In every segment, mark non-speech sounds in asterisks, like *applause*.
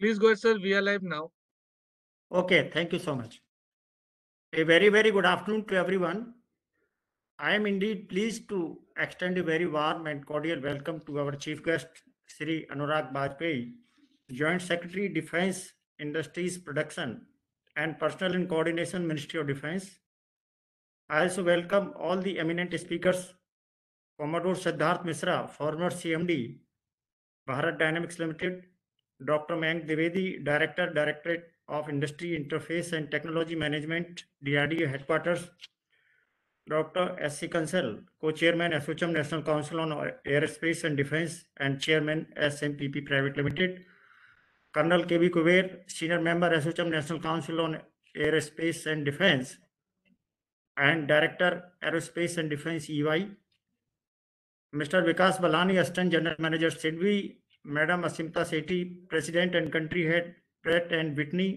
Please go ahead, sir. We are live now. Okay, thank you so much. A very, very good afternoon to everyone. I am indeed pleased to extend a very warm and cordial welcome to our chief guest, Sri Anurag Bajpai, Joint Secretary, Defense Industries Production and Personnel and Coordination, Ministry of Defense. I also welcome all the eminent speakers, Commodore Siddharth Mishra, former CMD, Bharat Dynamics Limited, doctor Mayank Dwivedi director directorate of industry interface and technology management DRDO headquarters doctor S C Kansal co chairman ASSOCHAM national council on air space and defence and chairman S M P P private limited colonel K V Kuber senior member ASSOCHAM national council on air space and defence and director air space and defence E Y mister Vikas Balani assistant general manager SIDBI madam Asimta Sethi, president and country head, Pratt and Whitney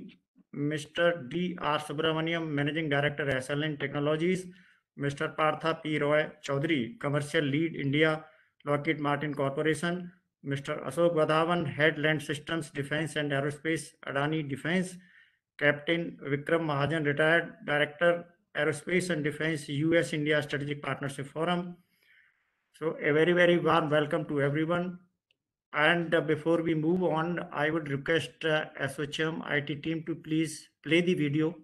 mister D R Subramaniam, managing director S L and technologies, mister Partha P Roy Chaudhary, commercial lead India, Lockheed Martin corporation, mister Ashok Wadhawan head land systems, defence and aerospace, Adani defence, captain Vikram Mahajan, retired director, aerospace and defence, US India strategic partnership forum. So, a very very warm welcome to everyone And uh, before we move on, I would request uh, ASSOCHAM IT team to please play the video.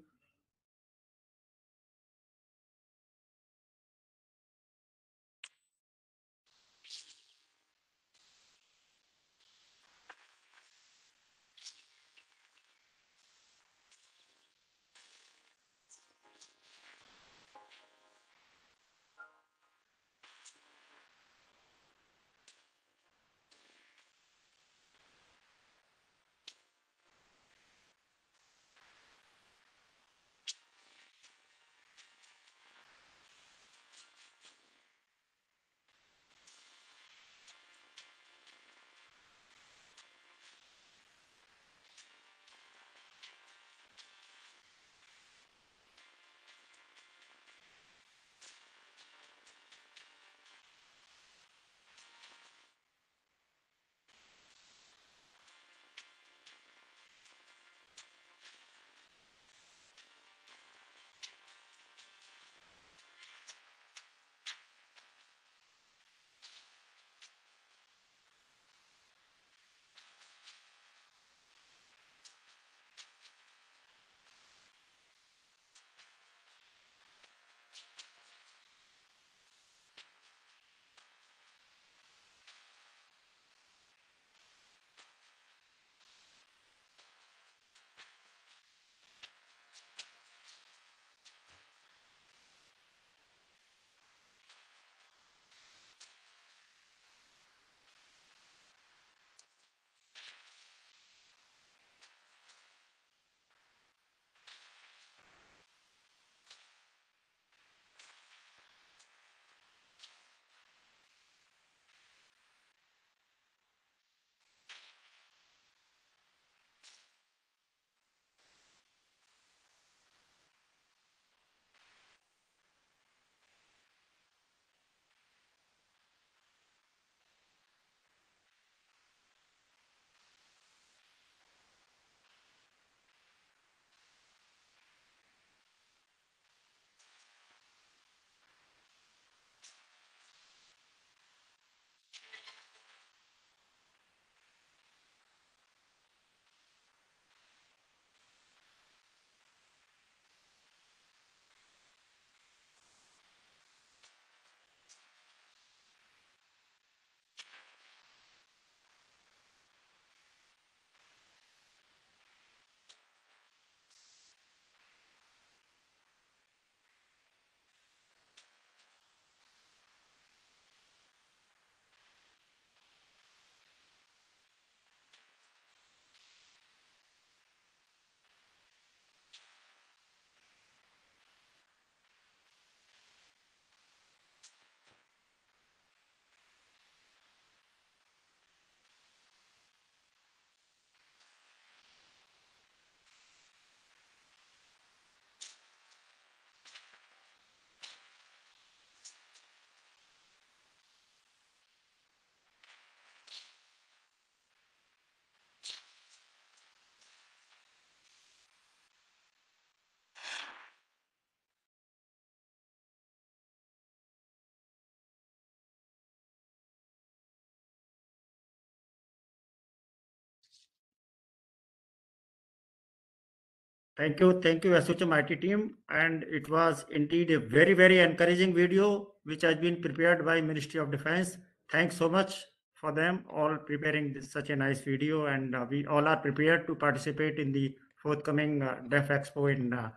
Thank you. Thank you, ASSOCHAM IT team. And it was indeed a very, very encouraging video, which has been prepared by Ministry of Defense. Thanks so much for them all preparing this, such a nice video. And uh, we all are prepared to participate in the forthcoming uh, DEF Expo in uh,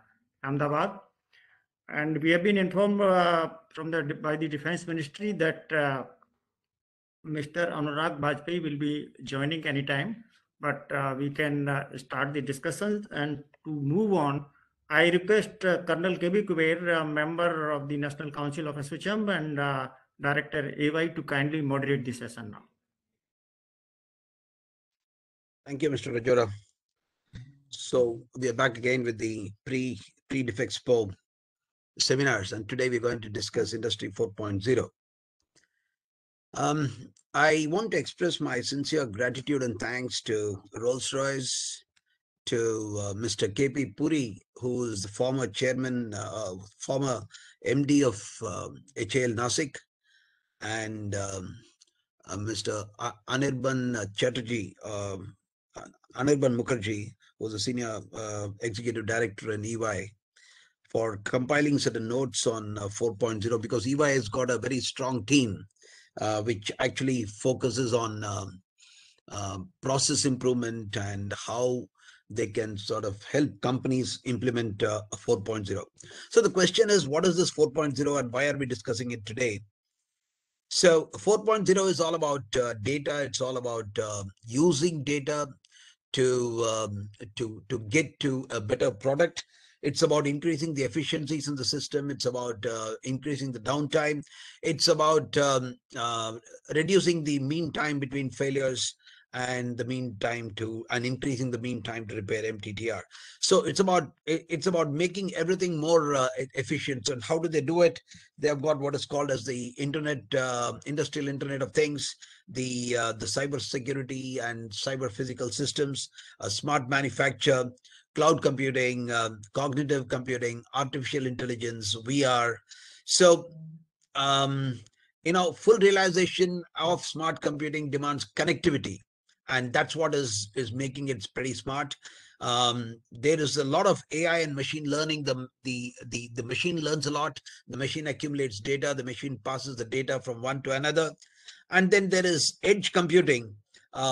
Ahmedabad. And we have been informed uh, from the by the Defense Ministry that uh, Mr. Anurag Bajpai will be joining anytime, but uh, we can uh, start the discussions and to move on. I request uh, Colonel K.B. Kuber, a member of the National Council of ASSOCHAM and uh, Director EY to kindly moderate the session now. Thank you, Mr. Rajora. So we are back again with the pre pre def expo seminars, and today we're going to discuss Industry 4.0. Um, I want to express my sincere gratitude and thanks to Rolls-Royce, to uh, Mr. KP Puri, who is the former chairman, uh, former MD of uh, HAL Nasik, and um, uh, Mr. Anirban Chatterjee, um, uh, Anirban Mukherjee, who was a senior uh, executive director in EY, for compiling certain notes on uh, 4.0 because EY has got a very strong team uh, which actually focuses on um, uh, process improvement and how they can sort of help companies implement uh, 4.0. So the question is, what is this 4.0 and why are we discussing it today? So 4.0 is all about uh, data. It's all about uh, using data to um, to to get to a better product. It's about increasing the efficiencies in the system. It's about uh, increasing the downtime. It's about um, uh, reducing the mean time between failures and the mean time to and increasing the mean time to repair MTTR. So it's about it- it's about making everything more uh, efficient. And how do they do it? They have got what is called as the Internet, uh, Industrial Internet of Things, the uh, the cyber security and cyber physical systems, smart manufacture, cloud computing, um, cognitive computing, artificial intelligence, VR. So, um, you know, full realization of smart computing demands connectivity, and that's what is is making it pretty smart. Um, there is a lot of AI and machine learning. The, the the the machine learns a lot. The machine accumulates data. The machine passes the data from one to another, and then there is edge computing uh,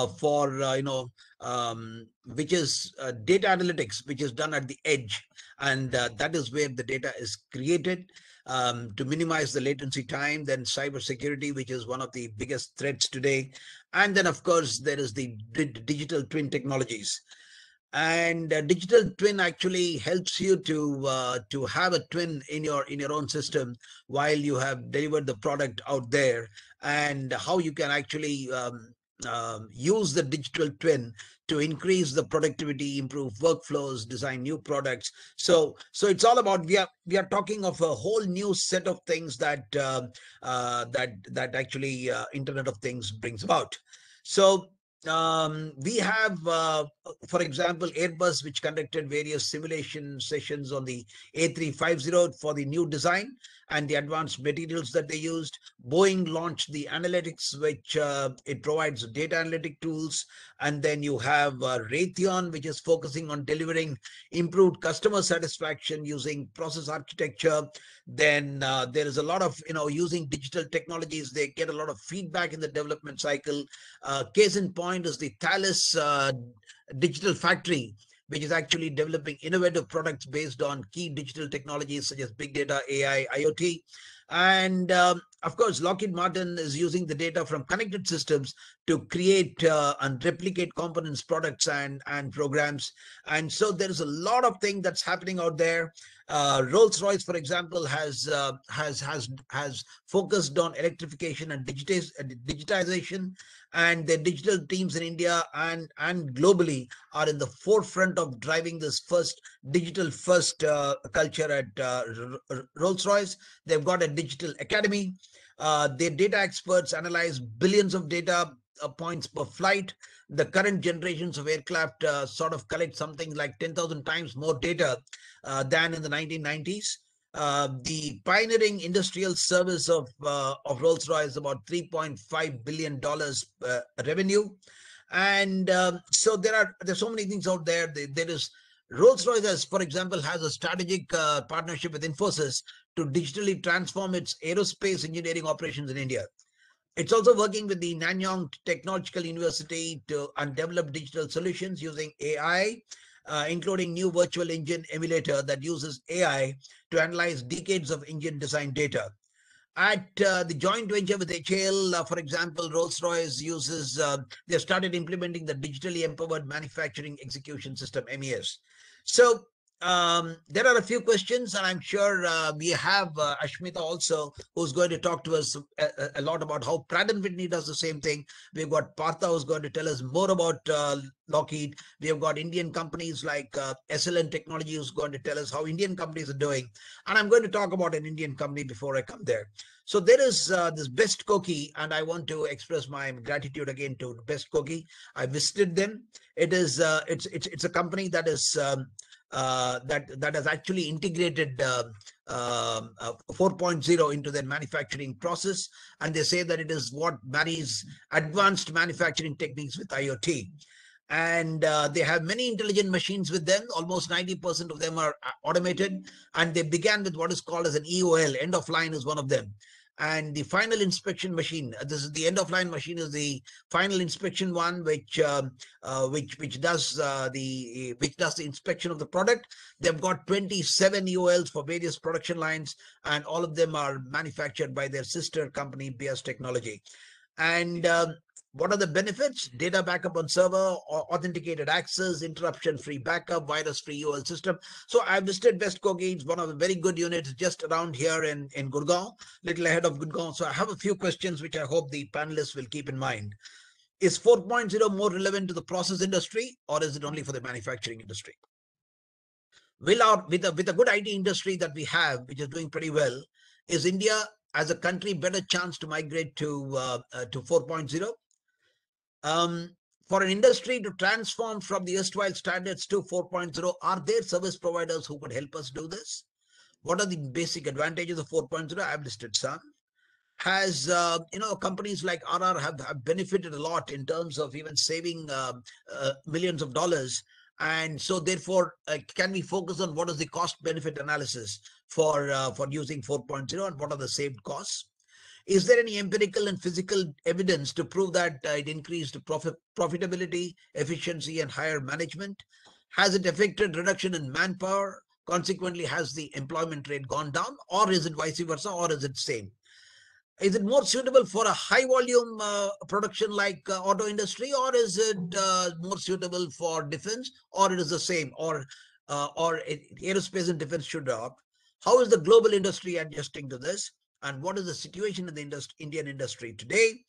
for uh, you know um, which is uh, data analytics, which is done at the edge, and uh, that is where the data is created um, to minimize the latency time. Then cybersecurity, which is one of the biggest threats today, and then of course there is the di- digital twin technologies. And uh, digital twin actually helps you to uh, to have a twin in your in your own system while you have delivered the product out there, and how you can actually um, um, use the digital twin to increase the productivity improve workflows design new products. So so it's all about we are we are talking of a whole new set of things that uh, uh, that that actually uh, internet of things brings about. So um, we have uh, for example airbus which conducted various simulation sessions on the a350 for the new design and the advanced materials that they used Boeing launched the analytics, which uh, it provides data analytic tools. And then you have uh, Raytheon, which is focusing on delivering improved customer satisfaction using process architecture. Then uh, there is a lot of, you know, using digital technologies. They get a lot of feedback in the development cycle. Uh, case in point is the Thales uh, Digital Factory, which is actually developing innovative products based on key digital technologies such as big data, AI, IoT. And um, of course, Lockheed Martin is using the data from connected systems to create uh, and replicate components, products, and and programs. And so there is a lot of thing that's happening out there. Uh, Rolls Royce, for example, has uh, has has has focused on electrification and digitization, and the digital teams in India and and globally are in the forefront of driving this first digital first uh, culture at uh, Rolls Royce. They've got a digital academy. Uh, their data experts analyze billions of data points per flight. The current generations of aircraft uh, sort of collect something like 10,000 times more data uh, than in the 1990s. Uh, the pioneering industrial service of uh, of Rolls Royce is about 3.5 billion dollars uh, revenue, and um, so there are there's so many things out there. There, is Rolls-Royce, has, for example, has a strategic uh, partnership with Infosys to digitally transform its aerospace engineering operations in India. It's also working with the Nanyang Technological University to develop digital solutions using AI, uh, including new virtual engine emulator that uses AI to analyze decades of engine design data. At uh, the joint venture with HAL, uh, for example, Rolls-Royce uses, uh, they started implementing the digitally empowered manufacturing execution system, MES. So um, there are a few questions, and I'm sure uh, we have uh, Ashmita also, who's going to talk to us a, a, lot about how Pratt and Whitney does the same thing. We've got Partha who's going to tell us more about uh, Lockheed. We have got Indian companies like uh, SLN Technology who's going to tell us how Indian companies are doing. And I'm going to talk about an Indian company before I come there. So there is uh, this Best Koki, and I want to express my gratitude again to Best Koki. I visited them. It is uh, it's it's it's a company that is um, uh, that that has actually integrated uh, um, uh, 4.0 into their manufacturing process, and they say that it is what marries advanced manufacturing techniques with IoT. And uh, they have many intelligent machines with them. Almost 90% of them are uh, automated, and they began with what is called as an EOL. End of line is one of them and the final inspection machine uh, this is the end of line machine is the final inspection one which um, uh, which which does uh, the which does the inspection of the product. They've got 27 EOLs for various production lines and all of them are manufactured by their sister company BS Technology and um, what are the benefits? Data backup on server, authenticated access, interruption-free backup, virus-free UL system. So I visited Best Koki. It's one of the very good units just around here in, in Gurgaon, little ahead of Gurgaon. So I have a few questions which I hope the panelists will keep in mind. Is 4.0 more relevant to the process industry or is it only for the manufacturing industry? Will our, with a, with a good IT industry that we have, which is doing pretty well, is India as a country better chance to migrate to uh, uh, to 4.0 um, for an industry to transform from the erstwhile standards to 4.0, are there service providers who could help us do this? What are the basic advantages of 4.0? I've listed some. Has, uh, you know, companies like RR have, have, benefited a lot in terms of even saving uh, uh, millions of dollars. And so therefore, uh, can we focus on what is the cost benefit analysis for, uh, for using 4.0 and what are the saved costs? Is there any empirical and physical evidence to prove that uh, it increased profit, profitability, efficiency, and higher management? Has it affected reduction in manpower? Consequently, has the employment rate gone down, or is it vice versa, or is it same? Is it more suitable for a high volume uh, production like uh, auto industry, or is it uh, more suitable for defense, or it is the same, or uh, or it, aerospace and defense should drop? How is the global industry adjusting to this? and what is the situation in the industry, Indian industry today.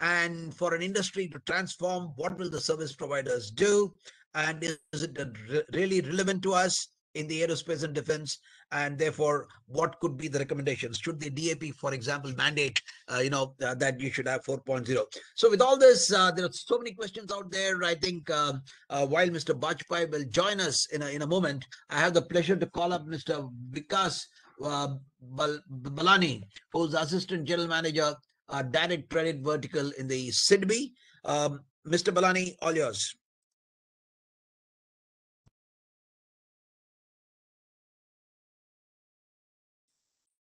And for an industry to transform, what will the service providers do? And is it really relevant to us in the aerospace and defense? And therefore, what could be the recommendations? Should the DAP, for example, mandate, uh, you know, uh, that you should have 4.0? So with all this, uh, there are so many questions out there. I think um, uh, while Mr. Bajpai will join us in a, in a moment, I have the pleasure to call up Mr. Vikas uh, Balani, who's Assistant General Manager, uh, Direct Credit Vertical in the SIDBI. Um, Mr. Balani, all yours.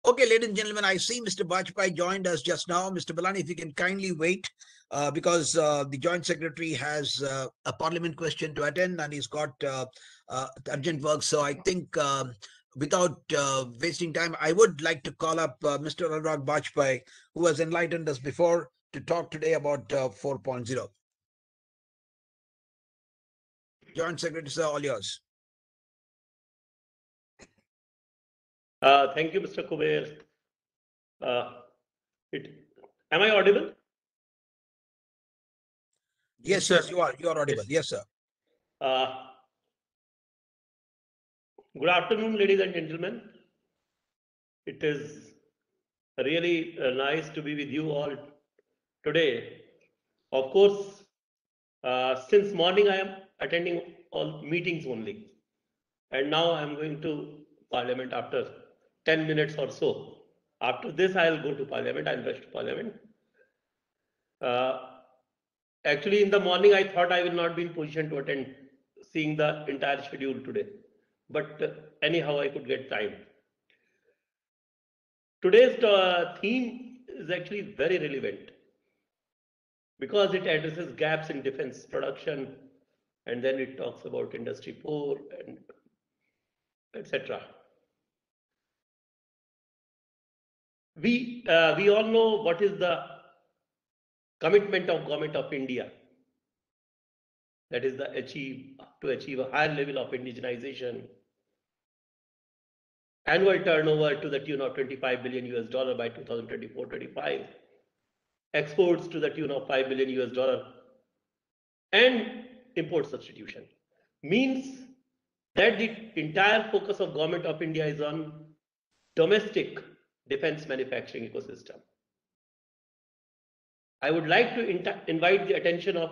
Okay, ladies and gentlemen, I see Mr. Bajpai joined us just now. Mr. Balani, if you can kindly wait, uh, because uh, the Joint Secretary has uh, a Parliament question to attend and he's got uh, uh, urgent work. So I think um, without uh, wasting time, I would like to call up Mr. Anurag Bajpai, who has enlightened us before, to talk today about uh, 4.0. Joint Secretary, sir, all yours. Uh, thank you, Mr. Kuber. Uh, it, am I audible? Yes, sir, you are. You are audible. Yes, sir. Uh, Good afternoon, ladies and gentlemen. It is really uh, nice to be with you all today. Of course, uh, since morning I am attending all meetings only. And now I am going to parliament after 10 minutes or so. After this, I'll go to parliament. I'll rush to parliament. Uh, actually, in the morning, I thought I will not be in position to attend seeing the entire schedule today. But uh, anyhow, I could get time. Today's uh, theme is actually very relevant because it addresses gaps in defense production and then it talks about industry 4 and etc. We, uh, we all know what is the commitment of government of India. That is the achieve to achieve a higher level of indigenization. Annual turnover to the tune of 25 billion US dollar by 2024-25. Exports to the tune of 5 billion US dollar. And import substitution. Means that the entire focus of government of India is on domestic defense manufacturing ecosystem. I would like to invite the attention of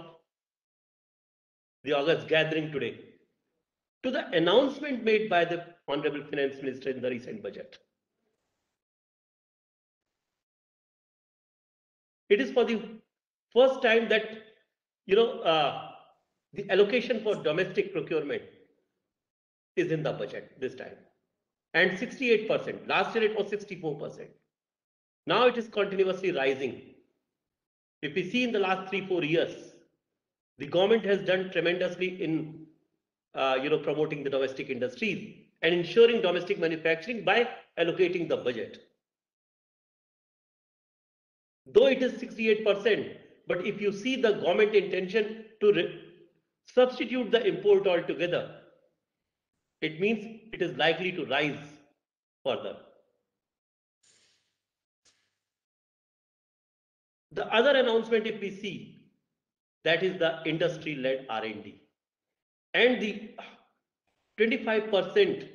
the August gathering today to the announcement made by the Honorable Finance Minister in the recent budget. It is for the first time that, you know, uh, the allocation for domestic procurement is in the budget this time and 68%. Last year it was 64%. Now it is continuously rising. If we see in the last three, four years, the government has done tremendously in uh, you know, promoting the domestic industries and ensuring domestic manufacturing by allocating the budget. Though it is 68%, but if you see the government intention to substitute the import altogether, it means it is likely to rise further. The other announcement, if we see, that is the industry-led R&D. And the 25%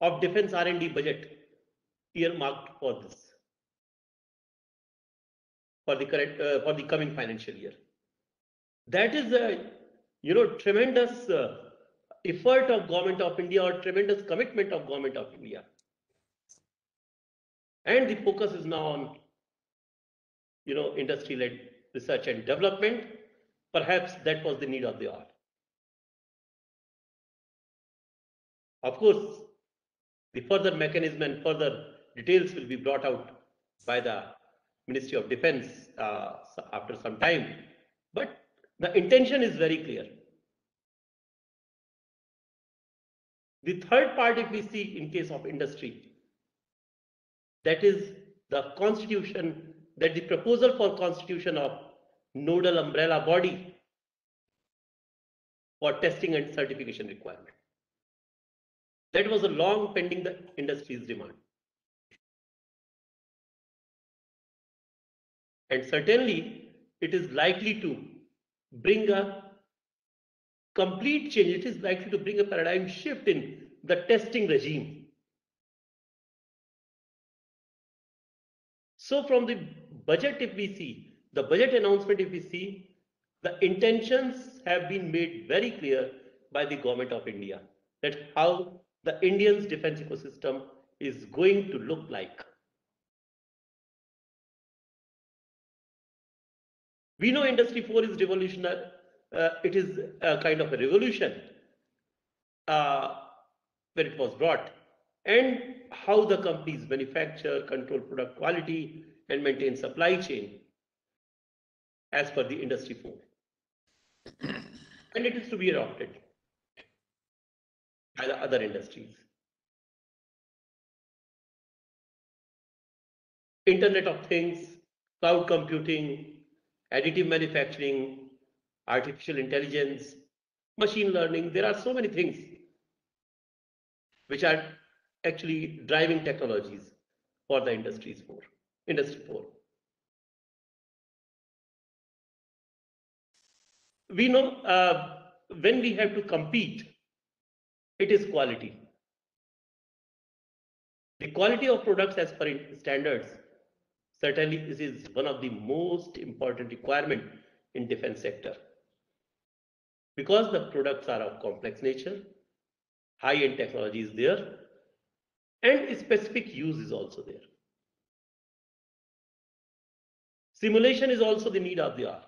of defense R&D budget earmarked for this for the current uh, for the coming financial year. That is a you know, tremendous uh, effort of government of India or tremendous commitment of government of India. And the focus is now on, you know, industry-led research and development. Perhaps that was the need of the hour. Of course, the further mechanism and further details will be brought out by the Ministry of Defense uh, after some time. The intention is very clear. The third part, we see in case of industry, that is the constitution, that the proposal for constitution of nodal umbrella body for testing and certification requirement. That was a long pending the industry's demand. And certainly it is likely to bring a complete change. It is likely to bring a paradigm shift in the testing regime. So from the budget, if we see, the budget announcement, if we see, the intentions have been made very clear by the government of India that how the Indian's defense ecosystem is going to look like. We know Industry 4 is revolutionary. Uh, it is a kind of a revolution uh, when it was brought and how the companies manufacture, control product quality and maintain supply chain as per the Industry 4. and it is to be adopted by the other industries. Internet of Things, cloud computing, additive manufacturing, artificial intelligence, machine learning. There are so many things which are actually driving technologies for the industries for industry 4. We know uh, when we have to compete, it is quality. The quality of products as per standards certainly this is one of the most important requirement in defense sector because the products are of complex nature high-end technology is there and specific use is also there simulation is also the need of the hour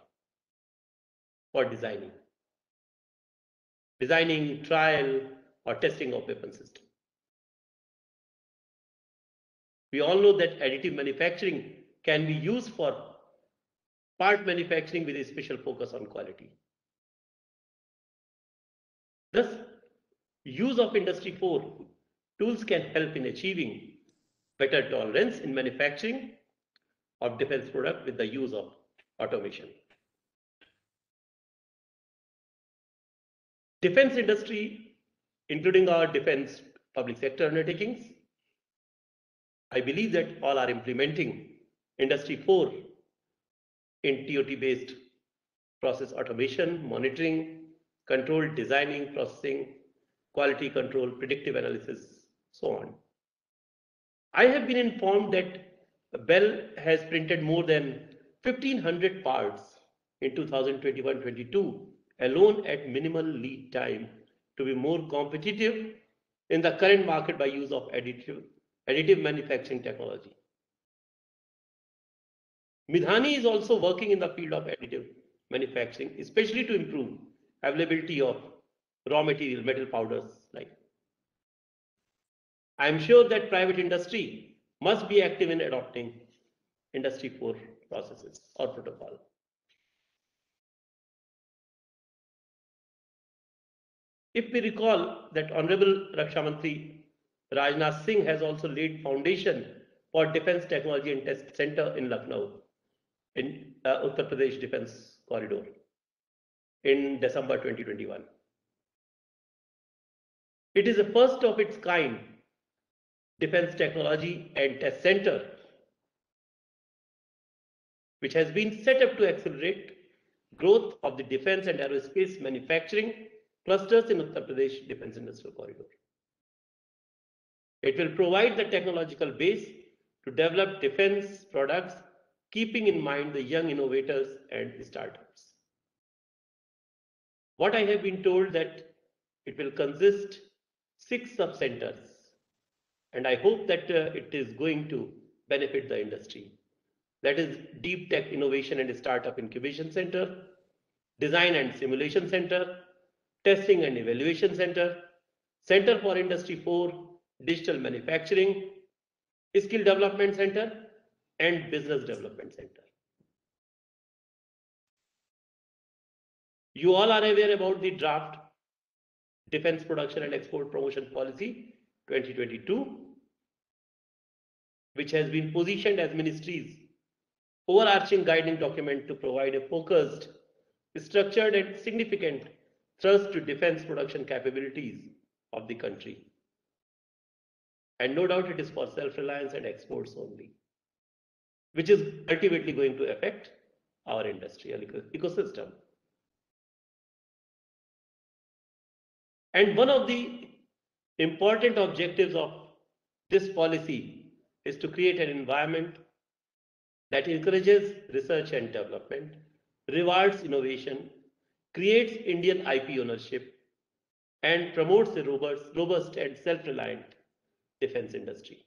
for designing. Designing, trial, or testing of weapon system. We all know that additive manufacturing can be used for part manufacturing with a special focus on quality. Thus, use of Industry 4 tools can help in achieving better tolerance in manufacturing of defense product with the use of automation. Defense industry, including our defense public sector undertakings, I believe that all are implementing Industry 4 in TOT-based process automation, monitoring, control, designing, processing, quality control, predictive analysis, so on. I have been informed that BEL has printed more than 1500 parts in 2021-22 alone at minimal lead time to be more competitive in the current market by use of additive, additive manufacturing technology. Midhani is also working in the field of additive manufacturing, especially to improve availability of raw material, metal powders like. I am sure that private industry must be active in adopting Industry 4 processes or protocol. If we recall that Honorable Raksha Mantri Rajnath Singh has also laid foundation for Defense Technology and Test Center in Lucknow in uh, Uttar Pradesh Defense Corridor in December 2021. It is the first of its kind Defense Technology and Test Center, which has been set up to accelerate growth of the defense and aerospace manufacturing clusters in Uttar Pradesh Defense Industrial Corridor. It will provide the technological base to develop defense products, keeping in mind the young innovators and startups. What I have been told that it will consist six sub-centers, and I hope that uh, it is going to benefit the industry. That is Deep Tech Innovation and Startup Incubation Center, Design and Simulation Center, Testing and Evaluation Center, Center for Industry 4, Digital Manufacturing, Skill Development Center, and Business Development Center. You all are aware about the draft Defense Production and Export Promotion Policy 2022, which has been positioned as ministry's overarching guiding document to provide a focused, structured and significant thrust to defense production capabilities of the country. And no doubt it is for self-reliance and exports only, which is ultimately going to affect our industrial ecosystem. And one of the important objectives of this policy is to create an environment that encourages research and development, rewards innovation, creates Indian IP ownership, and promotes a robust, robust and self-reliant defense industry.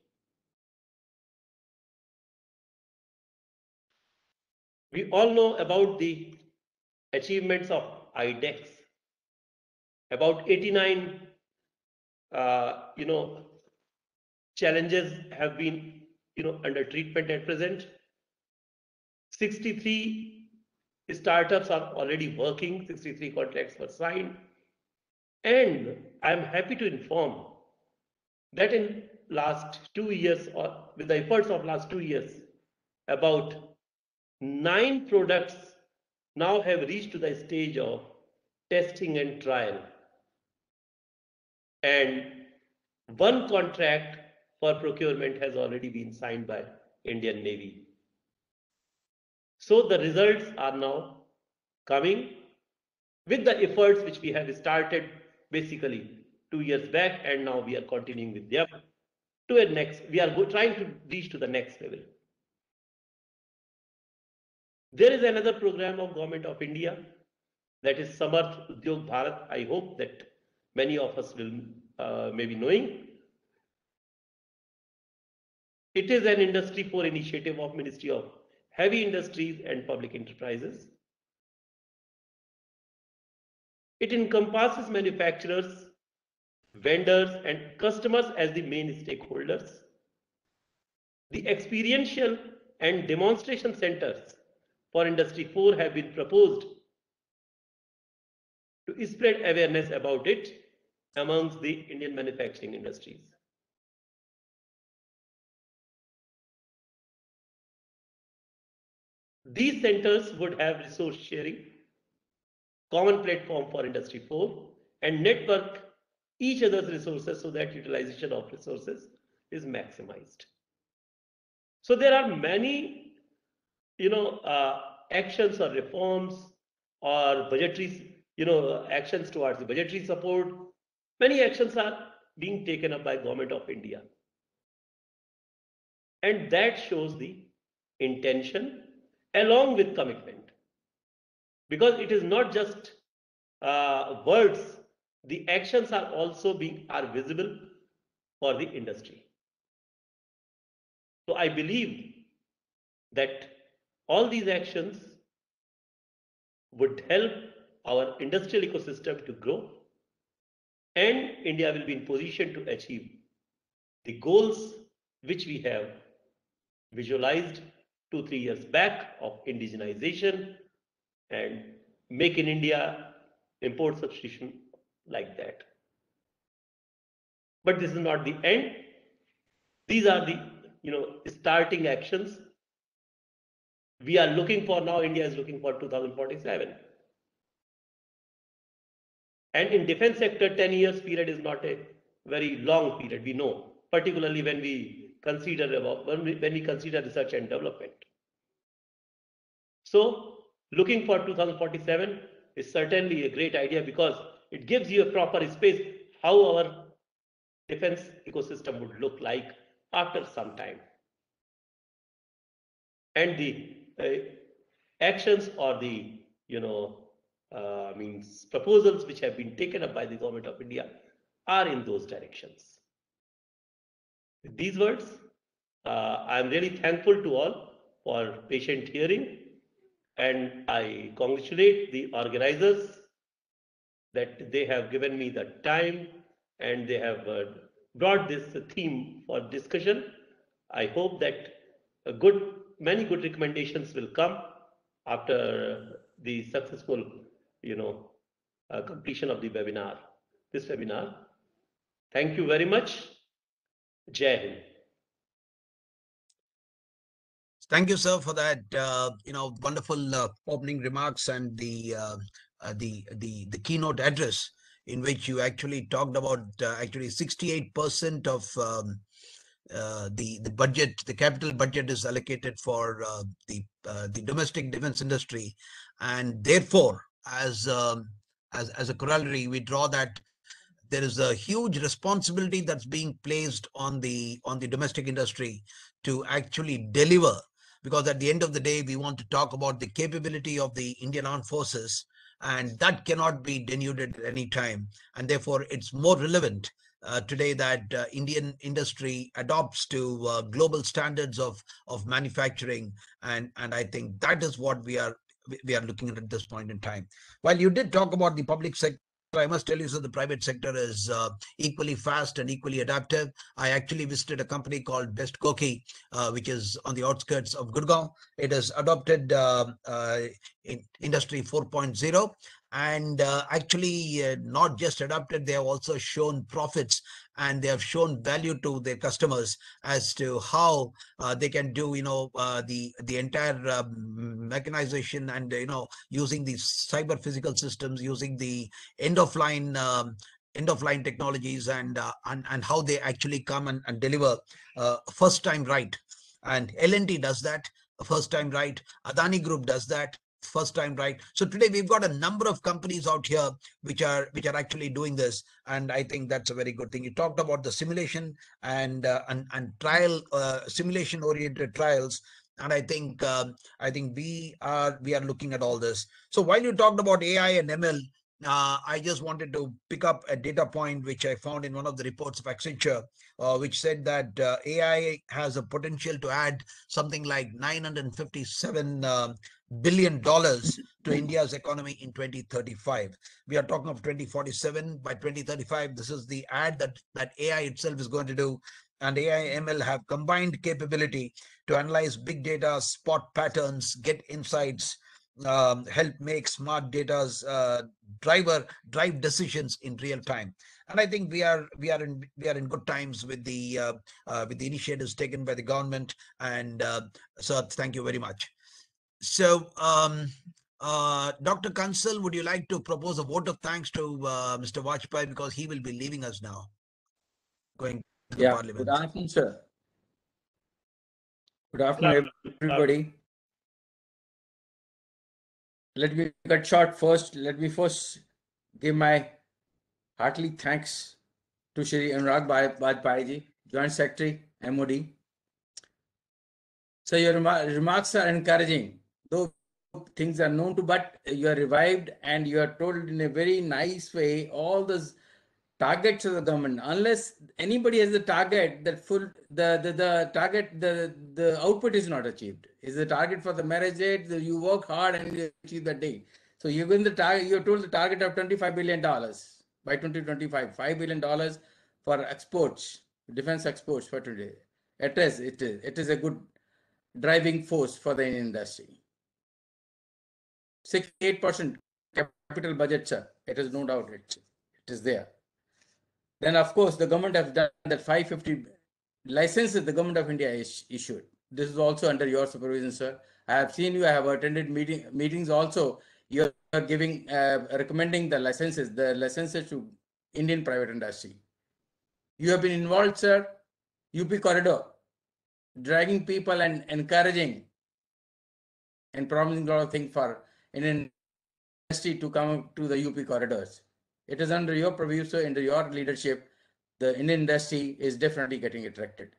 We all know about the achievements of IDEX about 89 uh, you know challenges have been you know under treatment at present. 63 startups are already working 63 contracts were signed. And i'm happy to inform that in last 2 years or with the efforts of last 2 years about 9 products now have reached to the stage of testing and trial and one contract for procurement has already been signed by Indian Navy. So the results are now coming with the efforts which we have started basically two years back and now we are continuing with them to a next, we are trying to reach to the next level. There is another program of Government of India that is Samarth Udyog Bharat. I hope that many of us will uh, maybe knowing. It is an Industry for initiative of Ministry of Heavy Industries and Public Enterprises. It encompasses manufacturers, vendors, and customers as the main stakeholders. The experiential and demonstration centers for Industry 4 have been proposed to spread awareness about it amongst the Indian manufacturing industries. These centers would have resource sharing, common platform for Industry 4, and network each other's resources so that utilization of resources is maximized. So there are many, you know, uh, actions or reforms or budgetary, you know, actions towards the budgetary support. Many actions are being taken up by government of India. And that shows the intention along with commitment. Because it is not just uh, words, the actions are also being are visible for the industry. So I believe that all these actions would help our industrial ecosystem to grow and India will be in position to achieve the goals which we have visualized two, three years back of indigenization and make in India import substitution like that. But this is not the end. These are the you know starting actions. We are looking for now, India is looking for 2047. And in defense sector, 10 years period is not a very long period, we know, particularly when we consider when we, when we consider research and development. So looking for 2047 is certainly a great idea because it gives you a proper space how our defense ecosystem would look like after some time. And the actions or the, you know, uh, means proposals which have been taken up by the government of India are in those directions. With these words, uh, I am really thankful to all for patient hearing and I congratulate the organizers that they have given me the time and they have uh, brought this theme for discussion. I hope that a good, many good recommendations will come after the successful, you know, uh, completion of the webinar, this webinar. Thank you very much. Jai. Thank you, sir, for that. Uh, you know, wonderful uh, opening remarks and the uh, uh the the the keynote address in which you actually talked about uh, actually 68% of um, uh, the the budget, the capital budget is allocated for the the domestic defense industry, and therefore, as um, as as a corollary, we draw that there is a huge responsibility that's being placed on the on the domestic industry to actually deliver because at the end of the day, we want to talk about the capability of the Indian Armed Forces, and that cannot be denuded at any time. And therefore, it's more relevant uh, today that uh, Indian industry adopts to uh, global standards of of manufacturing, and and I think that is what we are we are looking at at this point in time. While you did talk about the public sector I must tell you, so the private sector is uh, equally fast and equally adaptive. I actually visited a company called Best Koki, uh, which is on the outskirts of Gurgaon. It has adopted uh, uh in Industry 4.0 and uh, actually uh, not just adopted, they have also shown profits and they have shown value to their customers as to how uh, they can do you know uh, the the entire um, mechanization and you know using these cyber physical systems using the end of line um, end of line technologies and uh, and, and how they actually come and, and deliver uh, first time right. And L&T does that first time right. Adani group does that first time right? So today we've got a number of companies out here which are which are actually doing this and i think that's a very good thing. You talked about the simulation and uh, and, and trial uh, simulation oriented trials and i think um, i think we are we are looking at all this. So while you talked about ai and ml uh, I just wanted to pick up a data point which I found in one of the reports of Accenture, uh, which said that uh, AI has a potential to add something like 957 um, billion dollars to India's economy in 2035. We are talking of 2047. By 2035, this is the ad that, that AI itself is going to do. And AI ML have combined capability to analyze big data, spot patterns, get insights, um, help make smart data's uh, driver drive decisions in real time. And i think we are we are in we are in good times with the uh, uh, with the initiatives taken by the government. And uh, so thank you very much. So um, uh, dr kansal would you like to propose a vote of thanks to uh, mr Bajpai? Because he will be leaving us now. Going to the Yeah, parliament. Good afternoon, sir. Good afternoon, everybody. Let me cut short first. Let me first give my heartily thanks to Shri Anurag ji, Joint Secretary, MOD. So your remar- remarks are encouraging, though things are known to, but you are revived and you are told in a very nice way all those targets of the government. Unless anybody has the target that full the the, the target the the output is not achieved. Is the target for the marriage date you work hard and you achieve that day. So you're given the target you're told the target of 25 billion dollars by 2025 5 billion dollars for exports defense exports for today. It is it is it is a good driving force for the industry. 68 percent capital budget sir. It is no doubt it, it is there then, of course, the government has done that 550 licenses the government of India is issued. This is also under your supervision, sir. I have seen you. I have attended meeting meetings also. You are giving, uh, recommending the licenses, the licenses to Indian private industry. You have been involved, sir. UP corridor, dragging people and encouraging and promising a lot of things for Indian industry to come to the UP corridors. It is under your purview, under your leadership, the Indian industry is definitely getting attracted.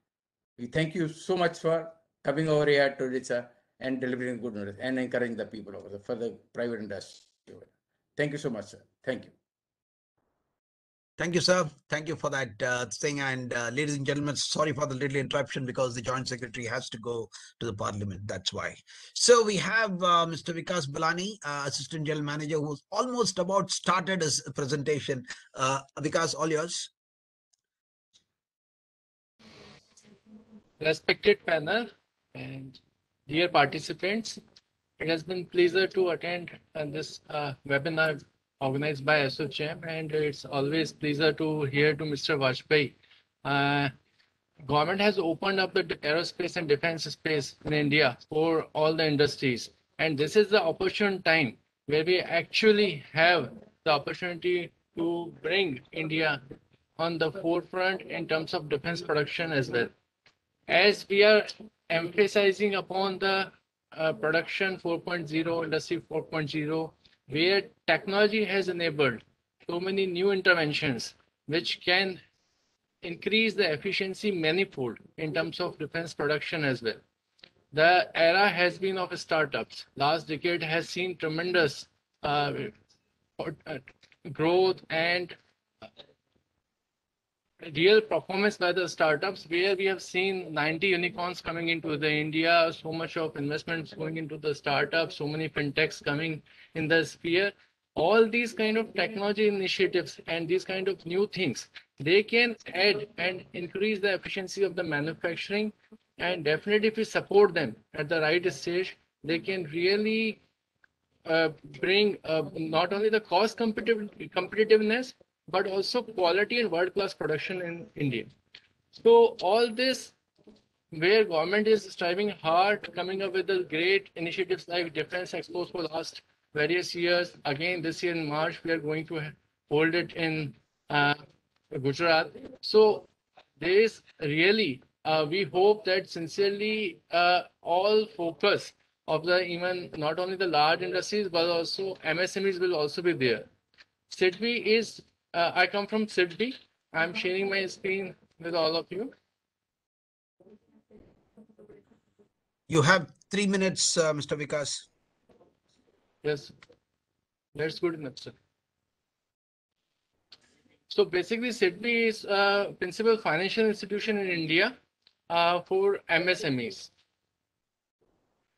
We thank you so much for coming over here to Odisha and delivering good news and encouraging the people over there for the private industry. Thank you so much, sir. Thank you. Thank you, sir. Thank you for that uh, thing. And uh, ladies and gentlemen, sorry for the little interruption because the joint secretary has to go to the parliament. That's why. So we have uh, Mr. Vikas Balani, uh, assistant general manager, who's almost about started his presentation. Uh, Vikas, all yours. respected panel and dear participants, it has been pleasure to attend this uh, webinar organized by ASSOCHAM and it's always pleasure to hear to Mr. Bajpai. Uh, government has opened up the aerospace and defense space in India for all the industries and this is the opportune time where we actually have the opportunity to bring India on the forefront in terms of defense production as well as we are emphasizing upon the uh, production 4.0 industry 4.0 where technology has enabled so many new interventions which can increase the efficiency manifold in terms of defense production as well. The era has been of startups. Last decade has seen tremendous uh, uh, growth and real performance by the startups where we have seen 90 unicorns coming into the India, so much of investments going into the startups, so many fintechs coming in the sphere. All these kind of technology initiatives and these kind of new things, they can add and increase the efficiency of the manufacturing. And definitely if we support them at the right stage, they can really uh, bring uh, not only the cost competitive competitiveness, but also quality and world-class production in India. So all this, where government is striving hard, coming up with the great initiatives like Defense Expo for last various years. Again, this year in March, we are going to hold it in uh, Gujarat. So there is really, uh, we hope that sincerely uh, all focus of the even not only the large industries, but also MSMEs will also be there. SIDBI is uh, I come from SIDBI. I'm sharing my screen with all of you. You have three minutes, uh, Mr. Vikas. Yes, that's good enough, sir. So basically, SIDBI is a principal financial institution in India uh, for MSMEs.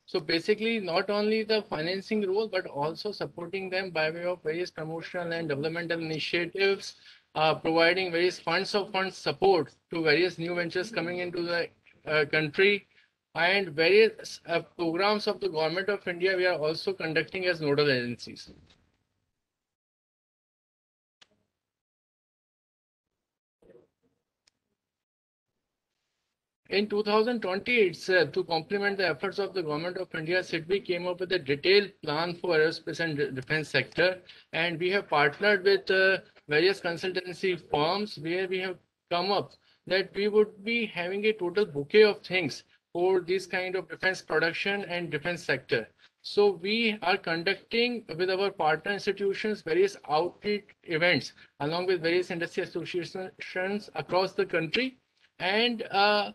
So basically, not only the financing role, but also supporting them by way of various promotional and developmental initiatives, uh, providing various funds of funds support to various new ventures coming into the uh, country, and various uh, programs of the government of India. We are also conducting as nodal agencies. In 2020 itself, to complement the efforts of the government of India, SIDBI came up with a detailed plan for aerospace and defense sector, and we have partnered with uh, various consultancy firms where we have come up that we would be having a total bouquet of things for this kind of defense production and defense sector. So we are conducting with our partner institutions various outreach events along with various industry associations across the country, and uh,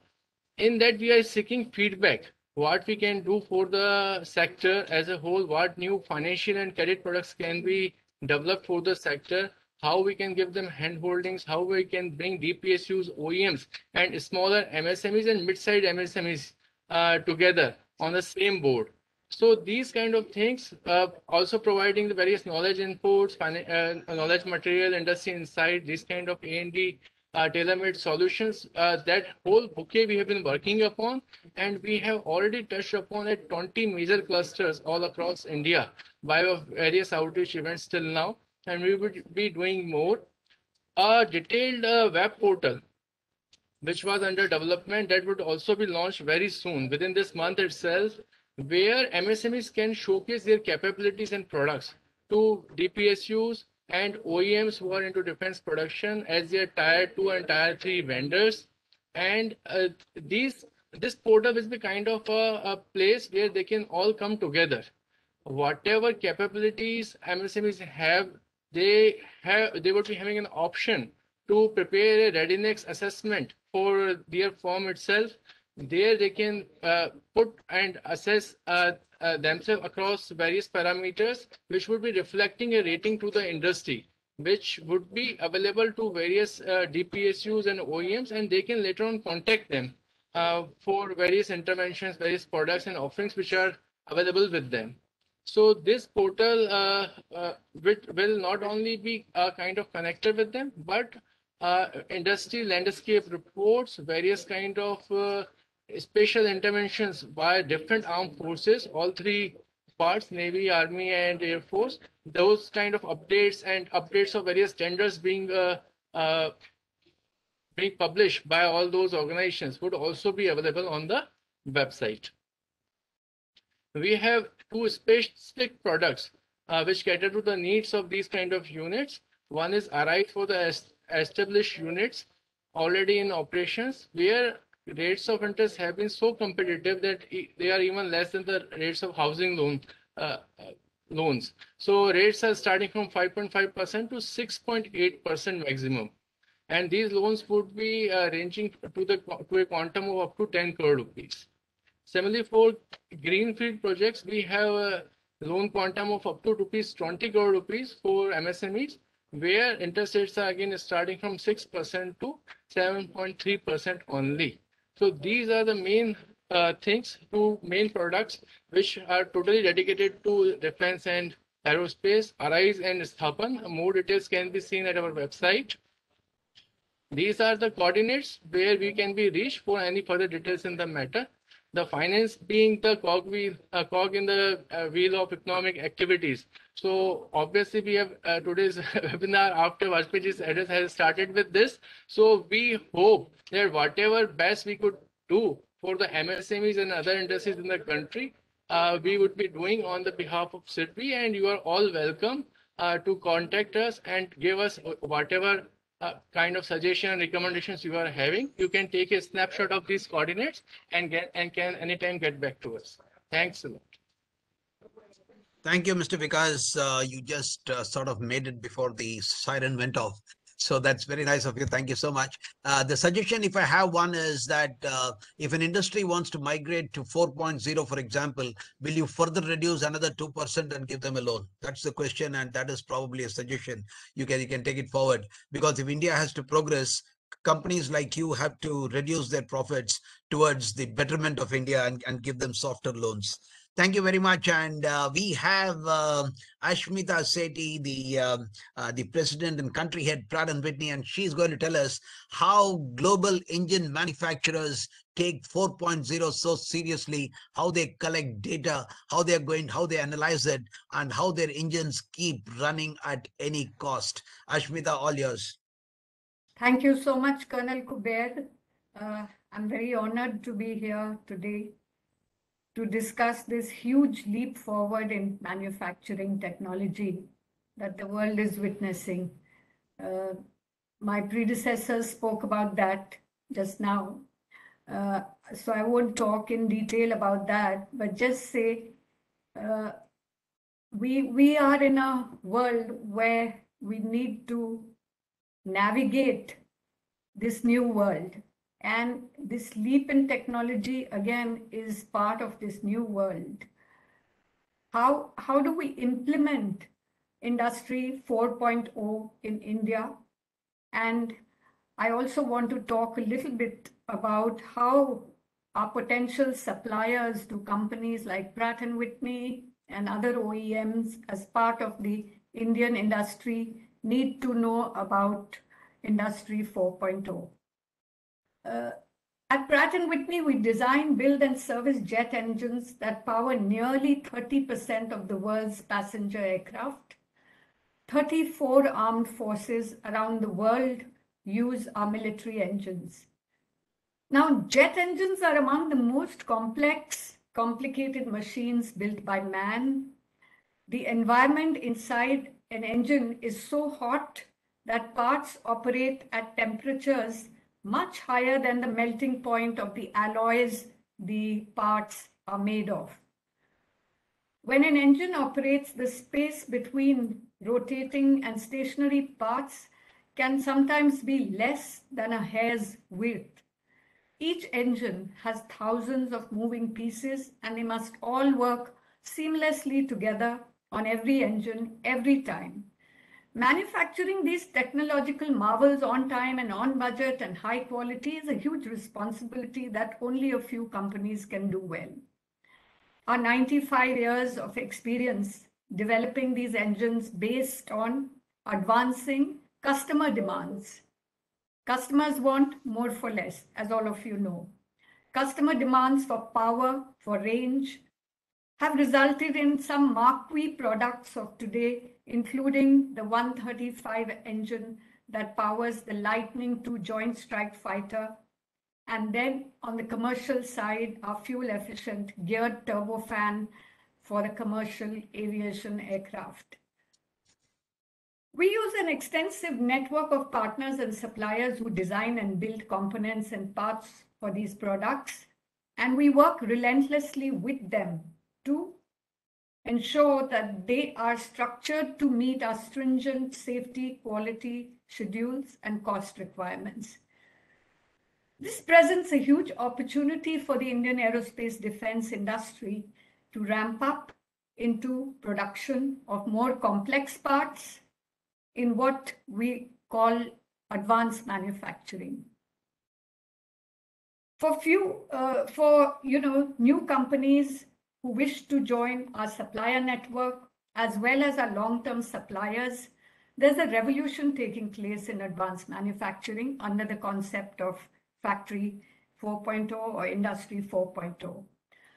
in that we are seeking feedback what we can do for the sector as a whole what new financial and credit products can be developed for the sector how we can give them handholdings how we can bring dpsus oems and smaller msmes and mid-sized msmes uh, together on the same board. So these kind of things uh, also providing the various knowledge inputs uh, knowledge material industry insight this kind of a&d uh, tailor-made solutions. Uh, that whole bouquet we have been working upon, and we have already touched upon at 20 major clusters all across India by various outreach events till now, and we would be doing more. A detailed uh, web portal, which was under development, that would also be launched very soon, within this month itself, where MSMEs can showcase their capabilities and products to DPSUs, and OEMs who are into defense production as their tier two and tier three vendors. And uh, these this portal is the kind of a, a, place where they can all come together. Whatever capabilities MSMEs have, they have they would be having an option to prepare a readiness assessment for their firm itself. There they can uh, put and assess uh, uh, themselves across various parameters, which would be reflecting a rating to the industry, which would be available to various uh, DPSUs and OEMs, and they can later on contact them uh, for various interventions, various products and offerings which are available with them. So this portal uh, uh, will not only be a kind of connector with them, but uh, industry landscape reports, various kind of special interventions by different armed forces, all three parts, Navy, Army, and Air Force. Those kind of updates and updates of various tenders being uh, uh, being published by all those organizations would also be available on the website. We have two specific products uh, which cater to the needs of these kind of units. One is Arise for the established units already in operations, where rates of interest have been so competitive that they are even less than the rates of housing loan uh, uh loans. So rates are starting from 5.5% to 6.8% maximum. And these loans would be uh, ranging to the to a quantum of up to 10 crore rupees. Similarly, for greenfield projects, we have a loan quantum of up to rupees 20 crore rupees for MSMEs, where interest rates are again starting from 6% to 7.3% only. So these are the main uh, things, two main products which are totally dedicated to defense and aerospace, Arise and Sthapan. More details can be seen at our website. These are the coordinates where we can be reached for any further details in the matter. The finance being the cog, wheel, uh, cog in the uh, wheel of economic activities. So obviously we have uh, today's *laughs* webinar after Bajpai's address has started with this. So we hope that whatever best we could do for the MSMEs and other industries in the country, uh, we would be doing on the behalf of SIDBI and you are all welcome uh, to contact us and give us whatever uh, kind of suggestion and recommendations you are having. You can take a snapshot of these coordinates and get and can anytime get back to us. Thanks a lot. Thank you, Mr. Vikas. Uh, you just uh, sort of made it before the siren went off. So that's very nice of you. Thank you so much. Uh, the suggestion, if I have one, is that uh, if an industry wants to migrate to 4.0, for example, will you further reduce another 2% and give them a loan? That's the question. And that is probably a suggestion. You can, you can take it forward because if India has to progress, companies like you have to reduce their profits towards the betterment of India and, and give them softer loans. Thank you very much. And uh, we have uh, Ashmita Sethi, the um, uh, the president and country head Pratt and Whitney, and she's going to tell us how global engine manufacturers take 4.0 so seriously, how they collect data, how they're going, how they analyze it, and how their engines keep running at any cost. Ashmita, all yours. Thank you so much, Colonel Kuber. Uh, I'm very honored to be here today to discuss this huge leap forward in manufacturing technology that the world is witnessing. Uh, my predecessors spoke about that just now. Uh, so I won't talk in detail about that, but just say uh, we, we are in a world where we need to navigate this new world and this leap in technology, again, is part of this new world. How, how do we implement Industry 4.0 in India? And I also want to talk a little bit about how our potential suppliers to companies like Pratt & Whitney and other OEMs as part of the Indian industry need to know about Industry 4.0. At Pratt & Whitney, we design, build, and service jet engines that power nearly 30% of the world's passenger aircraft. 34 armed forces around the world use our military engines. Now, jet engines are among the most complex, complicated machines built by man. The environment inside an engine is so hot that parts operate at temperatures much higher than the melting point of the alloys the parts are made of. When an engine operates, the space between rotating and stationary parts can sometimes be less than a hair's width. Each engine has thousands of moving pieces and they must all work seamlessly together on every engine every time. Manufacturing these technological marvels on time and on budget and high quality is a huge responsibility that only a few companies can do well. Our 95 years of experience developing these engines based on advancing customer demands. Customers want more for less, as all of you know. Customer demands for power, for range, have resulted in some marquee products of today including the 135 engine that powers the Lightning II Joint Strike Fighter. And then on the commercial side, our fuel efficient geared turbofan for the commercial aviation aircraft. We use an extensive network of partners and suppliers who design and build components and parts for these products. And we work relentlessly with them to ensure that they are structured to meet our stringent safety, quality, schedules, and cost requirements. This presents a huge opportunity for the Indian aerospace defense industry to ramp up into production of more complex parts in what we call advanced manufacturing. For few, uh, for you know, new companies who wish to join our supplier network as well as our long-term suppliers, there's a revolution taking place in advanced manufacturing under the concept of Factory 4.0 or Industry 4.0.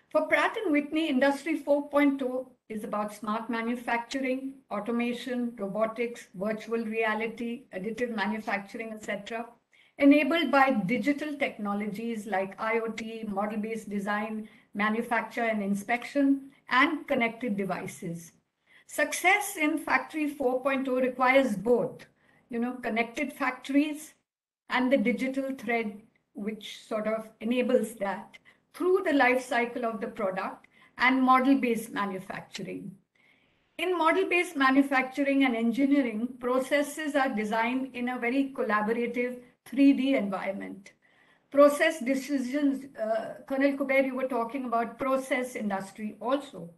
For Pratt & Whitney, Industry 4.0 is about smart manufacturing, automation, robotics, virtual reality, additive manufacturing, etc., enabled by digital technologies like IoT, model-based design, manufacture and inspection, and connected devices. Success in Factory 4.0 requires both, you know, connected factories and the digital thread, which sort of enables that through the life cycle of the product and model-based manufacturing. In model-based manufacturing and engineering, processes are designed in a very collaborative 3D environment process decisions, uh, Colonel Kuber, you were talking about process industry also.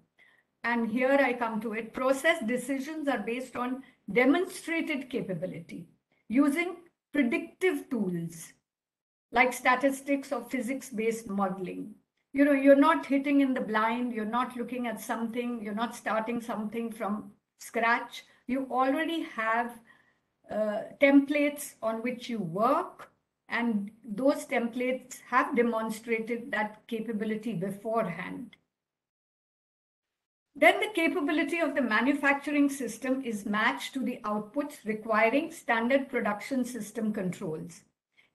And here I come to it. Process decisions are based on demonstrated capability using predictive tools like statistics or physics-based modeling. you know, you're not hitting in the blind, you're not looking at something, you're not starting something from scratch. You already have uh, templates on which you work, and those templates have demonstrated that capability beforehand. Then the capability of the manufacturing system is matched to the outputs requiring standard production system controls.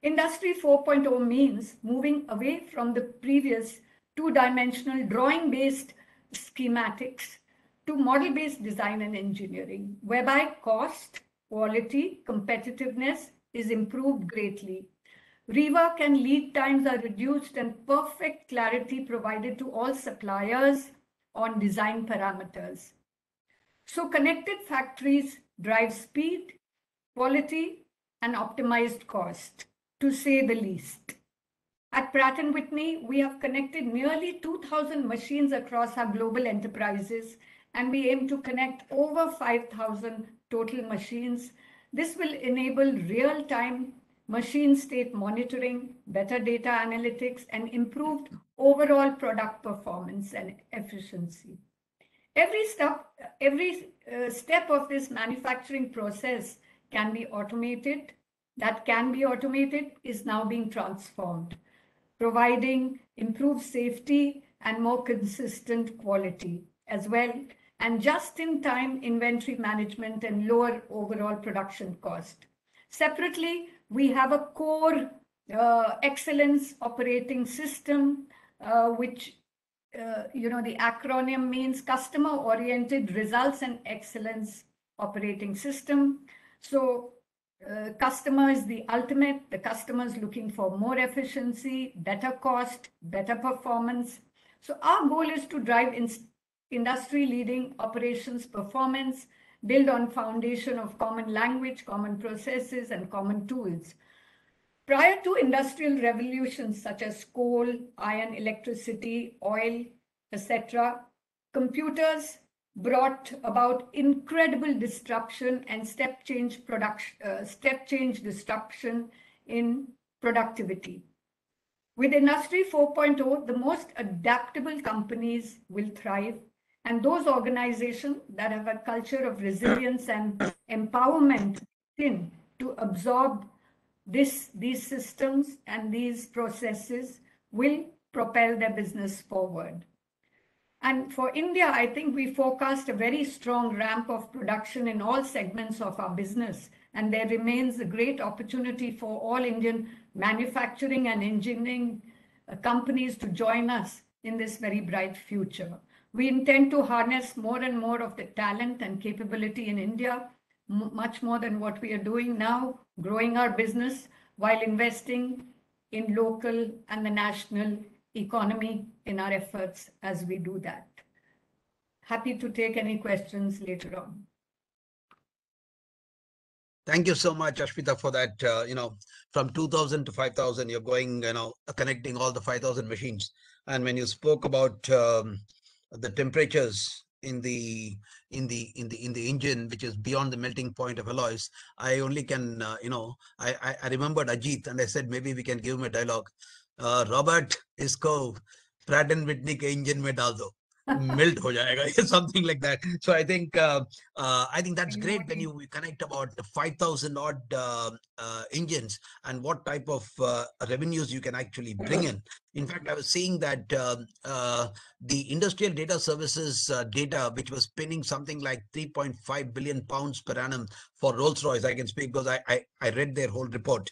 Industry 4.0 means moving away from the previous two-dimensional drawing-based schematics to model-based design and engineering, whereby cost, quality, competitiveness is improved greatly. Rework and lead times are reduced and perfect clarity provided to all suppliers on design parameters. So connected factories drive speed, quality, and optimized cost, to say the least. At Pratt & Whitney, we have connected nearly 2,000 machines across our global enterprises, and we aim to connect over 5,000 total machines. This will enable real-time machine state monitoring, better data analytics, and improved overall product performance and efficiency. Every step, every uh, step of this manufacturing process can be automated. That can be automated is now being transformed, providing improved safety and more consistent quality as well, and just-in-time inventory management and lower overall production cost. Separately, we have a core uh, excellence operating system, uh, which, uh, you know, the acronym means customer oriented results and excellence operating system. So uh, customer is the ultimate, the customer is looking for more efficiency, better cost, better performance. So our goal is to drive in industry leading operations performance build on foundation of common language, common processes, and common tools. Prior to industrial revolutions such as coal, iron, electricity, oil, etc., computers brought about incredible disruption and step change production, uh, step change disruption in productivity. With Industry 4.0, the most adaptable companies will thrive and those organizations that have a culture of resilience and empowerment in to absorb this, these systems and these processes will propel their business forward. And for India, I think we forecast a very strong ramp of production in all segments of our business. And there remains a great opportunity for all Indian manufacturing and engineering uh, companies to join us in this very bright future. We intend to harness more and more of the talent and capability in India, much more than what we are doing now, growing our business while investing in local and the national economy in our efforts as we do that. Happy to take any questions later on. Thank you so much, Ashmita, for that. Uh, you know, from 2000 to 5000, you're going, you know, connecting all the 5000 machines. And when you spoke about um, the temperatures in the in the in the in the engine which is beyond the melting point of alloys i only can uh, you know I, I, I remembered ajit and i said maybe we can give him a dialogue. Uh, robert isko pratt and whitney ke engine mein dal do. Melt ho jayega *laughs* something like that. So i think uh, uh, i think that's great when you connect about 5000 odd uh, uh, engines and what type of uh, revenues you can actually bring *laughs* in in fact i was seeing that um, uh, the industrial data services data which was spending something like 3.5 billion pounds per annum for rolls royce i can speak because i i, I read their whole report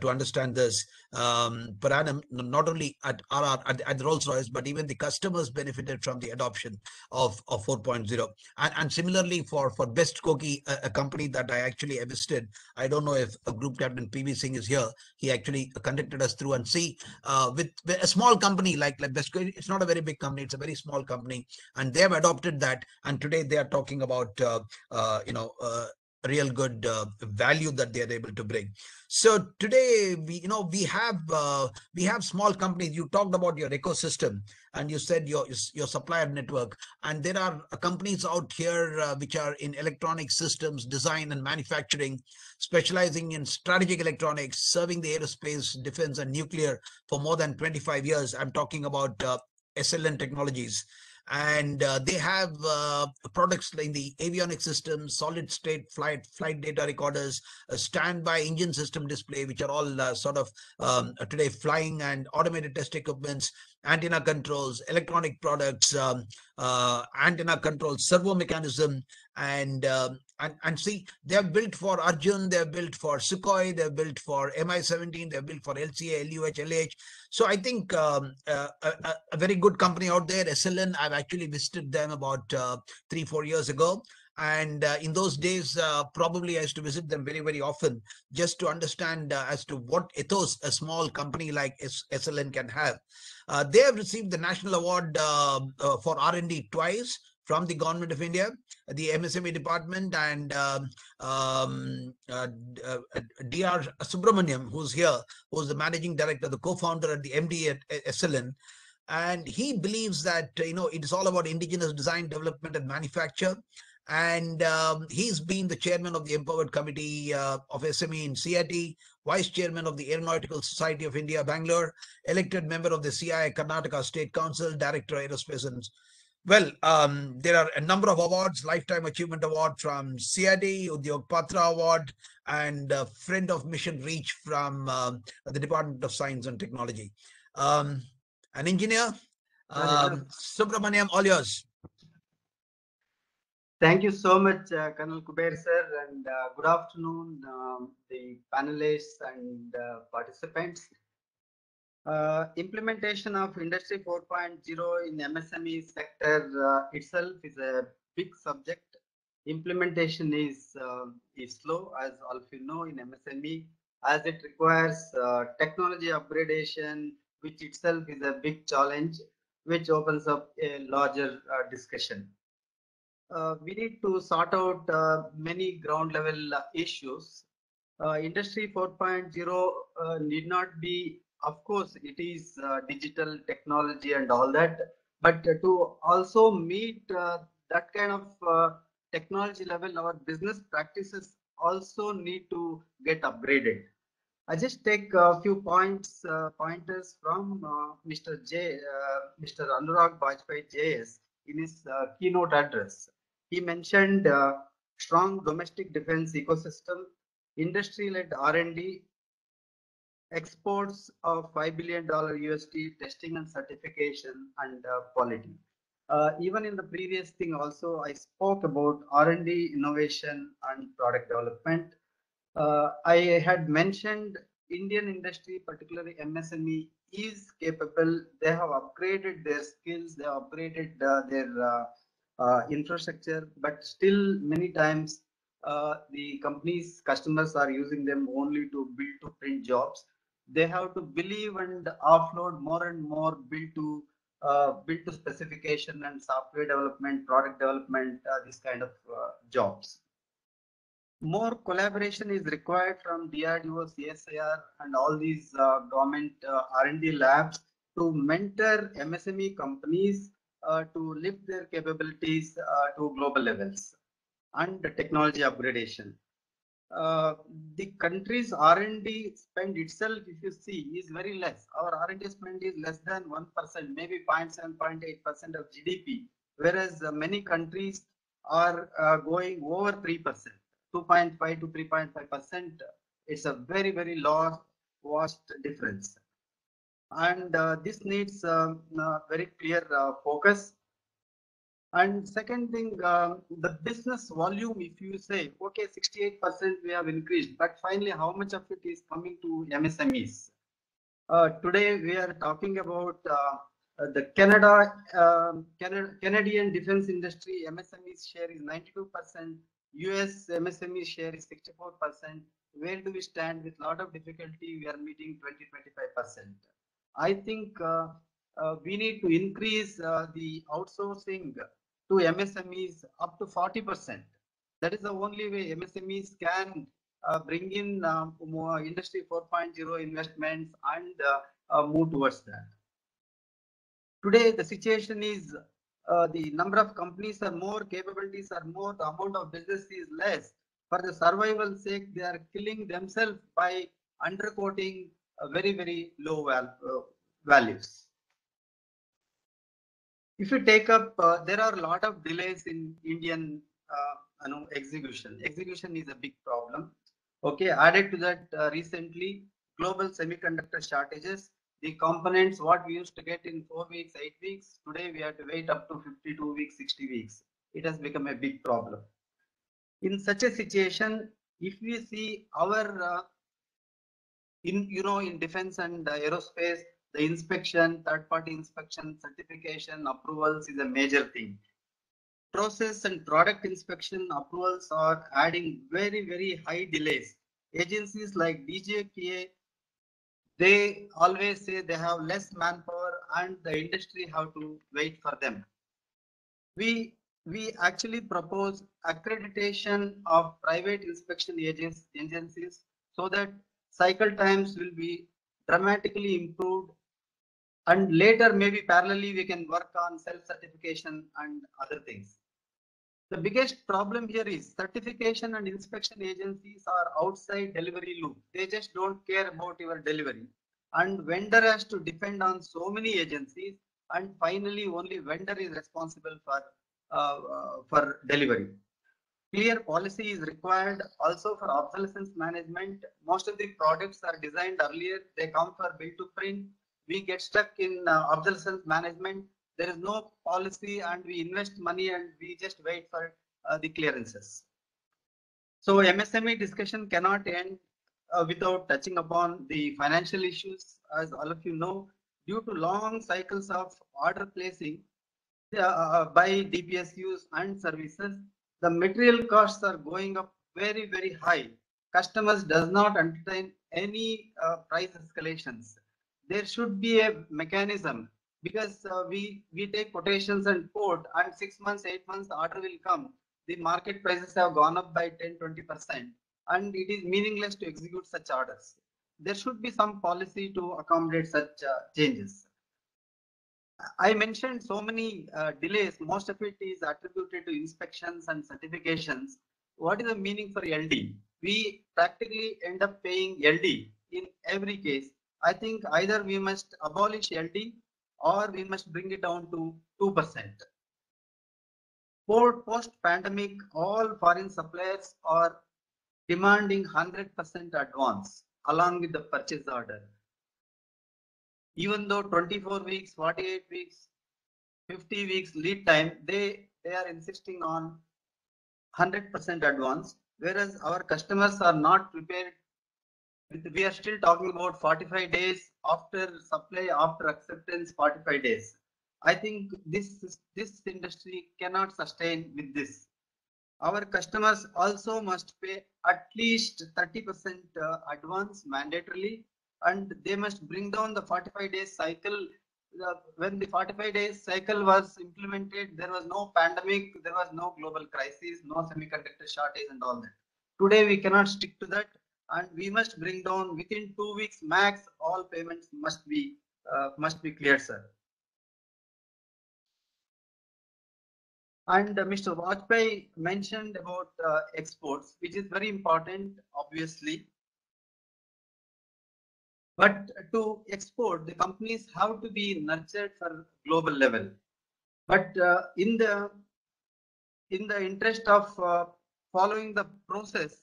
to understand this um, per annum not only at RR, at, at rolls royce but even the customers benefited from the adoption of, of 4.0. And, and similarly for, for Best Koki, a, a, company that I actually visited, I don't know if a group captain PV Singh is here. He actually conducted us through and see uh, with, with, a small company like, like Best it's not a very big company, it's a very small company. And they have adopted that. And today they are talking about, uh, uh, you know, uh, real good uh, value that they are able to bring. So today, we you know we have uh, we have small companies. You talked about your ecosystem, and you said your your supplier network, and there are companies out here uh, which are in electronic systems design and manufacturing, specializing in strategic electronics, serving the aerospace, defense, and nuclear for more than 25 years. I'm talking about uh, SLN Technologies and uh, they have uh, products like the avionic system, solid state flight flight data recorders, a standby engine system display, which are all uh, sort of um, today flying and automated test equipments, antenna controls, electronic products, um, uh, antenna controls, servo mechanism, and um, and and see they're built for Arjun, they're built for Sukhoi, they're built for Mi-17, they're built for LCA, LUH, LH. So I think um, uh, a, a, very good company out there, SLN. I've actually visited them about uh, three four years ago. And uh, in those days, uh, probably I used to visit them very, very often just to understand uh, as to what ethos a small company like SLN can have. Uh, they have received the national award um, for R&D twice from the government of India, the MSME department, and um, um, uh, uh, Dr. Subramaniam, who's here, who's the managing director, the co-founder at the MD at SLN. And he believes that you know it is all about indigenous design, development, and manufacture. And um, he's been the chairman of the Empowered Committee uh, of SME in CIT, vice chairman of the Aeronautical Society of India, Bangalore, elected member of the CII Karnataka State Council, director aerospace and well, um, there are a number of awards, Lifetime Achievement Award from CID, Udyog Patra Award, and uh, Friend of Mission Reach from uh, the Department of Science and Technology. Um, an engineer, um, Subramaniam, all yours. Thank you so much, uh, Colonel Kuber sir, and uh, good afternoon, um, the panelists and uh, participants. Uh, implementation of Industry 4.0 in MSME sector uh, itself is a big subject. Implementation is uh, is slow, as all of you know, in MSME, as it requires uh, technology upgradation, which itself is a big challenge, which opens up a larger uh, discussion. Uh, we need to sort out many ground level issues. Industry 4.0 need not be of course it is uh, digital technology and all that but to also meet uh, that kind of uh, technology level our business practices also need to get upgraded. I just take a few points uh, pointers from uh, mr j uh, mr anurag bajpai js in his keynote address. He mentioned strong domestic defense ecosystem industry led r&d exports of $5 billion USD testing and certification and uh, quality. Uh, even in the previous thing also, I spoke about R&D, innovation and product development. Uh, I had mentioned Indian industry, particularly MSME, is capable. They have upgraded their skills, they have upgraded uh, their uh, uh, infrastructure, but still many times the companies, customers are using them only to build to print jobs they have to believe and offload more and more build to uh, build to specification and software development, product development, uh, this kind of uh, jobs. More collaboration is required from DRDO, CSIR, and all these uh, government uh, R&D labs to mentor MSME companies uh, to lift their capabilities to global levels and technology upgradation. Uh, the country's R&D spend itself, if you see, is very less. Our R&D spend is less than 1%, maybe 0.7, 0.8% of GDP, whereas uh, many countries are uh, going over 3%, 2.5 to 3.5%. It's a very, very large, vast difference. And uh, this needs um, very clear uh, focus and second thing, uh, the business volume, if you say, okay, 68% we have increased, but finally, how much of it is coming to MSMEs? Uh, today, we are talking about uh, the Canada, um, Canada, Canadian defense industry, MSMEs share is 92%, US MSME share is 64%. Where do we stand with a lot of difficulty? We are meeting 20-25%. I think uh, uh, we need to increase uh, the outsourcing to MSMEs up to 40%. That is the only way MSMEs can uh, bring in um, more industry 4.0 investments and uh, uh, move towards that. Today, the situation is uh, the number of companies are more, capabilities are more, the amount of business is less. For the survival sake, they are killing themselves by underquoting uh, very, very low val uh, values. If you take up, uh, there are a lot of delays in Indian uh, you know, execution. Execution is a big problem. Okay, added to that uh, recently, global semiconductor shortages. The components, what we used to get in four weeks, eight weeks, today we have to wait up to 52 weeks, 60 weeks. It has become a big problem. In such a situation, if we see our uh, in you know in defense and uh, aerospace the inspection third party inspection certification approvals is a major thing. Process and product inspection approvals are adding very very high delays. Agencies like dgqa they always say they have less manpower and the industry have to wait for them. We we actually propose accreditation of private inspection agents agencies so that cycle times will be dramatically improved and later maybe parallelly we can work on self certification and other things the biggest problem here is certification and inspection agencies are outside delivery loop they just don't care about your delivery and vendor has to depend on so many agencies and finally only vendor is responsible for uh, uh, for delivery clear policy is required also for obsolescence management. Most of the products are designed earlier. They come for build to print. We get stuck in uh, obsolescence management. There is no policy and we invest money and we just wait for uh, the clearances. So MSME discussion cannot end uh, without touching upon the financial issues. As all of you know, due to long cycles of order placing uh, by DPSUs and services, the material costs are going up very very high customers does not entertain any uh, price escalations there should be a mechanism because uh, we we take quotations and quote and six months eight months the order will come the market prices have gone up by 10 20 percent and it is meaningless to execute such orders there should be some policy to accommodate such uh, changes I mentioned so many uh, delays. Most of it is attributed to inspections and certifications. What is the meaning for LD? We practically end up paying LD in every case. I think either we must abolish LD or we must bring it down to 2%. Post pandemic, all foreign suppliers are demanding 100% advance along with the purchase order even though 24 weeks 48 weeks 50 weeks lead time they they are insisting on 100% advance whereas our customers are not prepared we are still talking about 45 days after supply after acceptance 45 days. I think this this industry cannot sustain with this. Our customers also must pay at least 30% uh, advance mandatorily and they must bring down the 45 days cycle. When the 45 days cycle was implemented there was no pandemic there was no global crisis no semiconductor shortage and all that. Today we cannot stick to that and we must bring down within two weeks max all payments must be uh, must be cleared sir and uh, mr Bajpai mentioned about uh, exports which is very important obviously but to export, the companies have to be nurtured for global level. But uh, in the in the interest of uh, following the process,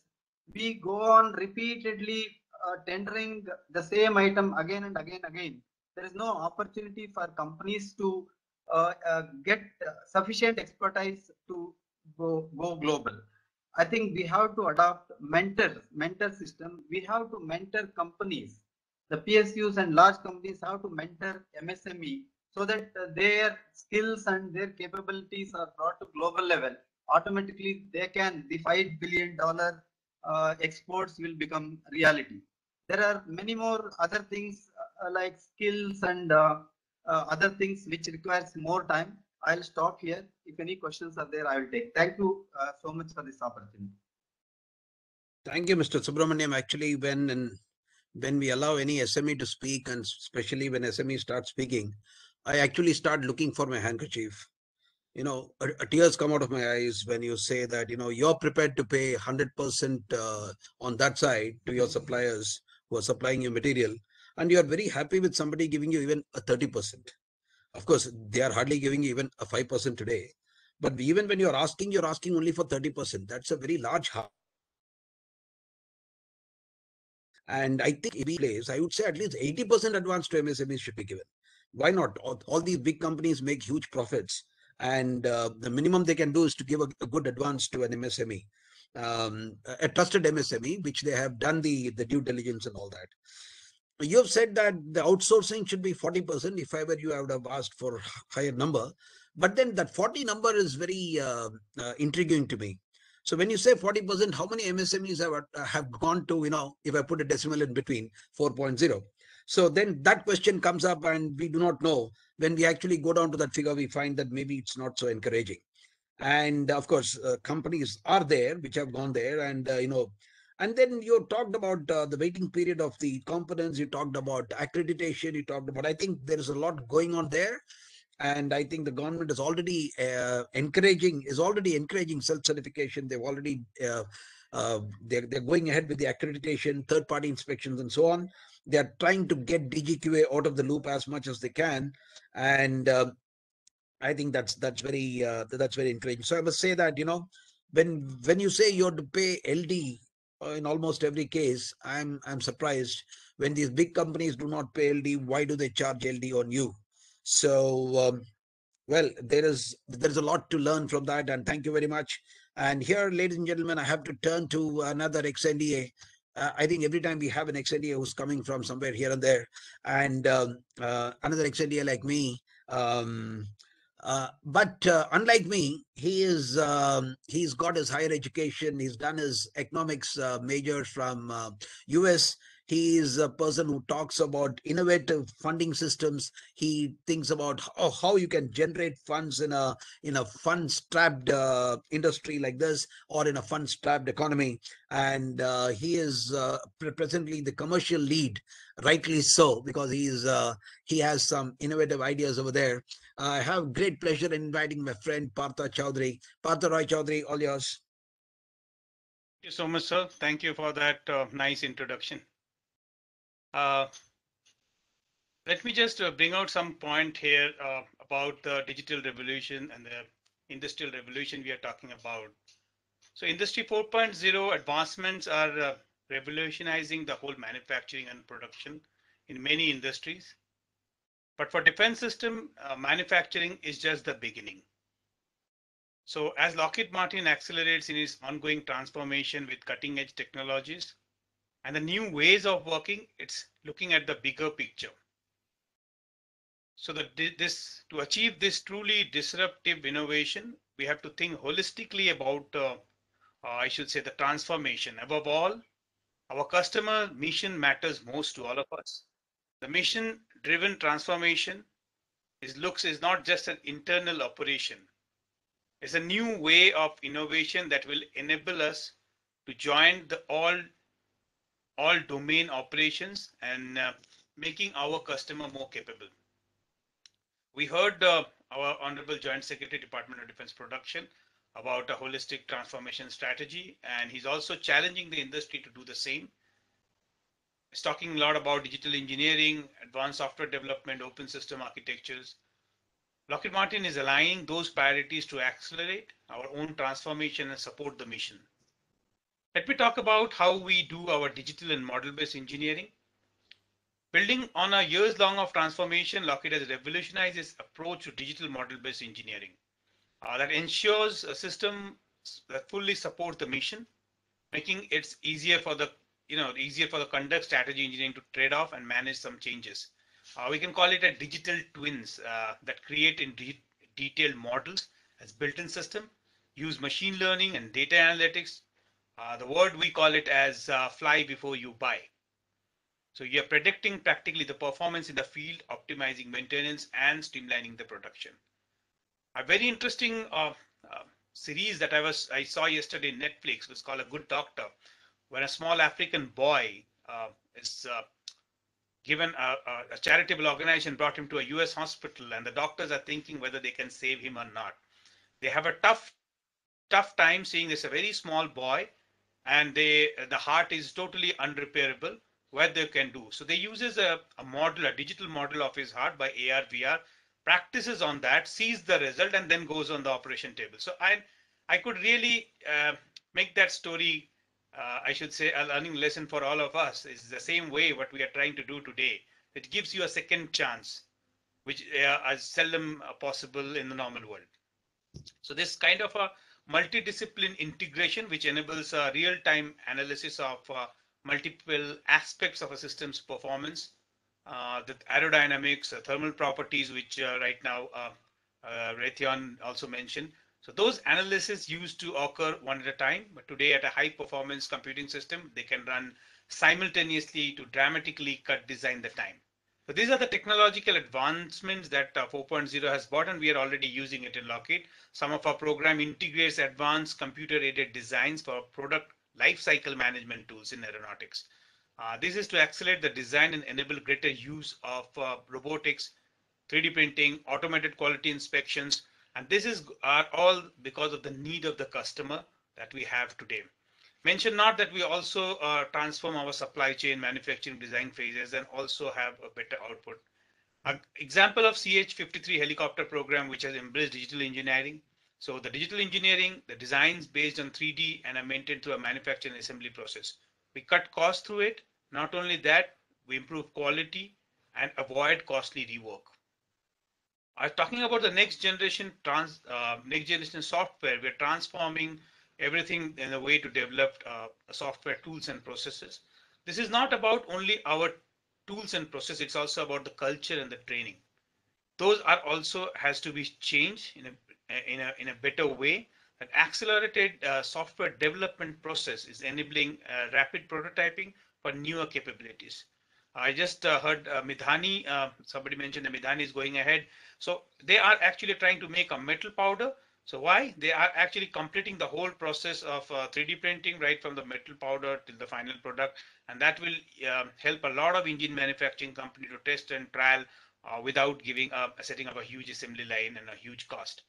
we go on repeatedly uh, tendering the same item again and again again. There is no opportunity for companies to uh, uh, get sufficient expertise to go, go global. I think we have to adopt mentor mentor system. We have to mentor companies the PSUs and large companies have to mentor MSME so that uh, their skills and their capabilities are brought to global level. Automatically, they can, the $5 billion uh, exports will become reality. There are many more other things uh, like skills and uh, uh, other things which requires more time. I'll stop here. If any questions are there, I will take. Thank you uh, so much for this opportunity. Thank you, Mr. Subramaniam. Actually, when and when we allow any SME to speak, and especially when SME starts speaking, I actually start looking for my handkerchief. You know, tears come out of my eyes when you say that you know you're prepared to pay hundred percent uh, on that side to your suppliers who are supplying you material, and you are very happy with somebody giving you even a thirty percent. Of course, they are hardly giving you even a five percent today. But even when you're asking, you're asking only for 30%. That's a very large half. And I think every place, I would say at least 80% advance to MSMEs should be given. Why not? All, all these big companies make huge profits. And uh, the minimum they can do is to give a, a good advance to an MSME, um, a trusted MSME, which they have done the, the due diligence and all that. You have said that the outsourcing should be 40%. If I were you, I would have asked for higher number. But then that 40 number is very uh, uh, intriguing to me. So when you say 40%, how many MSMEs have, have gone to, you know, if I put a decimal in between 4.0? So then that question comes up and we do not know. When we actually go down to that figure, we find that maybe it's not so encouraging. And of course, uh, companies are there which have gone there and, uh, you know, and then you talked about uh, the waiting period of the components, you talked about accreditation, you talked about, I think there is a lot going on there. And i think the government is already uh, encouraging is already encouraging self certification they've already uh, uh, they're, they're going ahead with the accreditation third party inspections and so on they're trying to get dgqa out of the loop as much as they can and um, i think that's that's very uh, that's very encouraging so i must say that you know when when you say you have to pay ld uh, in almost every case i'm i'm surprised when these big companies do not pay ld why do they charge ld on you so, um, well, there is there is a lot to learn from that, and thank you very much. And here, ladies and gentlemen, I have to turn to another XNDA. Uh, I think every time we have an XNDA who's coming from somewhere here and there, and um, uh, another XNDA like me. Um, uh, but uh, unlike me, he is um, he's got his higher education. He's done his economics uh, major from US he is a person who talks about innovative funding systems. He thinks about how, how you can generate funds in a in a fund strapped uh, industry like this or in a fund strapped economy. And uh, he is uh, presently the commercial lead, rightly so, because he is uh, he has some innovative ideas over there. I have great pleasure in inviting my friend Partha Chowdhury. Partha Roy Chowdhury, all yours. Thank you so much, sir. Thank you for that uh, nice introduction. Uh, let me just uh, bring out some point here uh, about the digital revolution and the industrial revolution we are talking about. So industry 4.0 advancements are uh, revolutionizing the whole manufacturing and production in many industries. But for defense system, uh, manufacturing is just the beginning. So as Lockheed Martin accelerates in its ongoing transformation with cutting edge technologies, and the new ways of working, it's looking at the bigger picture. So that this to achieve this truly disruptive innovation, we have to think holistically about, uh, uh, I should say, the transformation. Above all, our customer mission matters most to all of us. The mission-driven transformation is looks is not just an internal operation. It's a new way of innovation that will enable us to join the all all domain operations and uh, making our customer more capable. We heard uh, our Honorable Joint Secretary, Department of Defense Production, about a holistic transformation strategy, and he's also challenging the industry to do the same. He's talking a lot about digital engineering, advanced software development, open system architectures. Lockheed Martin is aligning those priorities to accelerate our own transformation and support the mission. Let me talk about how we do our digital and model-based engineering. Building on a years long of transformation, Lockheed has revolutionized its approach to digital model-based engineering uh, that ensures a system that fully supports the mission, making it easier for the you know easier for the conduct strategy engineering to trade off and manage some changes. Uh, we can call it a digital twins uh, that create in de detailed models as built-in system, use machine learning and data analytics uh, the word we call it as uh, fly before you buy. So you're predicting practically the performance in the field, optimizing maintenance and streamlining the production. A very interesting uh, uh, series that I was I saw yesterday in Netflix was called A Good Doctor, where a small African boy uh, is given a, a, a, charitable organization brought him to a U.S. hospital, and the doctors are thinking whether they can save him or not. They have a tough, tough time seeing this a very small boy, and they the heart is totally unrepairable. What they can do, so they uses a, a model, a digital model of his heart by AR VR, practices on that, sees the result, and then goes on the operation table. So I, I could really uh, make that story uh, I should say, a learning lesson for all of us is the same way what we are trying to do today. It gives you a second chance, which uh, is seldom possible in the normal world. So this kind of a multidiscipline integration, which enables a real-time analysis of uh, multiple aspects of a system's performance, uh, the aerodynamics, uh, thermal properties, which uh, right now uh, Raytheon also mentioned, so those analyses used to occur one at a time, but today at a high performance computing system, they can run simultaneously to dramatically cut design the time. So these are the technological advancements that uh, 4.0 has brought and we are already using it in Lockheed. Some of our program integrates advanced computer aided designs for product lifecycle management tools in aeronautics. Uh, this is to accelerate the design and enable greater use of uh, robotics, 3D printing, automated quality inspections, and this is are all because of the need of the customer that we have today. Mention not that we also uh, transform our supply chain manufacturing design phases and also have a better output. An example of CH-53 helicopter program, which has embraced digital engineering. So the digital engineering, the designs based on 3D and are maintained through a manufacturing assembly process. We cut costs through it. Not only that, we improve quality and avoid costly rework. I was talking about the next generation trans uh, next generation software. We're transforming everything in a way to develop uh, software tools and processes. This is not about only our tools and process. It's also about the culture and the training. Those are also has to be changed in a in a in a better way. An accelerated uh, software development process is enabling uh, rapid prototyping for newer capabilities. I just uh, heard uh, Midhani, uh, somebody mentioned that Midhani is going ahead. So they are actually trying to make a metal powder. So why? They are actually completing the whole process of uh, 3D printing right from the metal powder till the final product. And that will um, help a lot of engine manufacturing company to test and trial uh, without giving up, setting up a huge assembly line and a huge cost.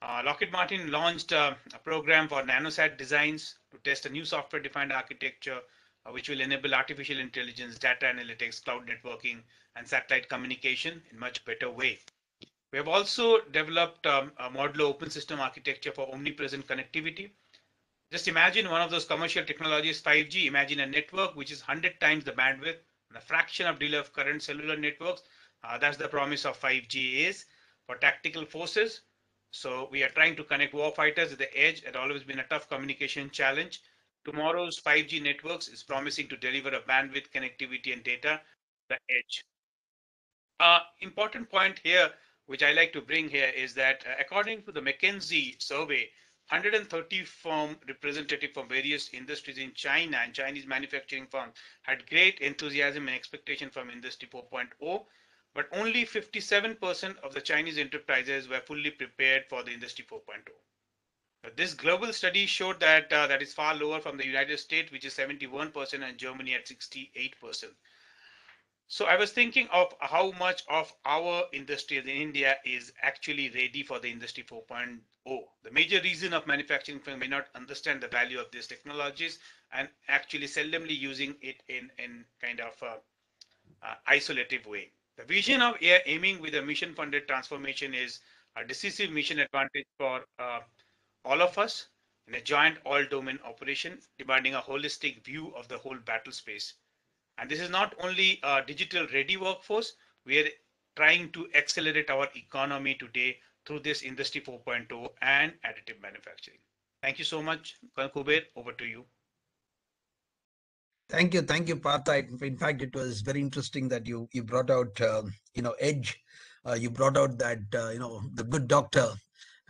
Uh, Lockheed Martin launched a program for nanosat designs to test a new software defined architecture uh, which will enable artificial intelligence, data analytics, cloud networking, and satellite communication in much better way. We have also developed um, a modular open system architecture for omnipresent connectivity. Just imagine one of those commercial technologies, 5G. Imagine a network which is 100 times the bandwidth and a fraction of delay of current cellular networks. Uh, that's the promise of 5G is for tactical forces. So we are trying to connect warfighters at the edge. It always been a tough communication challenge. Tomorrow's 5G networks is promising to deliver a bandwidth, connectivity, and data at the edge. Uh, important point here, which I like to bring here, is that uh, according to the McKinsey survey, 130 firm representative from various industries in China and Chinese manufacturing firms had great enthusiasm and expectation from Industry 4.0, but only 57% of the Chinese enterprises were fully prepared for the Industry 4.0. This global study showed that uh, that is far lower from the United States, which is 71%, and Germany at 68%. So I was thinking of how much of our industry in India is actually ready for the industry 4.0. The major reason of manufacturing firms may not understand the value of these technologies and actually seldomly using it in, in kind of a, a isolative way. The vision of aiming with a mission funded transformation is a decisive mission advantage for uh, all of us in a joint all domain operation demanding a holistic view of the whole battle space. And this is not only a digital ready workforce, we are trying to accelerate our economy today through this industry 4.0 and additive manufacturing. Thank you so much. Kuber, over to you. Thank you, thank you, Partha. In fact, it was very interesting that you you brought out, um, you know, Edge. Uh, you brought out that uh, you know the good doctor,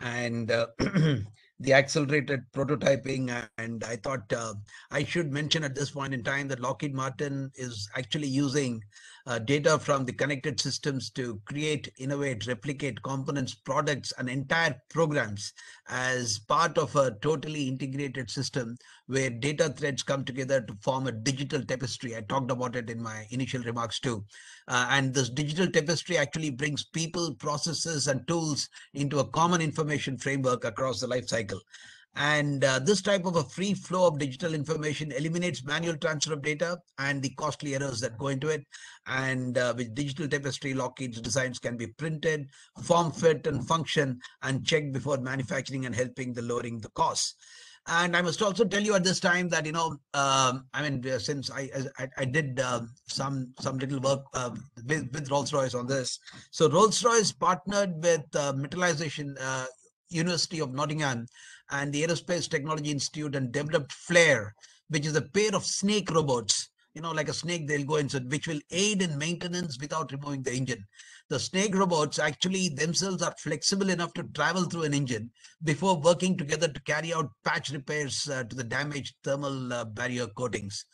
and uh, *clears throat* the accelerated prototyping. And I thought uh, I should mention at this point in time that Lockheed Martin is actually using uh, data from the connected systems to create, innovate, replicate components, products, and entire programs as part of a totally integrated system where data threads come together to form a digital tapestry. I talked about it in my initial remarks too. Uh, and this digital tapestry actually brings people, processes, and tools into a common information framework across the life cycle. And uh, this type of a free flow of digital information eliminates manual transfer of data and the costly errors that go into it. And uh, with digital tapestry, Lockheed's designs can be printed, form fit and function and checked before manufacturing and helping the lowering the costs. And I must also tell you at this time that you know, um, I mean, uh, since I I, I did uh, some some little work uh, with, with Rolls Royce on this, so Rolls Royce partnered with uh, Metallization uh, University of Nottingham and the Aerospace Technology Institute and developed Flare, which is a pair of snake robots. You know, like a snake, they'll go inside, which will aid in maintenance without removing the engine. The snake robots actually themselves are flexible enough to travel through an engine before working together to carry out patch repairs uh, to the damaged thermal uh, barrier coatings.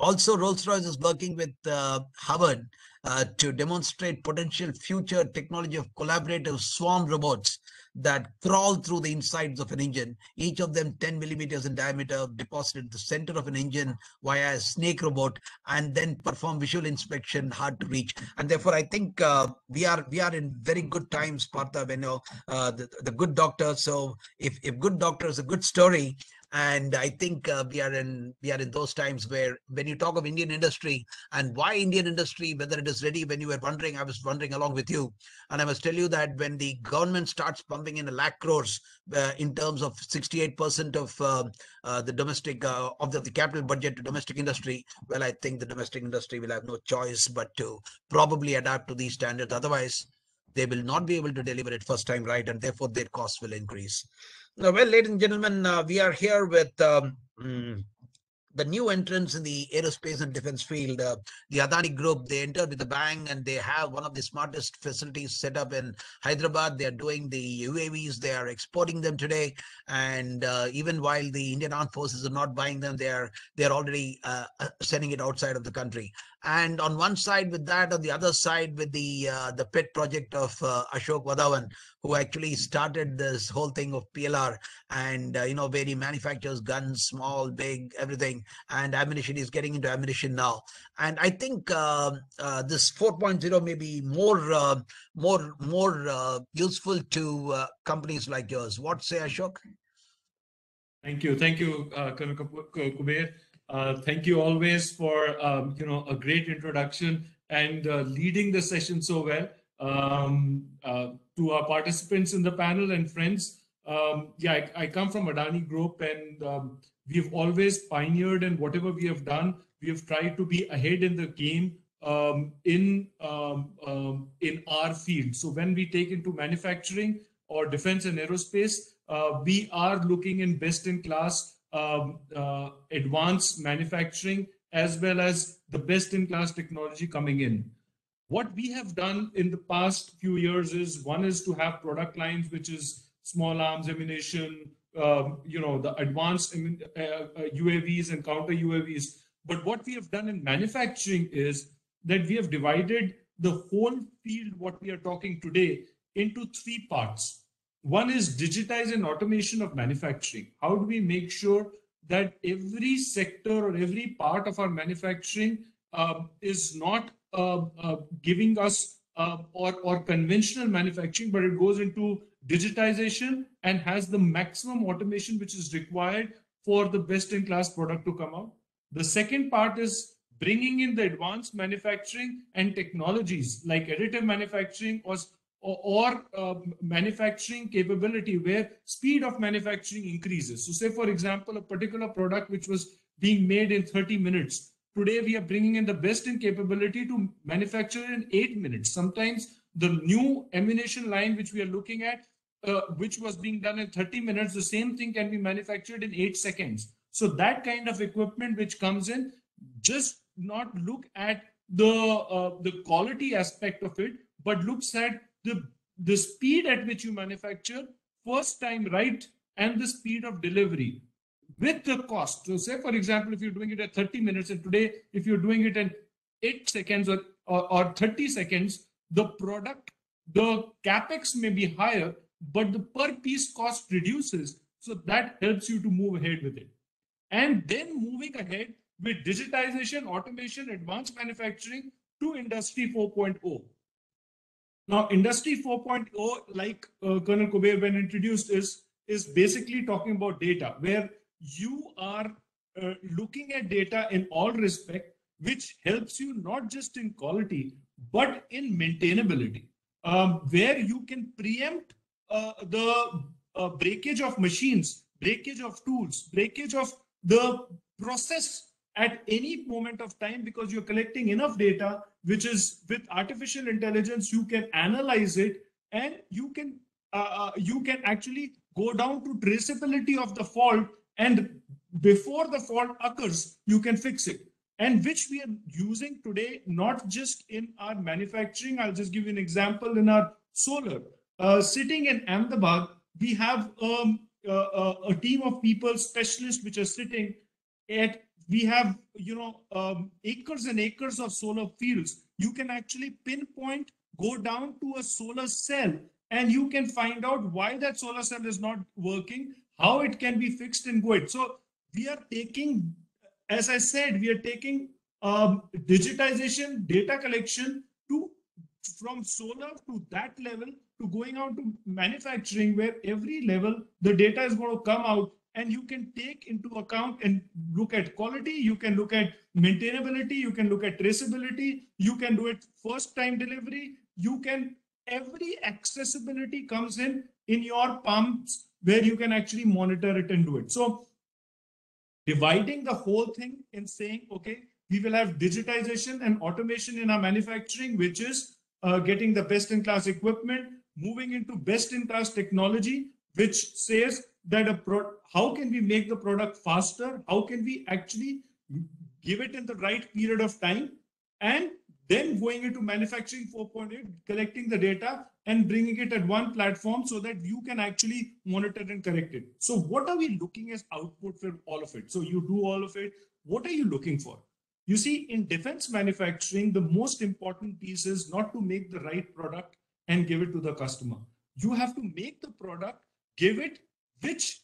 Also, Rolls-Royce is working with uh, Harvard uh, to demonstrate potential future technology of collaborative swarm robots that crawl through the insides of an engine, each of them 10 millimeters in diameter, deposited at the center of an engine via a snake robot, and then perform visual inspection, hard to reach. And therefore, I think uh, we are we are in very good times, Partha, when you know, uh, the, the good doctor. So if, if good doctor is a good story, and i think uh, we are in we are in those times where when you talk of indian industry and why indian industry whether it is ready when you were wondering i was wondering along with you and i must tell you that when the government starts pumping in a lakh crores uh, in terms of 68% of uh, uh, the domestic uh, of the, the capital budget to domestic industry well i think the domestic industry will have no choice but to probably adapt to these standards. Otherwise they will not be able to deliver it first time right and therefore their costs will increase well, ladies and gentlemen, uh, we are here with um, mm, the new entrants in the aerospace and defense field. Uh, the Adani Group, they entered with a bang and they have one of the smartest facilities set up in Hyderabad. They are doing the UAVs, they are exporting them today. And uh, even while the Indian Armed Forces are not buying them, they are, they are already uh, uh sending it outside of the country. And on one side with that, on the other side with the uh, the pet project of uh, Ashok Wadhawan, who actually started this whole thing of PLR and, uh, you know, where he manufactures guns, small, big, everything, and ammunition. He's getting into ammunition now. And I think um, uh, this 4.0 may be more, uh, more, more uh, useful to companies like yours. What say, Ashok? Thank you. Thank you, Colonel Kuber. Uh, thank you always for, um, you know, a great introduction and leading the session so well. Um, to our participants in the panel and friends. Um, yeah, I, I, come from Adani Group and um, we've always pioneered and whatever we have done, we have tried to be ahead in the game um, in um, in our field. So when we take into manufacturing or defense and aerospace, uh, we are looking in best in class uh, advanced manufacturing as well as the best in class technology coming in. What we have done in the past few years is one is to have product lines, which is small arms ammunition, um, you know, the advanced uh, uh, UAVs and counter UAVs. But what we have done in manufacturing is that we have divided the whole field, what we are talking today, into three parts. One is digitize and automation of manufacturing. How do we make sure that every sector or every part of our manufacturing um, is not uh, uh, giving us uh, or, or conventional manufacturing, but it goes into digitization and has the maximum automation which is required for the best in class product to come out. The second part is bringing in the advanced manufacturing and technologies like additive manufacturing or, or uh, manufacturing capability where speed of manufacturing increases. So say, for example, a particular product which was being made in 30 minutes Today, we are bringing in the best in capability to manufacture in eight minutes. Sometimes the new ammunition line, which we are looking at, uh, which was being done in 30 minutes, the same thing can be manufactured in eight seconds. So that kind of equipment which comes in, just not look at the uh, the quality aspect of it, but looks at the the speed at which you manufacture first time right and the speed of delivery with the cost. So say, for example, if you're doing it at 30 minutes and today, if you're doing it in eight seconds or, or, or 30 seconds, the product, the capex may be higher, but the per piece cost reduces. So that helps you to move ahead with it. And then moving ahead with digitization, automation, advanced manufacturing to industry 4.0. Now, industry 4.0, like uh, Colonel Kuber when introduced, is is basically talking about data, where you are uh, looking at data in all respect, which helps you not just in quality but in maintainability, um, where you can preempt uh, the uh, breakage of machines, breakage of tools, breakage of the process at any moment of time because you're collecting enough data, which is with artificial intelligence, you can analyze it and you can uh, uh, you can actually go down to traceability of the fault and before the fault occurs, you can fix it. And which we are using today, not just in our manufacturing. I'll just give you an example in our solar. Uh, sitting in Ahmedabad, we have um, uh, a team of people, specialists, which are sitting at we have you know um, acres and acres of solar fields. You can actually pinpoint go down to a solar cell and you can find out why that solar cell is not working how it can be fixed and go it so we are taking as i said we are taking um, digitization data collection to from solar to that level to going out to manufacturing where every level the data is going to come out and you can take into account and look at quality you can look at maintainability you can look at traceability you can do it first time delivery. You can every accessibility comes in in your pumps where you can actually monitor it and do it. So dividing the whole thing and saying okay we will have digitization and automation in our manufacturing which is uh, getting the best in class equipment moving into best in class technology which says that a pro how can we make the product faster? How can we actually give it in the right period of time? And then going into manufacturing 4.8 collecting the data and bringing it at one platform so that you can actually monitor and correct it. So what are we looking as output for all of it? So you do all of it. What are you looking for? You see in defense manufacturing the most important piece is not to make the right product and give it to the customer. You have to make the product give it which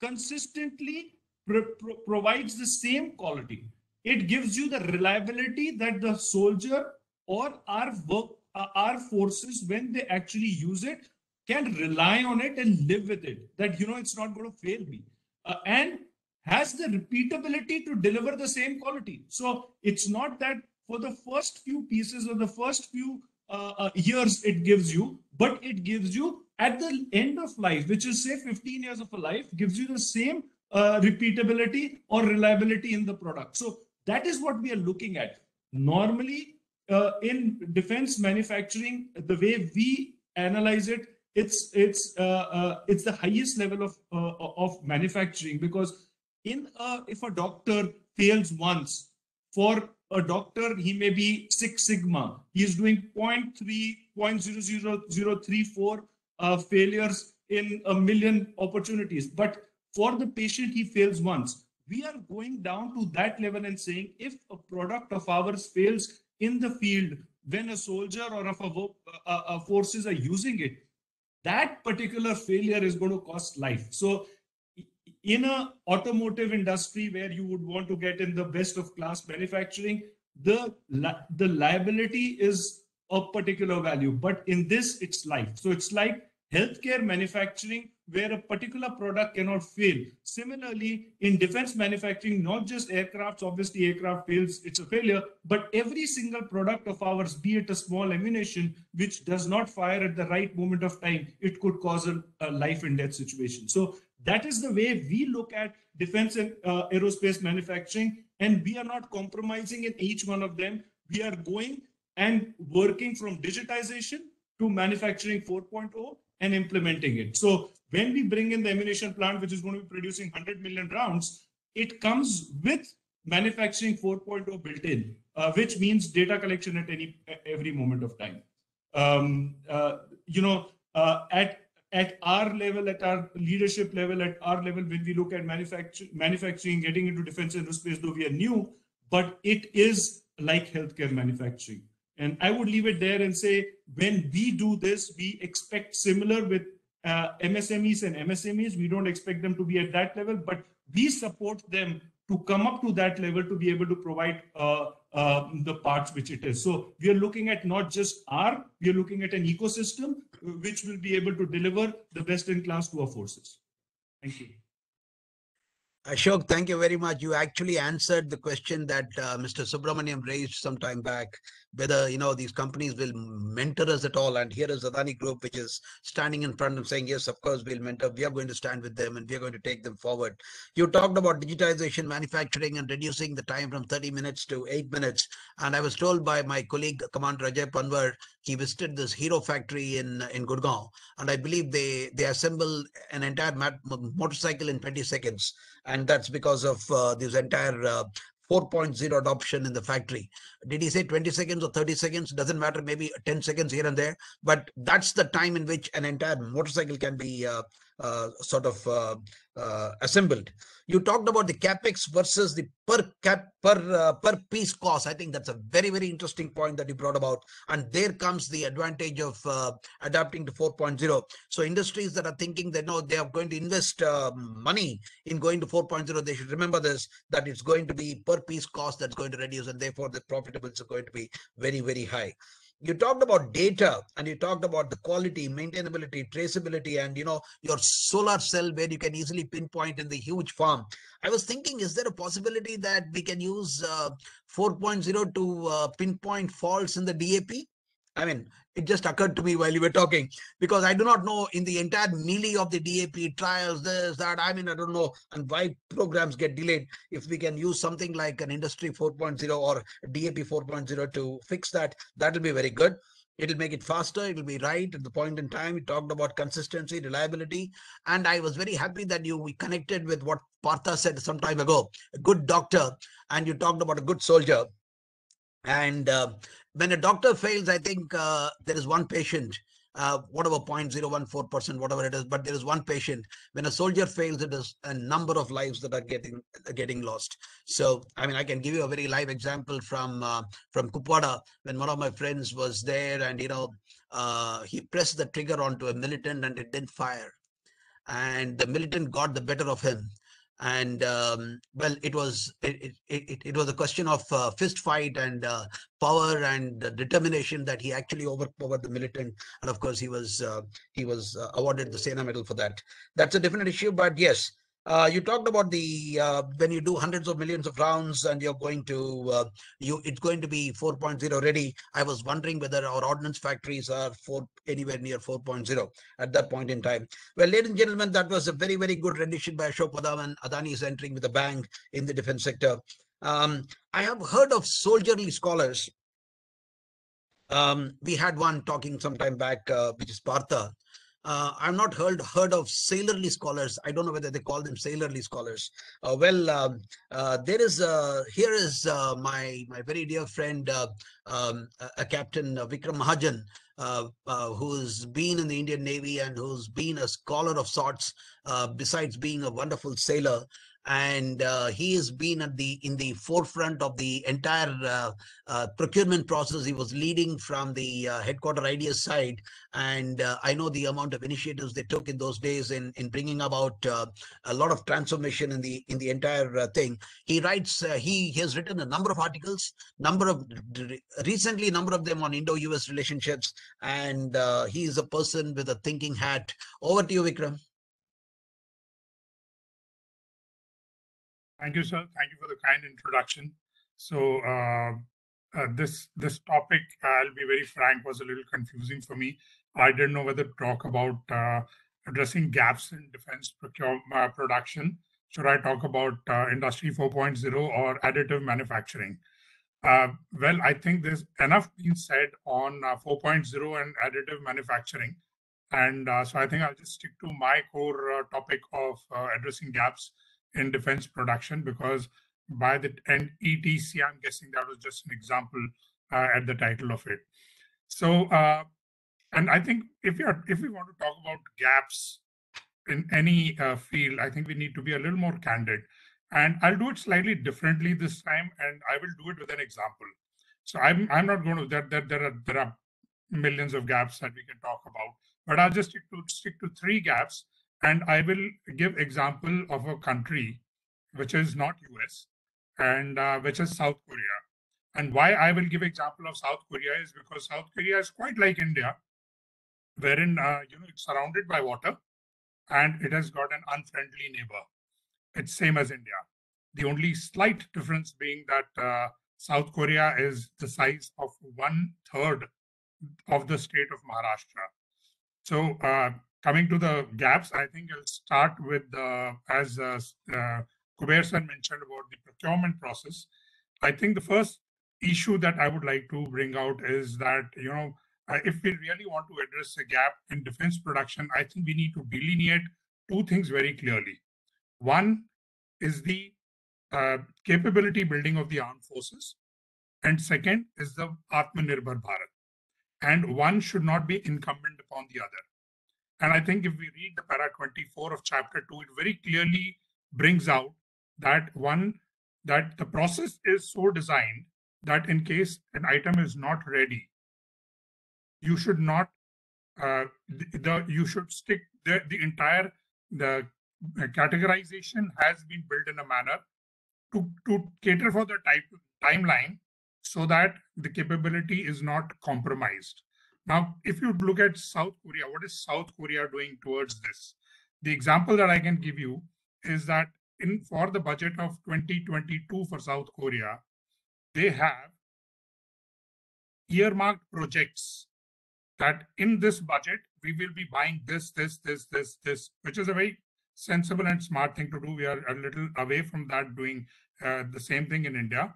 consistently pro pro provides the same quality. It gives you the reliability that the soldier or our work, uh, our forces, when they actually use it, can rely on it and live with it. That you know it's not going to fail me, uh, and has the repeatability to deliver the same quality. So it's not that for the first few pieces or the first few uh, uh years it gives you, but it gives you at the end of life, which is say 15 years of a life, gives you the same uh, repeatability or reliability in the product. So that is what we are looking at. Normally, uh, in defense manufacturing, the way we analyze it, it's it's uh, uh it's the highest level of uh, of manufacturing because in a, if a doctor fails once for a doctor he may be six sigma he is doing 0.3 0.00034 uh, failures in a million opportunities. But for the patient, he fails once. We are going down to that level and saying if a product of ours fails in the field when a soldier or if a, a, a forces are using it, that particular failure is going to cost life. So in a automotive industry where you would want to get in the best of class manufacturing, the, the liability is a particular value, but in this it's life. So it's like healthcare manufacturing where a particular product cannot fail. Similarly, in defense manufacturing, not just aircrafts, obviously aircraft fails, it's a failure, but every single product of ours, be it a small ammunition, which does not fire at the right moment of time, it could cause a, a life and death situation. So that is the way we look at defense and uh, aerospace manufacturing, and we are not compromising in each one of them. We are going and working from digitization to manufacturing 4.0 and implementing it. So when we bring in the ammunition plant, which is going to be producing 100 million rounds, it comes with manufacturing 4.0 built in, uh, which means data collection at any every moment of time. Um, uh, you know, uh, at at our level, at our leadership level, at our level, when we look at manufacturing, manufacturing, getting into defense and aerospace, though we are new, but it is like healthcare manufacturing. And I would leave it there and say, when we do this, we expect similar with uh, MSMEs and MSMEs. We don't expect them to be at that level, but we support them to come up to that level to be able to provide uh, uh, the parts which it is. So we are looking at not just R, we are looking at an ecosystem uh, which will be able to deliver the best in class to our forces. Thank you. Ashok, thank you very much. You actually answered the question that uh, Mr. Subramaniam raised some time back, whether you know these companies will mentor us at all. And here is Adani Group, which is standing in front of saying, yes, of course we'll mentor. We are going to stand with them and we are going to take them forward. You talked about digitization, manufacturing, and reducing the time from 30 minutes to eight minutes. And I was told by my colleague Commander Ajay Panwar, he visited this Hero factory in in Gurgaon, and I believe they they assemble an entire motorcycle in 20 seconds and that's because of uh, this entire uh, 4.0 adoption in the factory. Did he say 20 seconds or 30 seconds? Doesn't matter, maybe 10 seconds here and there, but that's the time in which an entire motorcycle can be uh, sort of uh, uh, assembled. You talked about the capex versus the per cap per uh, per piece cost. I think that's a very very interesting point that you brought about, and there comes the advantage of uh, adapting to 4.0. So industries that are thinking that no, they are going to invest money in going to 4.0, they should remember this that it's going to be per piece cost that's going to reduce, and therefore the profitables are going to be very very high you talked about data and you talked about the quality maintainability traceability and you know your solar cell where you can easily pinpoint in the huge farm. I was thinking is there a possibility that we can use uh, 4.0 to uh, pinpoint faults in the dap I mean, it just occurred to me while you were talking because I do not know in the entire melee of the DAP trials, this, that. I mean, I don't know, and why programs get delayed. If we can use something like an Industry 4.0 or DAP 4.0 to fix that, that will be very good. It'll make it faster. It'll be right at the point in time. We talked about consistency, reliability, and I was very happy that you we connected with what Partha said some time ago. A good doctor, and you talked about a good soldier. And uh, when a doctor fails, I think uh, there is one patient, uh, whatever 0.014%, whatever it is, but there is one patient. When a soldier fails, it is a number of lives that are getting getting lost. So, I mean, I can give you a very live example from uh, from Kupwada when one of my friends was there, and you know, uh, he pressed the trigger onto a militant and it didn't fire, and the militant got the better of him and um, well it was it, it, it was a question of uh, fist fight and uh, power and determination that he actually overpowered the militant. And of course he was uh, he was uh, awarded the Sena medal for that. That's a different issue but yes uh, you talked about the uh, when you do hundreds of millions of rounds and you're going to uh, you it's going to be 4.0 ready. I was wondering whether our ordnance factories are for anywhere near 4.0 at that point in time. Well, ladies and gentlemen, that was a very very good rendition by Ashok Wadhawan. Adani is entering with a bang in the defense sector. Um, I have heard of soldierly scholars. Um, we had one talking some time back, uh, which is Partha, uh, I've not heard heard of sailorly scholars. I don't know whether they call them sailorly scholars. Uh, well, um, uh, there is uh, here is uh, my my very dear friend, uh, um, a, Captain Vikram Mahajan, who's been in the Indian Navy and who's been a scholar of sorts, besides being a wonderful sailor and uh, he has been at the in the forefront of the entire uh, uh, procurement process. He was leading from the uh, headquarter IDS side, and uh, I know the amount of initiatives they took in those days in in bringing about uh, a lot of transformation in the in the entire thing. He writes. he, he has written a number of articles, number of recently number of them on Indo-US relationships, and he is a person with a thinking hat. Over to you, Vikram. Thank you, sir. Thank you for the kind introduction. So uh, uh, this this topic, I'll be very frank, was a little confusing for me. I didn't know whether to talk about uh, addressing gaps in defense procurement uh, production. Should I talk about uh, Industry 4.0 or additive manufacturing? Uh, well, I think there's enough being said on 4.0 and additive manufacturing. And so I think I'll just stick to my core topic of addressing gaps in defense production because by the end ETC, I'm guessing that was just an example uh, at the title of it. So, uh, and I think if we are if we want to talk about gaps in any uh, field, I think we need to be a little more candid. And I'll do it slightly differently this time, and I will do it with an example. So I'm I'm not going to there there there are there are millions of gaps that we can talk about, but I'll just stick to stick to three gaps, and I will give example of a country which is not US and uh, which is South Korea. And why I will give example of South Korea is because South Korea is quite like India, wherein uh, you know it's surrounded by water, and it has got an unfriendly neighbor. It's same as India. The only slight difference being that uh, South Korea is the size of one third of the state of Maharashtra. So uh, coming to the gaps, I think I'll start with the as uh, uh, mentioned about the procurement process. I think the first issue that I would like to bring out is that you know uh, if we really want to address the gap in defense production, I think we need to delineate two things very clearly. One is the uh, capability building of the armed forces, and second is the Atmanirbhar Bharat. And one should not be incumbent upon the other. And I think if we read the para 24 of chapter 2, it very clearly brings out that one, that the process is so designed that in case an item is not ready, you should not, uh, the, the you should stick, the, the entire, the categorization has been built in a manner to, to cater for the type timeline so that the capability is not compromised. Now, if you look at South Korea, what is South Korea doing towards this? The example that I can give you is that in for the budget of 2022 for South Korea, they have earmarked projects that in this budget we will be buying this, this, this, this, this, which is a very sensible and smart thing to do. We are a little away from that doing uh, the same thing in India.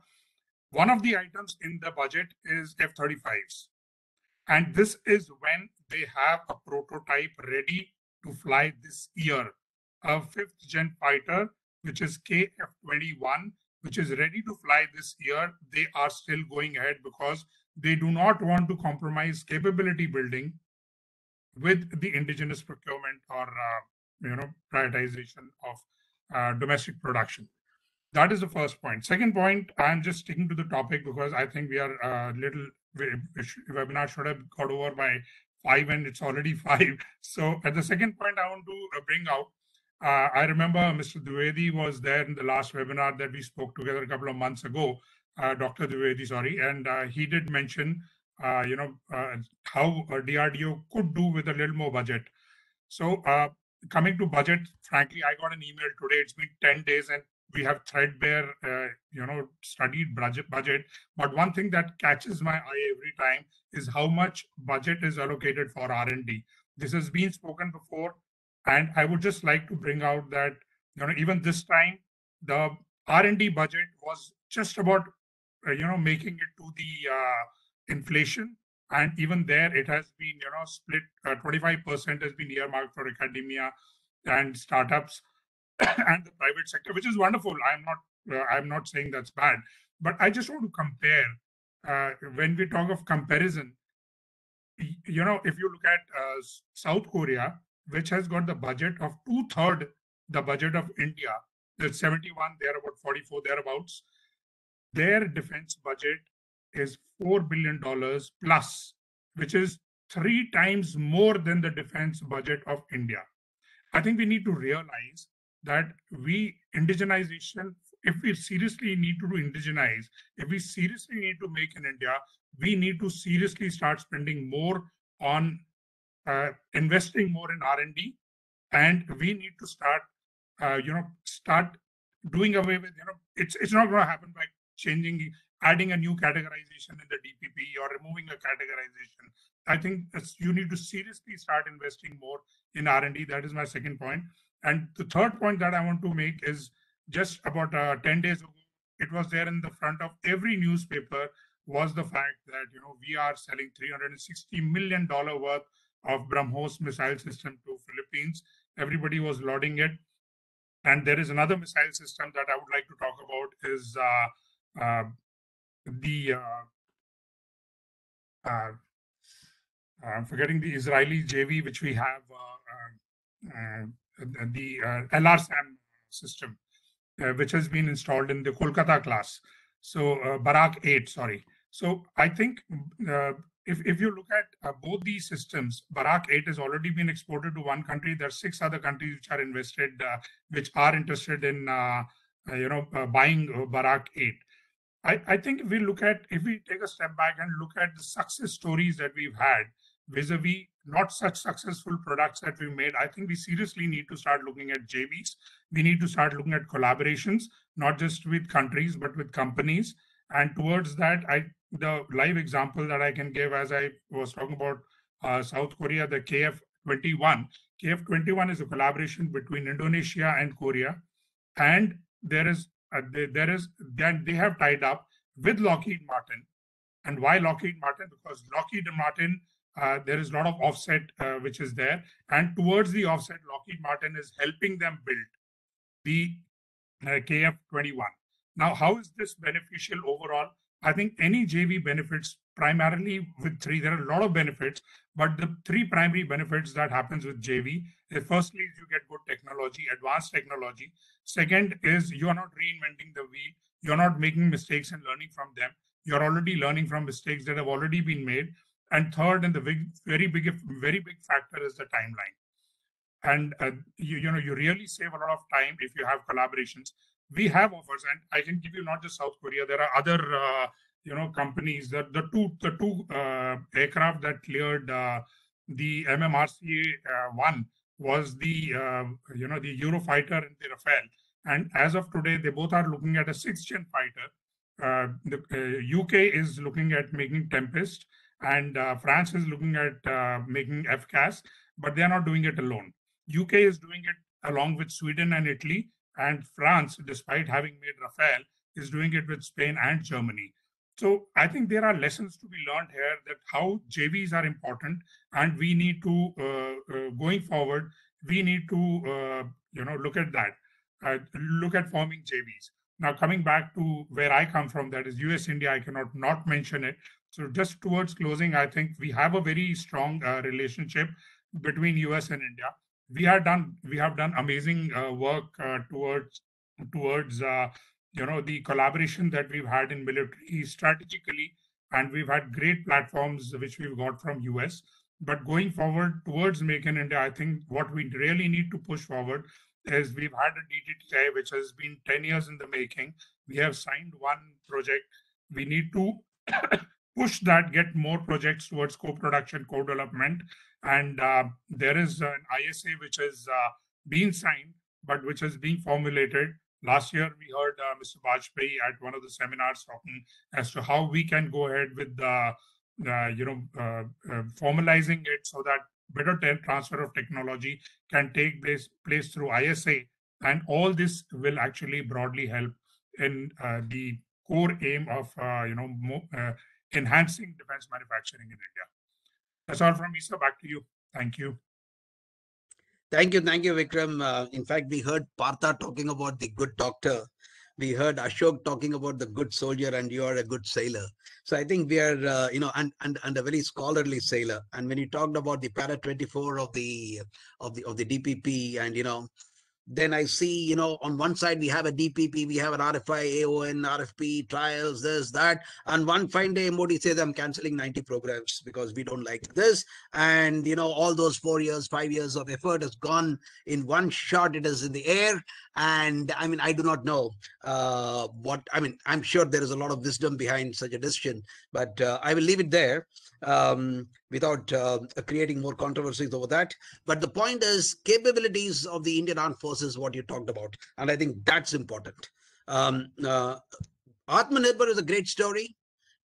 One of the items in the budget is F-35s. And this is when they have a prototype ready to fly this year. A fifth gen fighter, which is KF-21, which is ready to fly this year. They are still going ahead because they do not want to compromise capability building with the indigenous procurement or uh, you know prioritization of uh, domestic production that is the first point second point i'm just sticking to the topic because i think we are a uh, little webinar should have got over by five and it's already *laughs* five so at the second point i want to uh, bring out uh, i remember mr dwivedi was there in the last webinar that we spoke together a couple of months ago uh, dr dwivedi sorry and uh, he did mention you know how drdo could do with a little more budget so coming to budget, frankly, I got an email today. It's been 10 days and we have threadbare, uh, you know, studied budget, budget. But one thing that catches my eye every time is how much budget is allocated for R&D. This has been spoken before. And I would just like to bring out that, you know, even this time, the R&D budget was just about, uh, you know, making it to the uh, inflation and even there it has been you know split uh, 25% has been earmarked for academia and startups *coughs* and the private sector which is wonderful i'm not uh, i'm not saying that's bad but i just want to compare uh, when we talk of comparison you know if you look at uh, south korea which has got the budget of two-third the budget of india there's 71 they're about 44 thereabouts their defense budget is $4 billion plus, which is three times more than the defense budget of India. I think we need to realize that we indigenization, if we seriously need to do indigenize, if we seriously need to make in India, we need to seriously start spending more on uh, investing more in R&D, and we need to start, uh, you know, start doing away with, you know, it's it's not going to happen by changing adding a new categorization in the DPP or removing a categorization. I think you need to seriously start investing more in R&D. That is my second point. And the third point that I want to make is just about uh, 10 days ago, it was there in the front of every newspaper was the fact that you know we are selling 360 million dollar worth of BrahMos missile system to Philippines. Everybody was lauding it, and there is another missile system that I would like to talk about is uh, uh, the uh, uh, I'm forgetting the Israeli JV, which we have uh the uh, LRSAM system, which has been installed in the Kolkata class. So Barak 8, sorry. So I think uh, if, if you look at uh, both these systems, Barak 8 has already been exported to one country. There are six other countries which are invested, uh, which are interested in, uh, uh, you know, uh, buying Barak 8. I, I think if we look at, if we take a step back and look at the success stories that we've had vis-a-vis not such successful products that we made, I think we seriously need to start looking at JVs. We need to start looking at collaborations, not just with countries, but with companies. And towards that, I the live example that I can give, as I was talking about uh, South Korea, the KF21. KF21 is a collaboration between Indonesia and Korea, and there is uh, there is then they have tied up with Lockheed Martin. And why Lockheed Martin? Because Lockheed Martin uh, there is a lot of offset uh, which is there. And towards the offset, Lockheed Martin is helping them build the uh, KF21. Now, how is this beneficial overall? I think any JV benefits primarily with three. There are a lot of benefits, but the three primary benefits that happens with JV is firstly, you get good technology, advanced technology. Second is you are not reinventing the wheel. You're not making mistakes and learning from them. You're already learning from mistakes that have already been made. And third, and the big, very big, very big factor is the timeline. And uh, you, you know, you really save a lot of time if you have collaborations. We have offers, and I can give you not just South Korea. There are other, uh, you know, companies. The the two the two uh, aircraft that cleared uh, the MMRCA uh, one was the uh, you know the Eurofighter and the Rafale. And as of today, they both are looking at a sixth gen fighter. the UK is looking at making Tempest and uh, France is looking at uh, making FCAS, but they are not doing it alone. UK is doing it along with Sweden and Italy, and France, despite having made Rafale, is doing it with Spain and Germany. So I think there are lessons to be learned here that how JVs are important, and we need to uh, uh, going forward, we need to uh, you know look at that, uh, look at forming JVs. Now coming back to where I come from, that is US India, I cannot not mention it. So just towards closing, I think we have a very strong uh, relationship between US and India. We have done we have done amazing uh, work uh, towards towards uh, you know the collaboration that we've had in military strategically, and we've had great platforms which we've got from US. But going forward towards Make in India, I think what we really need to push forward is we've had a DTTI which has been 10 years in the making. We have signed one project. We need to push that, get more projects towards co-production, co-development. And uh, there is an ISA which has uh, been signed, but which is being formulated. Last year, we heard uh, Mr. Bajpai at one of the seminars talking as to how we can go ahead with the, you know, uh, uh, formalizing it so that better transfer of technology can take place, place through ISA. And all this will actually broadly help in uh, the core aim of, you know, enhancing defense manufacturing in India. That's all from me, sir. Back to you. Thank you. Thank you. Thank you, Vikram. Uh, in fact, we heard Partha talking about the good doctor. We heard Ashok talking about the good soldier, and you are a good sailor. So I think we are, uh, you know, and, and and a very scholarly sailor. And when you talked about the para 24 of the of the of the DPP, and you know, then I see, you know, on one side we have a DPP, we have an RFI, AON, RFP, trials, this, that. And one fine day, MOD says, I'm canceling 90 programs because we don't like this. And, you know, all those four years, five years of effort has gone in one shot. It is in the air. And I mean, I do not know uh, what, I mean, I'm sure there is a lot of wisdom behind such a decision, but uh, I will leave it there um, without uh, creating more controversies over that. But the point is capabilities of the Indian Armed Forces, what you talked about. And I think that's important. Um, uh, Atmanirbhar is a great story.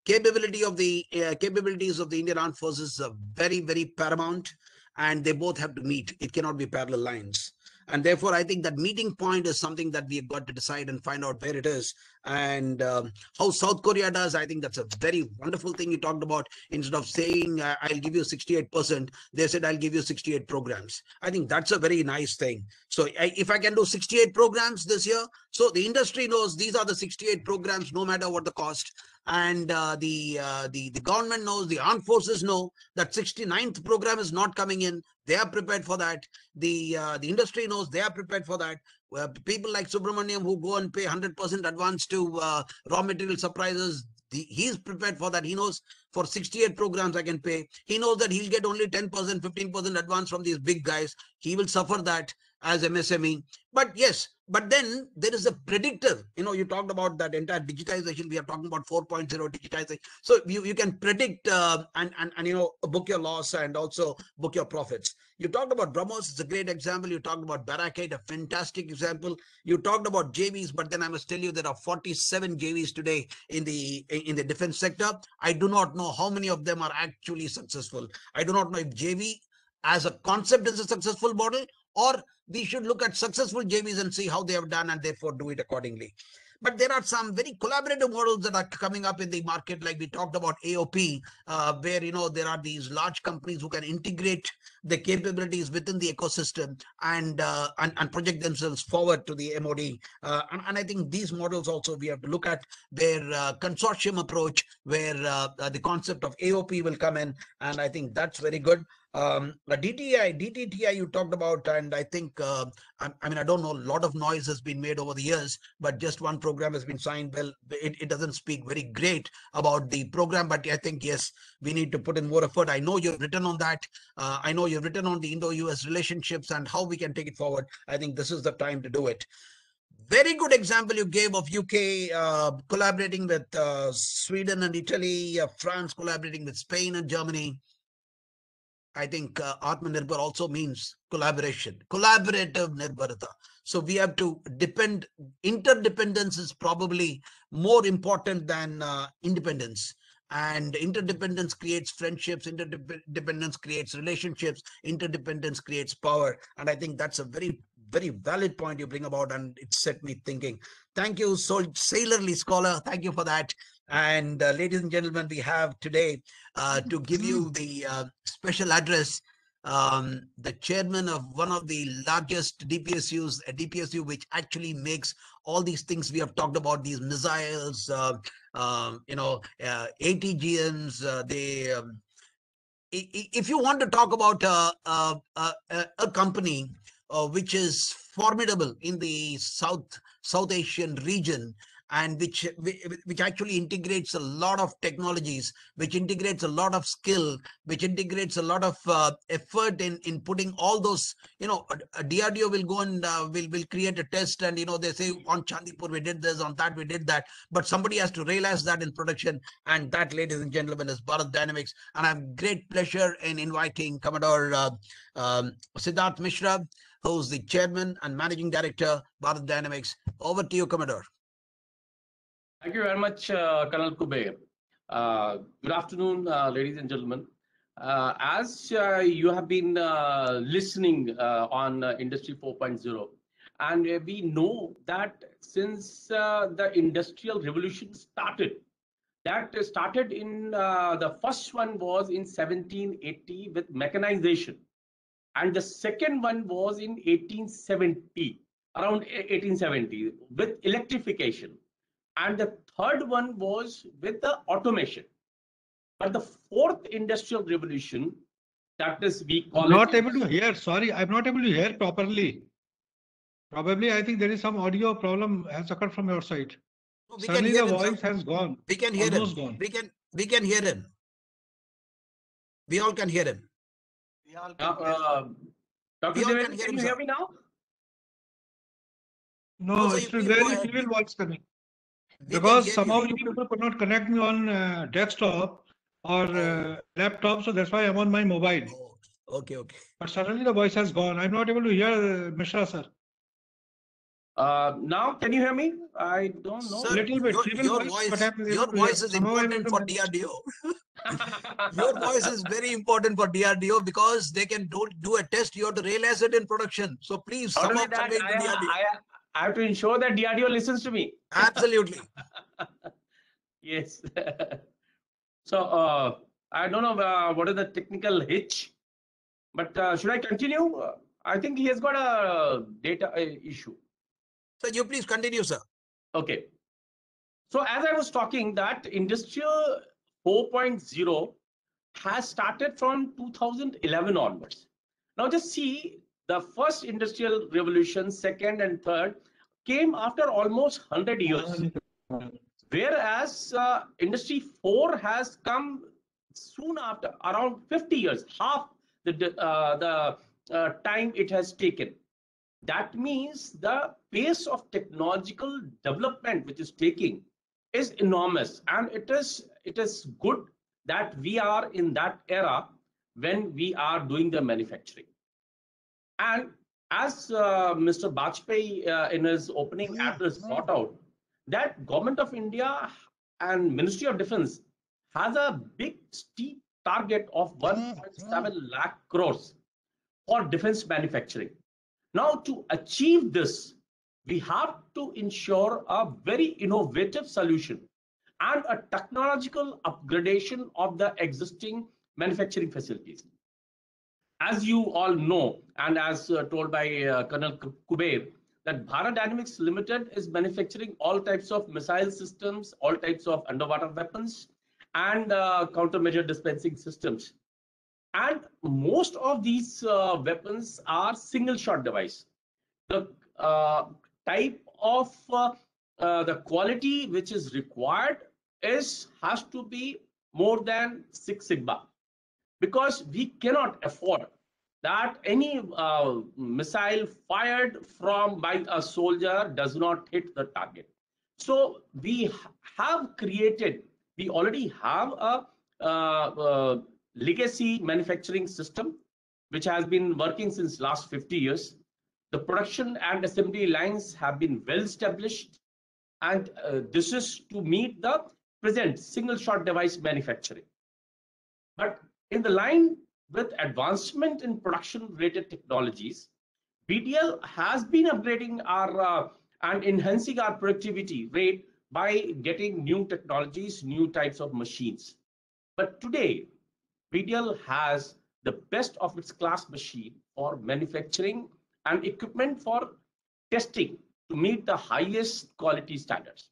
Capability of the uh, capabilities of the Indian Armed Forces are very, very paramount, and they both have to meet. It cannot be parallel lines. And therefore, I think that meeting point is something that we've got to decide and find out where it is. And um, how South Korea does, I think that's a very wonderful thing you talked about. Instead of saying, uh, I'll give you 68%, they said, I'll give you 68 programs. I think that's a very nice thing. So I, if I can do 68 programs this year, so the industry knows these are the 68 programs, no matter what the cost and uh, the, uh, the the government knows the armed forces know that 69th program is not coming in they are prepared for that the uh, the industry knows they are prepared for that people like subramaniam who go and pay 100% advance to uh, raw material suppliers the, he's prepared for that. He knows for 68 programs I can pay. He knows that he'll get only 10%, 15% advance from these big guys. He will suffer that as MSME. But yes, but then there is a predictor. You know, you talked about that entire digitization. We are talking about 4.0 digitization. So you, you can predict uh, and, and, and, you know, book your loss and also book your profits. You talked about Brahmos, it's a great example. You talked about Barricade, a fantastic example. You talked about JVs, but then I must tell you there are 47 JVs today in the in the defense sector. I do not know how many of them are actually successful. I do not know if JV as a concept is a successful model or we should look at successful JVs and see how they have done and therefore do it accordingly. But there are some very collaborative models that are coming up in the market, like we talked about AOP, uh, where you know there are these large companies who can integrate the capabilities within the ecosystem and uh, and, and project themselves forward to the MOD. Uh, and, and I think these models also we have to look at their uh, consortium approach, where uh, the concept of AOP will come in, and I think that's very good um dti dtti you talked about and i think uh, I, I, mean i don't know a lot of noise has been made over the years but just one program has been signed. Well it, it doesn't speak very great about the program but i think yes we need to put in more effort. I know you've written on that. Uh, i know you've written on the indo-us relationships and how we can take it forward. I think this is the time to do it. Very good example you gave of UK uh, collaborating with uh, Sweden and Italy, uh, France collaborating with Spain and Germany. I think uh, Atmanirbhar also means collaboration, collaborative Nirbharata. So we have to depend, interdependence is probably more important than uh, independence. And interdependence creates friendships, interdependence creates relationships, interdependence creates power. And I think that's a very, very valid point you bring about, and it set me thinking. Thank you, so sailorly scholar. Thank you for that. And uh, ladies and gentlemen, we have today uh, to give you the uh, special address, um, the chairman of one of the largest DPSUs, a DPSU which actually makes all these things we have talked about, these missiles, uh, um, you know, uh, ATGMs, uh, they, um, if you want to talk about a, a, a company which is formidable in the South South Asian region, and which which actually integrates a lot of technologies which integrates a lot of skill which integrates a lot of uh, effort in in putting all those you know drdo will go and uh, will will create a test and you know they say on chandipur we did this on that we did that but somebody has to realize that in production and that ladies and gentlemen is bharat dynamics and i have great pleasure in inviting commodore uh, um, siddharth mishra who's the chairman and managing director bharat dynamics. Over to you commodore Thank you very much, uh, Colonel Kuber. Uh, good afternoon, uh, ladies and gentlemen. Uh, as uh, you have been uh, listening on Industry 4.0, and we know that since the Industrial Revolution started, that started in the first one was in 1780 with mechanization, and the second one was in 1870, around 1870 with electrification and the third one was with the automation. But the fourth industrial revolution, that is we call not able to hear. Sorry, I'm not able to hear properly. Probably, I think there is some audio problem has occurred from your side. No, Suddenly the voice has gone. We can hear him. Gone. We can we can hear him. We all can hear him. We all uh, can hear uh, Dr. We all Deven, can hear can him, you hear me now? No, Also, it's a very ahead. feeble voice coming. We can Because hear somehow you. you people could not connect me on uh, desktop or uh, laptop, so that's why I'm on my mobile. Oh, okay, okay. But suddenly the voice has gone. I'm not able to hear uh, Mishra sir. Uh, now, can you hear me? I don't know. Sir, Little bit, your, your voice, voice, but your voice is important for DRDO. *laughs* Your voice is very important for DRDO because they can do, do a test. You have to realize it in production. So please Not somehow only that, I, to DRDO. I, I have to ensure that DRDO listens to me. Absolutely. *laughs* yes. so uh, I don't know uh, what is the technical hitch, but uh, should I continue? Uh, I think he has got a data uh, issue. So you please continue, sir. Okay. So as I was talking, that industrial 4.0 has started from 2011 onwards. Now just see the first industrial revolution, second and third came after almost 100 years. whereas uh, industry 4 has come soon after around 50 years half the uh, the uh, time it has taken that means the pace of technological development which is taking is enormous and it is it is good that we are in that era when we are doing the manufacturing and as uh, mr Bajpai uh, in his opening address brought out that government of india and ministry of defense has a big steep target of 1.7 lakh crores for defense manufacturing. Now, to achieve this, we have to ensure a very innovative solution and a technological upgradation of the existing manufacturing facilities. As you all know, and as uh, told by uh, Colonel Kuber, that Bharat Dynamics Limited is manufacturing all types of missile systems, all types of underwater weapons, and uh, countermeasure dispensing systems. And most of these uh, weapons are single shot device. The uh, type of uh, the quality which is required is has to be more than six sigma because we cannot afford that any uh, missile fired from by a soldier does not hit the target so we have created we already have a uh, legacy manufacturing system, which has been working since last 50 years. The production and assembly lines have been well established. And uh, this is to meet the present single shot device manufacturing. But in the line with advancement in production related technologies, BDL has been upgrading our uh, and enhancing our productivity rate by getting new technologies, new types of machines. But today, BDL has the best of its class machine for manufacturing and equipment for testing to meet the highest quality standards.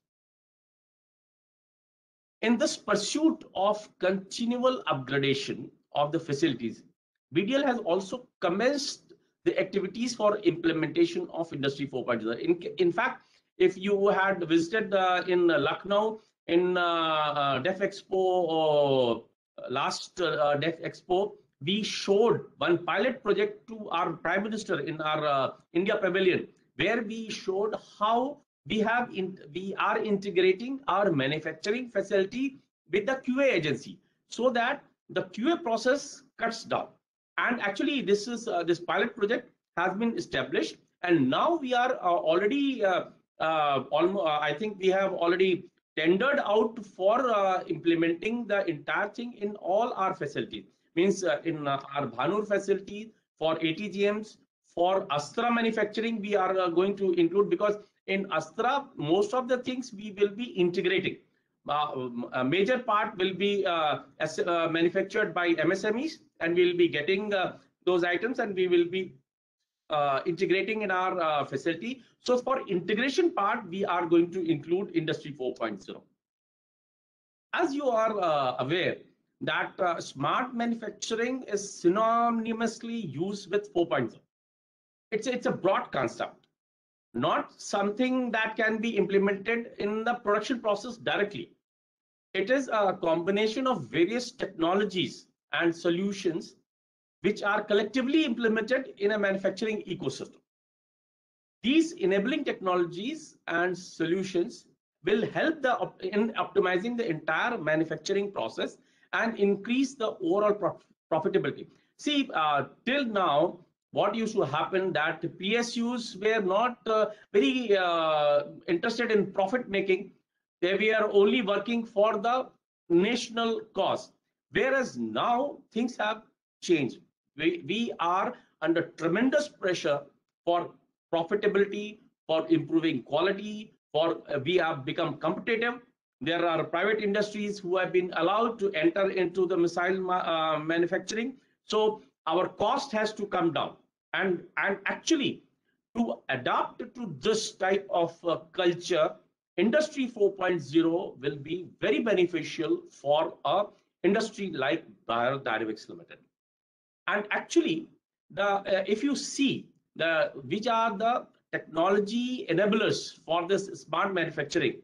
In this pursuit of continual upgradation of the facilities, BDL has also commenced the activities for implementation of Industry 4.0. In, in fact, if you had visited uh, in Lucknow in uh, uh, DEF Expo last uh, DEF Expo, we showed one pilot project to our Prime Minister in our uh, India Pavilion, where we showed how we have in, we are integrating our manufacturing facility with the QA agency, so that the QA process cuts down. And actually, this is uh, this pilot project has been established, and now we are uh, already uh, uh, almost. I think we have already tendered out for uh, implementing the entire thing in all our facilities. Means uh, in uh, our Bhanur facility for ATGMs, for Astra manufacturing, we are uh, going to include because in Astra, most of the things we will be integrating. Uh, a major part will be uh, as, manufactured by MSMEs and we'll be getting those items and we will be uh, integrating in our uh, facility. So for integration part, we are going to include Industry 4.0. As you are uh, aware that uh, smart manufacturing is synonymously used with 4.0. It's, it's a broad concept, not something that can be implemented in the production process directly. It is a combination of various technologies and solutions which are collectively implemented in a manufacturing ecosystem. These enabling technologies and solutions will help the in optimizing the entire manufacturing process and increase the overall prof profitability. See, uh, till now, what used to happen that PSUs were not uh, very uh, interested in profit making. They were only working for the national cause. Whereas now things have changed we, we are under tremendous pressure for profitability, for improving quality, for uh, we have become competitive. There are private industries who have been allowed to enter into the missile ma uh, manufacturing. So our cost has to come down. And, and actually, to adapt to this type of uh, culture, Industry 4.0 will be very beneficial for a industry like Dynamics Limited. And actually the uh, if you see the which are the technology enablers for this smart manufacturing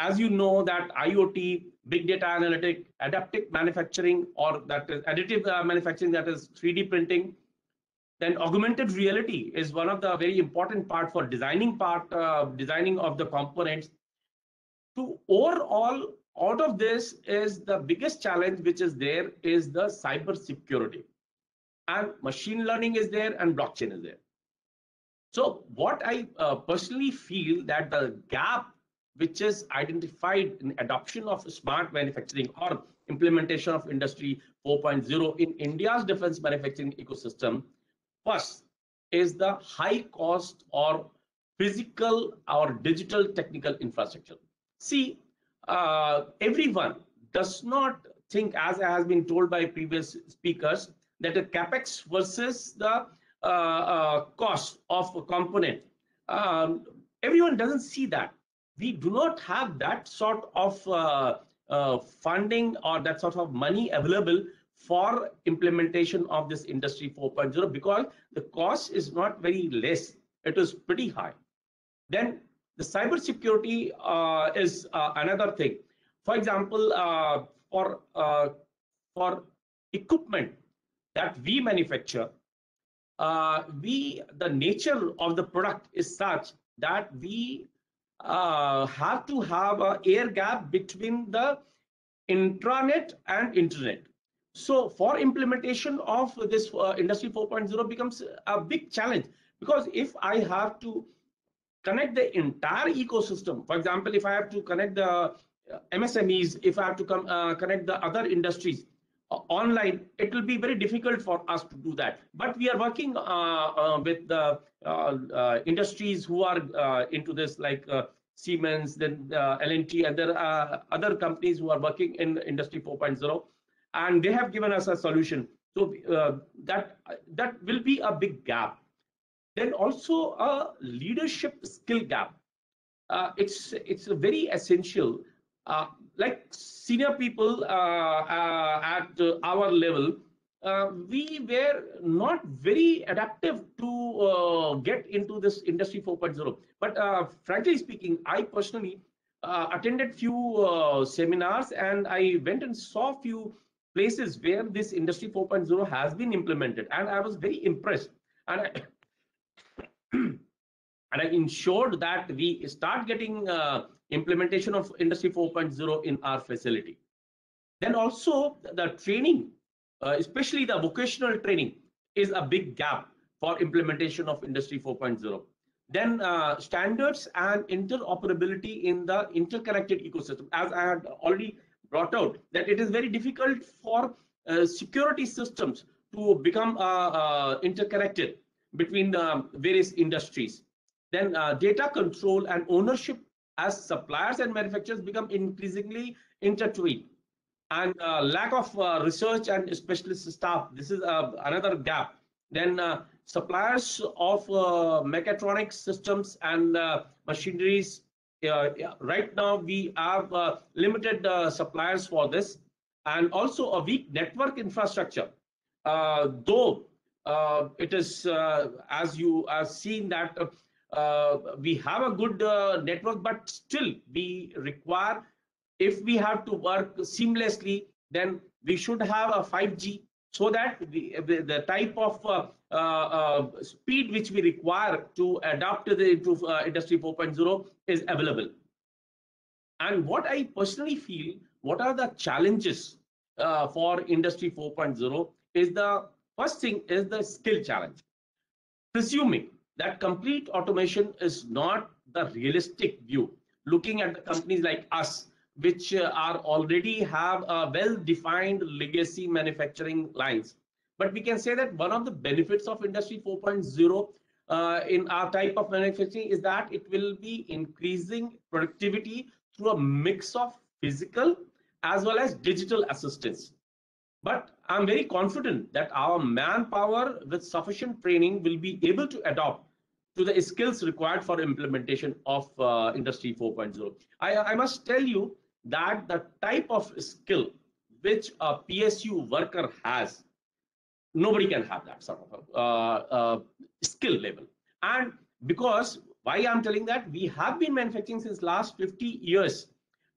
as you know that IoT, big data analytic, adaptive manufacturing, or that is additive uh, manufacturing, that is 3D printing, then augmented reality is one of the very important part for designing part, uh, designing of the components. To overall, out of this is the biggest challenge which is there is the cyber security and machine learning is there and blockchain is there. So what I uh, personally feel that the gap which is identified in adoption of smart manufacturing or implementation of industry 4.0 in India's defense manufacturing ecosystem first is the high cost or physical or digital technical infrastructure. See, uh, everyone does not think, as has been told by previous speakers, that the capex versus the uh, uh, cost of a component. Um, everyone doesn't see that. We do not have that sort of uh, uh, funding or that sort of money available for implementation of this industry 4.0 because the cost is not very less. It is pretty high. Then the cyber security uh, is uh, another thing. For example uh, for uh, for equipment that we manufacture uh, we the nature of the product is such that we uh, have to have a air gap between the intranet and internet so for implementation of this uh, industry 4.0 becomes a big challenge because if I have to connect the entire ecosystem, for example, if I have to connect the uh, MSMEs, if I have to come uh, connect the other industries uh, online, it will be very difficult for us to do that. But we are working uh, uh, with the industries who are into this, like Siemens, then and there are other companies who are working in industry 4.0 and they have given us a solution. So uh, that that will be a big gap. Then also a leadership skill gap. Uh, it's it's very essential. Uh, like senior people uh, uh, at our level, uh, we were not very adaptive to get into this industry 4.0. But frankly speaking, I personally attended few seminars and I went and saw few places where this industry 4.0 has been implemented. And i was very impressed. And I, *clears throat* and i ensured that we start getting uh, implementation of industry 4.0 in our facility. Then also the training uh, especially the vocational training is a big gap for implementation of industry 4.0 then uh, standards and interoperability in the interconnected ecosystem. As i had already brought out that it is very difficult for uh, security systems to become uh, uh, interconnected between various industries. Then uh, data control and ownership as suppliers and manufacturers become increasingly intertwined. And uh, lack of uh, research and specialist staff, this is another gap. Then suppliers of mechatronic systems and machineries uh, right now we have uh, limited uh, suppliers for this and also a weak network infrastructure. Uh, though uh, it is, uh, as you have seen that we have a good network, but still we require, if we have to work seamlessly, then we should have a 5G so that the, the type of uh, uh, uh, speed which we require to adapt to the uh, industry 4.0 is available. And what i personally feel what are the challenges uh, for industry 4.0 is the first thing is the skill challenge. Presuming that complete automation is not the realistic view looking at the companies like us which uh, are already have a well-defined legacy manufacturing lines. But we can say that one of the benefits of Industry 4.0 uh, in our type of manufacturing is that it will be increasing productivity through a mix of physical as well as digital assistance. But I'm very confident that our manpower with sufficient training will be able to adopt to the skills required for implementation of uh, Industry 4.0. I, I must tell you that the type of skill which a PSU worker has, nobody can have that sort of uh, uh, skill level. And because why I'm telling that we have been manufacturing since last 50 years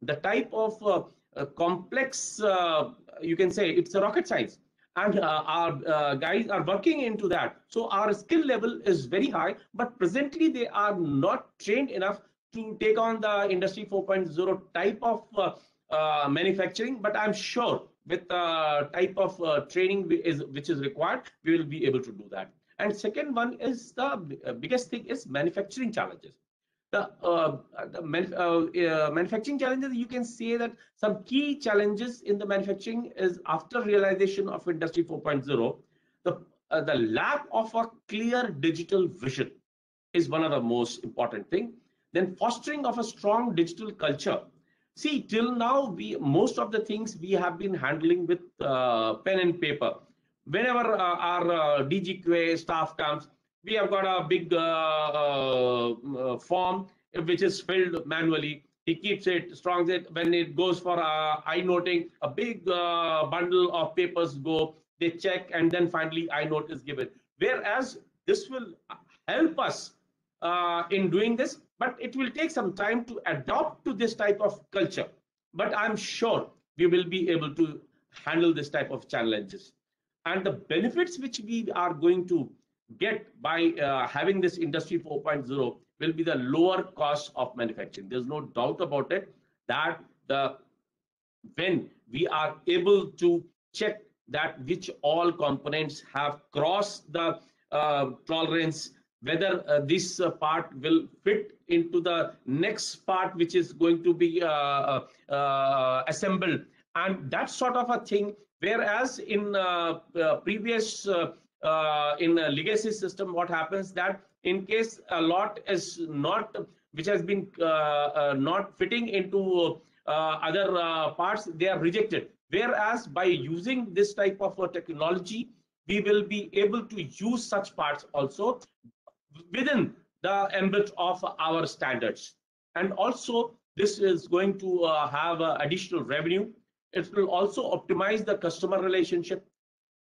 the type of uh, complex, uh, you can say it's a rocket science. And uh, our uh, guys are working into that. So our skill level is very high, but presently they are not trained enough to take on the industry 4.0 type of uh, uh, manufacturing. But I'm sure with the type of uh, training is which is required, we will be able to do that. And second one is the uh, biggest thing is manufacturing challenges. The, uh, the uh, uh, manufacturing challenges, you can say that some key challenges in the manufacturing is after realization of Industry 4.0, the, uh, the lack of a clear digital vision is one of the most important thing. Then fostering of a strong digital culture. See, till now, we most of the things we have been handling with uh, pen and paper. Whenever uh, our uh, DGQA staff comes, we have got a big uh, uh, uh, form which is filled manually. He keeps it, strongs it. When it goes for uh, eye noting, a big bundle of papers go. They check, and then finally eye note is given. Whereas this will help us in doing this, but it will take some time to adopt to this type of culture. But I'm sure we will be able to handle this type of challenges. And the benefits which we are going to get by uh, having this industry 4.0 will be the lower cost of manufacturing. There's no doubt about it that the when we are able to check that which all components have crossed the uh, tolerance whether uh, this uh, part will fit into the next part which is going to be uh, uh, uh, assembled. And that sort of a thing whereas in uh, previous in a legacy system what happens that in case a lot is not which has been not fitting into other parts they are rejected. Whereas by using this type of technology we will be able to use such parts also within the ambit of our standards. And also this is going to uh, have uh, additional revenue. It will also optimize the customer relationship.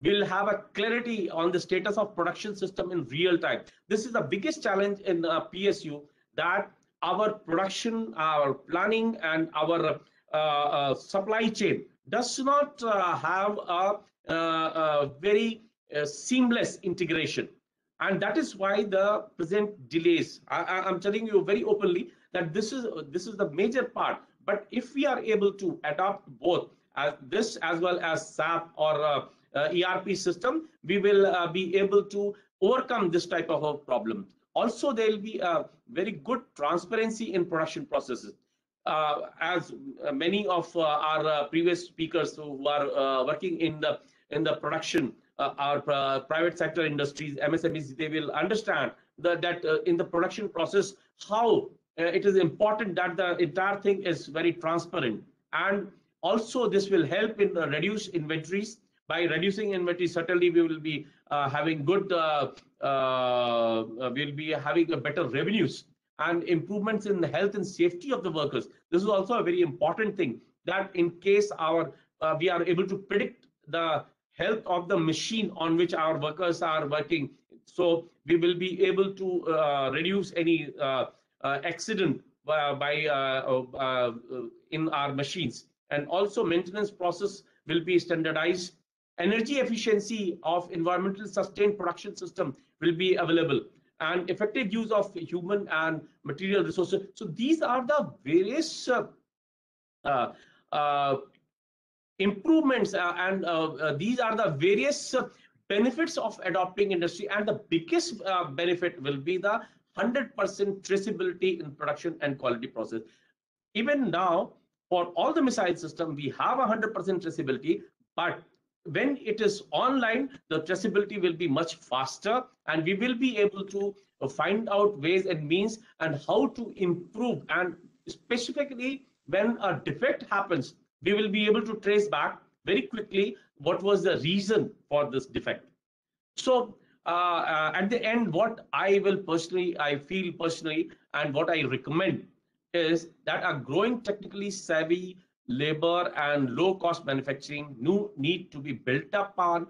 We'll have a clarity on the status of production system in real time. This is the biggest challenge in uh, psu that our production our planning and our uh, uh, supply chain does not uh, have a, a very seamless integration and that is why the present delays I, i'm telling you very openly that this is this is the major part. But if we are able to adopt both as this as well as sap or uh, uh, erp system we will uh, be able to overcome this type of a problem. Also there will be a very good transparency in production processes. Uh, as uh, many of uh, our uh, previous speakers who are uh, working in the in the production uh, our uh, private sector industries msmes they will understand that, that uh, in the production process how uh, it is important that the entire thing is very transparent. And also this will help in uh, reduce inventories. By reducing inventory certainly we will be uh, having good we'll be having a better revenues and improvements in the health and safety of the workers. This is also a very important thing that in case our we are able to predict the health of the machine on which our workers are working. So we will be able to uh, reduce any uh, uh, accident by, by uh, uh, in our machines. And also maintenance process will be standardized. Energy efficiency of environmental sustained production system will be available. And effective use of human and material resources. So these are the various uh, uh, improvements uh, and uh, uh, these are the various benefits of adopting industry and the biggest benefit will be the 100% traceability in production and quality process. Even now for all the missile system we have 100% traceability but when it is online the traceability will be much faster and we will be able to find out ways and means and how to improve and specifically when a defect happens we will be able to trace back very quickly what was the reason for this defect so uh, uh, at the end what i will personally i feel personally and what i recommend is that a growing technically savvy labor and low cost manufacturing new need to be built upon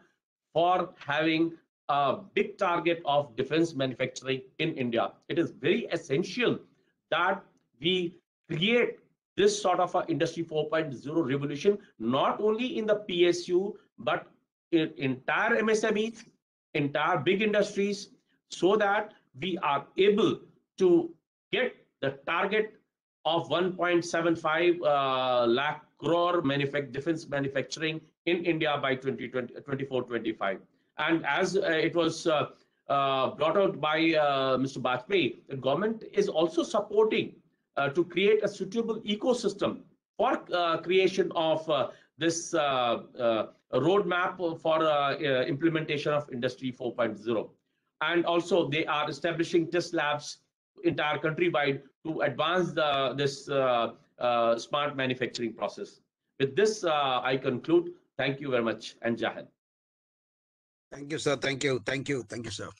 for having a big target of defense manufacturing in India. It is very essential that we create this sort of a industry 4.0 revolution, not only in the PSU, but in entire MSMEs, entire big industries, so that we are able to get the target of 1.75 uh, lakh crore defense manufacturing in India by 2020, 24-25. And as uh, it was uh, uh, brought out by uh, Mr. Bajpai, the government is also supporting uh, to create a suitable ecosystem for uh, creation of uh, this uh, roadmap for implementation of Industry 4.0. And also they are establishing test labs entire countrywide to advance the, this smart manufacturing process. With this, I conclude. Thank you very much and Jahan. Thank you, sir. Thank you. Thank you. Thank you, sir.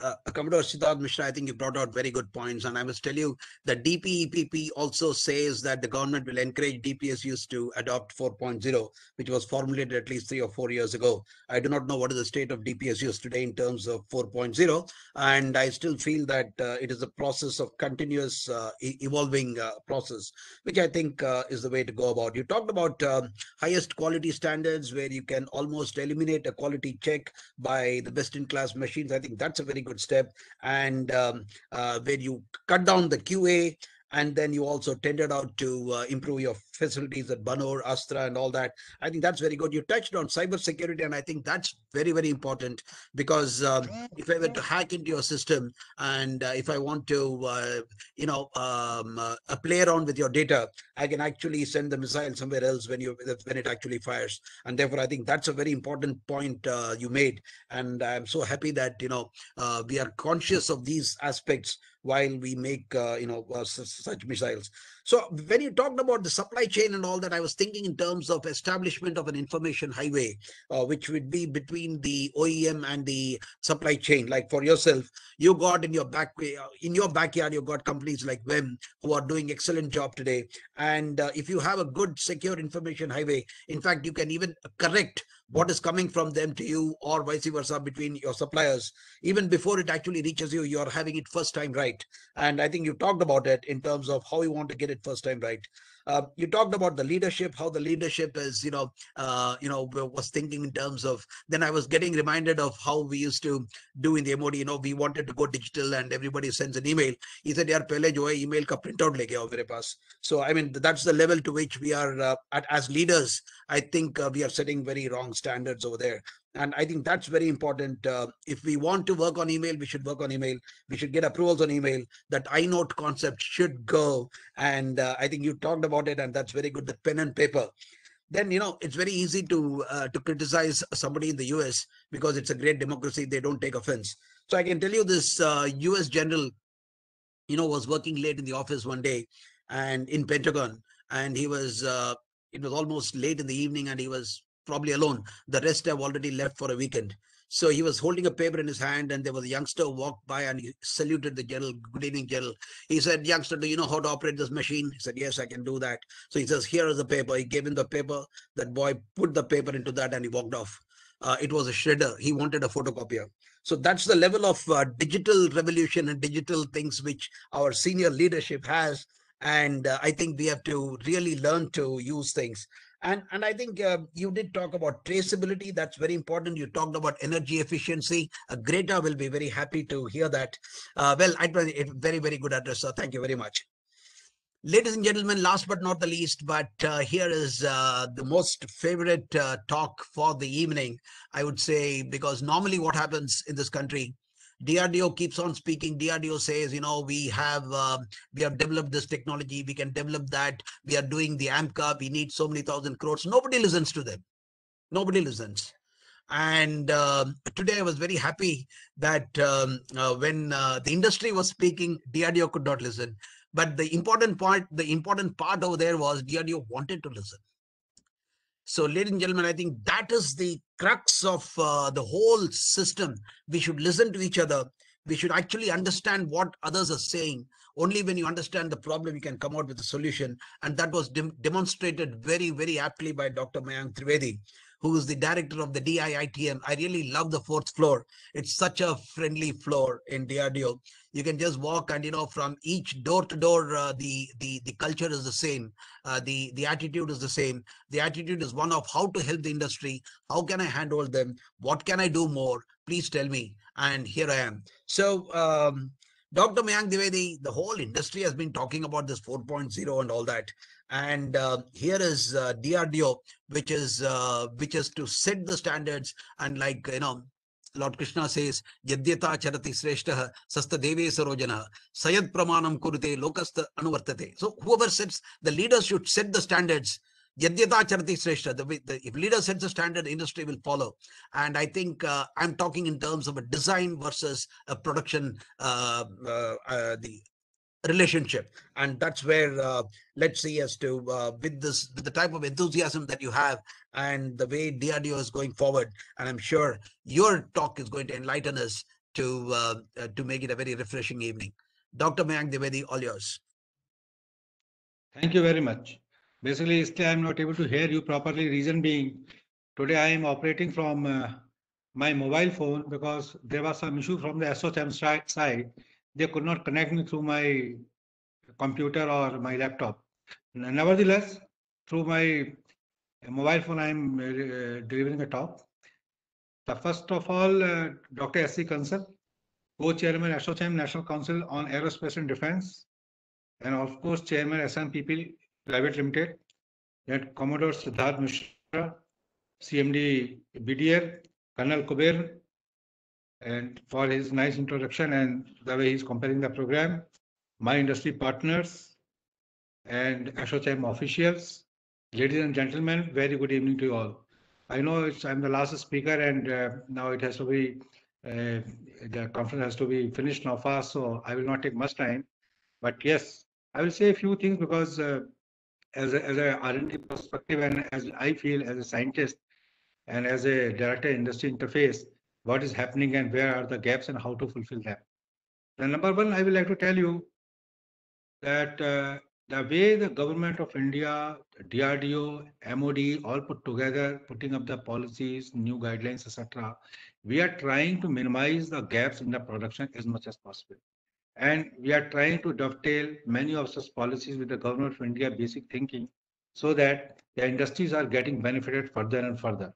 Uh, Commodore Siddharth Mishra, I think you brought out very good points. And I must tell you, the DPEPP also says that the government will encourage DPSUs to adopt 4.0, which was formulated at least three or four years ago. I do not know what is the state of DPSUs today in terms of 4.0. And I still feel that uh, it is a process of continuous uh, evolving uh, process, which I think uh, is the way to go about. You talked about um, highest quality standards where you can almost eliminate a quality check by the best in class machines. I think that's a very good step. And um, uh, where you cut down the QA and then you also tended out to uh, improve your facilities at Bhanur, Astra, and all that. I think that's very good. You touched on cybersecurity, and I think that's very, very important because um, if I were to hack into your system and uh, if I want to, uh, you know, um, uh, play around with your data, I can actually send the missile somewhere else when you when it actually fires. And therefore, I think that's a very important point uh, you made. And I'm so happy that you know uh, we are conscious of these aspects while we make uh, you know such missiles. So when you talked about the supply chain and all that, I was thinking in terms of establishment of an information highway, uh, which would be between the OEM and the supply chain. Like for yourself, you got in your back uh, in your backyard, you got companies like WEM who are doing excellent job today. And uh, if you have a good secure information highway, in fact, you can even correct what is coming from them to you or vice versa between your suppliers even before it actually reaches you you're having it first time right and i think you talked about it in terms of how you want to get it first time right uh, you talked about the leadership how the leadership is you know uh, you know was thinking in terms of then i was getting reminded of how we used to do in the mod you know we wanted to go digital and everybody sends an email. He said yaar pehle jo hai email ka printout aao mere paas. So i mean that's the level to which we are uh, at, as leaders i think uh, we are setting very wrong standards over there and i think that's very important. Uh, if we want to work on email we should work on email. We should get approvals on email. That inote concept should go. And uh, i think you talked about it and that's very good the pen and paper. Then you know it's very easy to uh, to criticize somebody in the us because it's a great democracy. They don't take offense. So i can tell you this uh, us general you know was working late in the office one day and in pentagon. And he was uh, it was almost late in the evening and he was probably alone. The rest have already left for a weekend. So he was holding a paper in his hand and there was a youngster walked by and he saluted the general good evening general. He said youngster do you know how to operate this machine? He said yes i can do that. So he says here is the paper. He gave him the paper. That boy put the paper into that and he walked off. Uh, it was a shredder. He wanted a photocopier. So that's the level of uh, digital revolution and digital things which our senior leadership has. And uh, i think we have to really learn to use things and and i think uh, you did talk about traceability. That's very important. You talked about energy efficiency. Uh, greta will be very happy to hear that. Uh, well it very very good address so thank you very much. Ladies and gentlemen last but not the least but uh, here is uh, the most favorite uh, talk for the evening i would say because normally what happens in this country DRDO keeps on speaking. DRDO says, you know, we have uh, we have developed this technology. We can develop that. We are doing the AMCA. We need so many thousand crores. Nobody listens to them. Nobody listens. And uh, today I was very happy that um, uh, when uh, the industry was speaking, DRDO could not listen. But the important part, the important part over there was DRDO wanted to listen. So, ladies and gentlemen, I think that is the crux of uh, the whole system. We should listen to each other. We should actually understand what others are saying. Only when you understand the problem, you can come out with a solution. And that was dem- demonstrated very, very aptly by Dr. Mayank Dwivedi, who is the director of the DIITM. I really love the fourth floor. It's such a friendly floor in DRDO. You can just walk and you know from each door to door uh, the the the culture is the same. Uh, the the attitude is the same. The attitude is one of how to help the industry. How can i handle them? What can i do more? Please tell me. And here i am. So um, dr mayank the whole industry has been talking about this 4.0 and all that. And uh, here is uh, drdo which is uh, which is to set the standards and like you know Lord Krishna says, Yadyata charati sreshtaha sasta deve sarojana sayad pramanam kurute lokasta anuvartate. So whoever sets, the leaders should set the standards. Yadyata charati sreshta. If leader sets the standard, industry will follow. And I think uh, I'm talking in terms of a design versus a production, uh, uh, uh, the relationship and that's where uh, let's see as to uh, with this with the type of enthusiasm that you have and the way DRDO is going forward and I'm sure your talk is going to enlighten us to uh, uh, to make it a very refreshing evening. Dr. Mayank Dwivedi, all yours. Thank you very much. Basically, still I'm not able to hear you properly. Reason being, today I am operating from uh, my mobile phone because there was some issue from the ASSOCHAM side. They could not connect me through my computer or my laptop. Nevertheless, through my mobile phone, I am uh, delivering a talk. The first of all, uh, Dr. S.C. Kansal, co-chairman ASSOCHAM National Council on Aerospace and Defense, and of course, Chairman SMPP Private Limited, then Commodore Siddharth Mishra, CMD BDL, Colonel Kuber, and for his nice introduction and the way he's comparing the program, my industry partners, and ASSOCHAM officials, ladies and gentlemen, very good evening to you all. I know I'm the last speaker and uh, now it has to be, uh, the conference has to be finished now fast, so I will not take much time. But yes, I will say a few things because uh, as a, as a R&D perspective and as I feel as a scientist and as a director industry interface, what is happening and where are the gaps and how to fulfill them. The number one, I would like to tell you that uh, the way the government of India, DRDO, MOD, all put together, putting up the policies, new guidelines, etc., we are trying to minimize the gaps in the production as much as possible. And we are trying to dovetail many of such policies with the government of India basic thinking so that the industries are getting benefited further and further.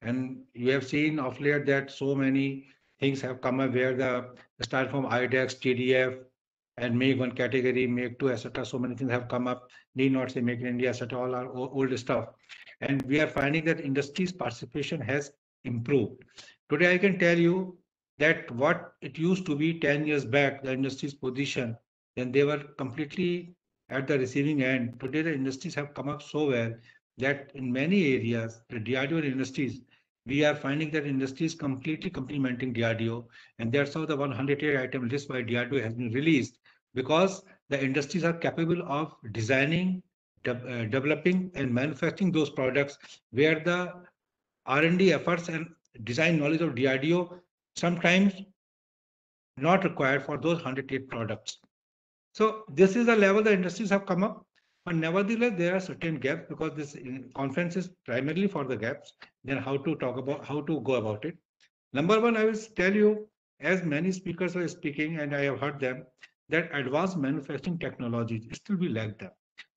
And you have seen of late that so many things have come up where the start from IDEX, TDF, and make one category, make two, etc. So many things have come up. Need not say make in India, etc. All are old stuff. And we are finding that industry's participation has improved. Today, I can tell you that what it used to be 10 years back, the industry's position, then they were completely at the receiving end. Today, the industries have come up so well that in many areas, the DRDO industries, we are finding that industry is completely complementing DRDO. And that's how the 108 item list by DRDO has been released because the industries are capable of designing, de- uh, developing and manufacturing those products where the R&D efforts and design knowledge of DRDO sometimes not required for those 108 products. So this is the level the industries have come up. But nevertheless, there are certain gaps because this conference is primarily for the gaps. Then how to talk about how to go about it. Number one, I will tell you, as many speakers were speaking, and I have heard them, that advanced manufacturing technologies still we lack them.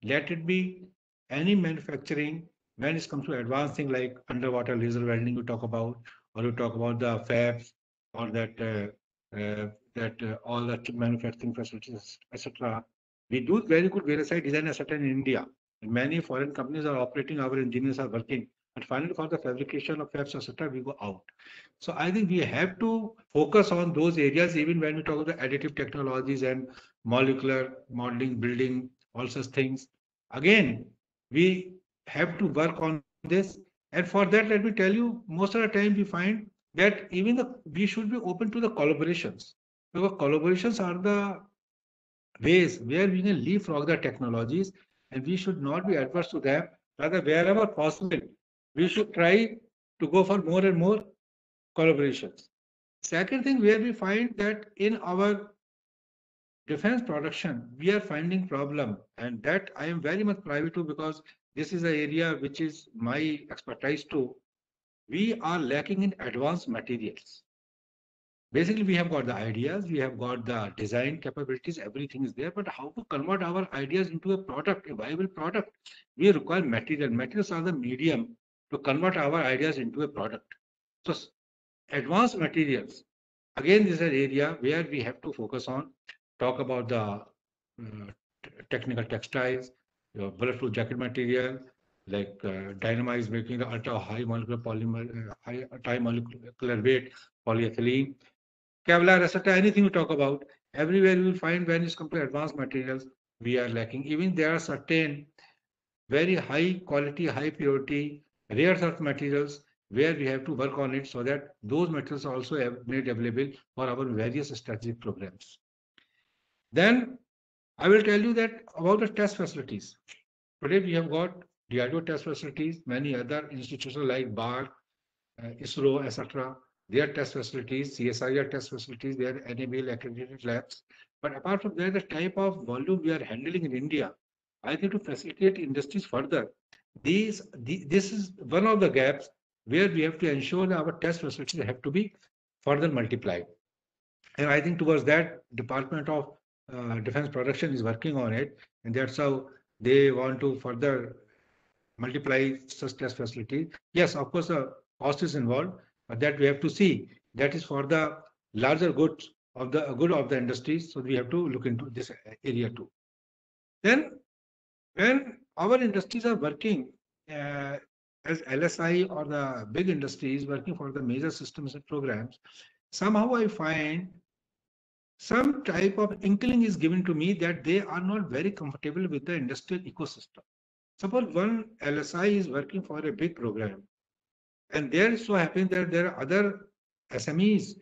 Let it be any manufacturing when it comes to advanced thing like underwater laser welding you talk about, or you talk about the fabs or that uh, uh, that uh, all the manufacturing facilities, etc. We do very good various design etc. in India. Many foreign companies are operating, our engineers are working. And finally, for the fabrication of fabs, etc., we go out. So I think we have to focus on those areas, even when we talk about the additive technologies and molecular modeling, building, all such things. Again, we have to work on this. And for that, let me tell you, most of the time we find that even the we should be open to the collaborations because collaborations are the ways where we can leapfrog the technologies and we should not be adverse to them. Rather, wherever possible, we should try to go for more and more collaborations. Second thing where we find that in our defense production, we are finding problem and that I am very much privy to because this is an area which is my expertise too. We are lacking in advanced materials. Basically, we have got the ideas, we have got the design capabilities, everything is there. But how to convert our ideas into a product, a viable product? We require material. Materials are the medium to convert our ideas into a product. So advanced materials, again, this is an area where we have to focus on, talk about the uh, technical textiles, your bulletproof jacket material, like uh, making the ultra high molecular polymer, uh, high high molecular weight polyethylene, Kevlar, etc. Anything we talk about, everywhere you will find when it's come to advanced materials, we are lacking. Even there are certain very high quality, high purity, rare earth materials where we have to work on it so that those materials are also made available for our various strategic programs. Then I will tell you that about the test facilities. Today we have got DRDO test facilities, many other institutions like BARC, uh, ISRO, etc. Their test facilities, CSIR test facilities, their NABL accredited labs. But apart from that, the type of volume we are handling in India, I think to facilitate industries further, these, the, this is one of the gaps where we have to ensure that our test facilities have to be further multiplied. And I think towards that, Department of uh, Defense Production is working on it, and that's how they want to further multiply such test facilities. Yes, of course, the cost is involved, but that we have to see. That is for the larger good of the good of the industries. So we have to look into this area too. Then, when our industries are working uh, as LSI or the big industries working for the major systems and programs, somehow I find some type of inkling is given to me that they are not very comfortable with the industrial ecosystem. Suppose one LSI is working for a big program, and there so happens that there are other SMEs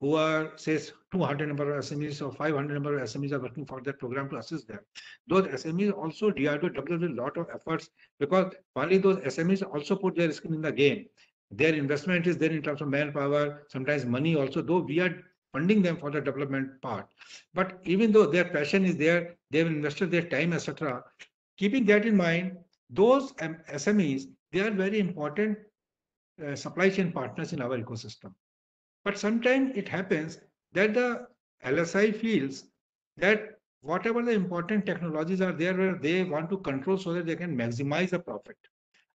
who are, says 200 number of SMEs or 500 number of SMEs are working for that program to assist them. Those SMEs also DRDO developed a lot of efforts because only those SMEs also put their skin in the game. Their investment is there in terms of manpower, sometimes money also, though we are funding them for the development part. But even though their passion is there, they've invested their time, etc. Keeping that in mind, those SMEs, they are very important uh, supply chain partners in our ecosystem. But sometimes it happens that the LSI feels that whatever the important technologies are there where they want to control so that they can maximize the profit.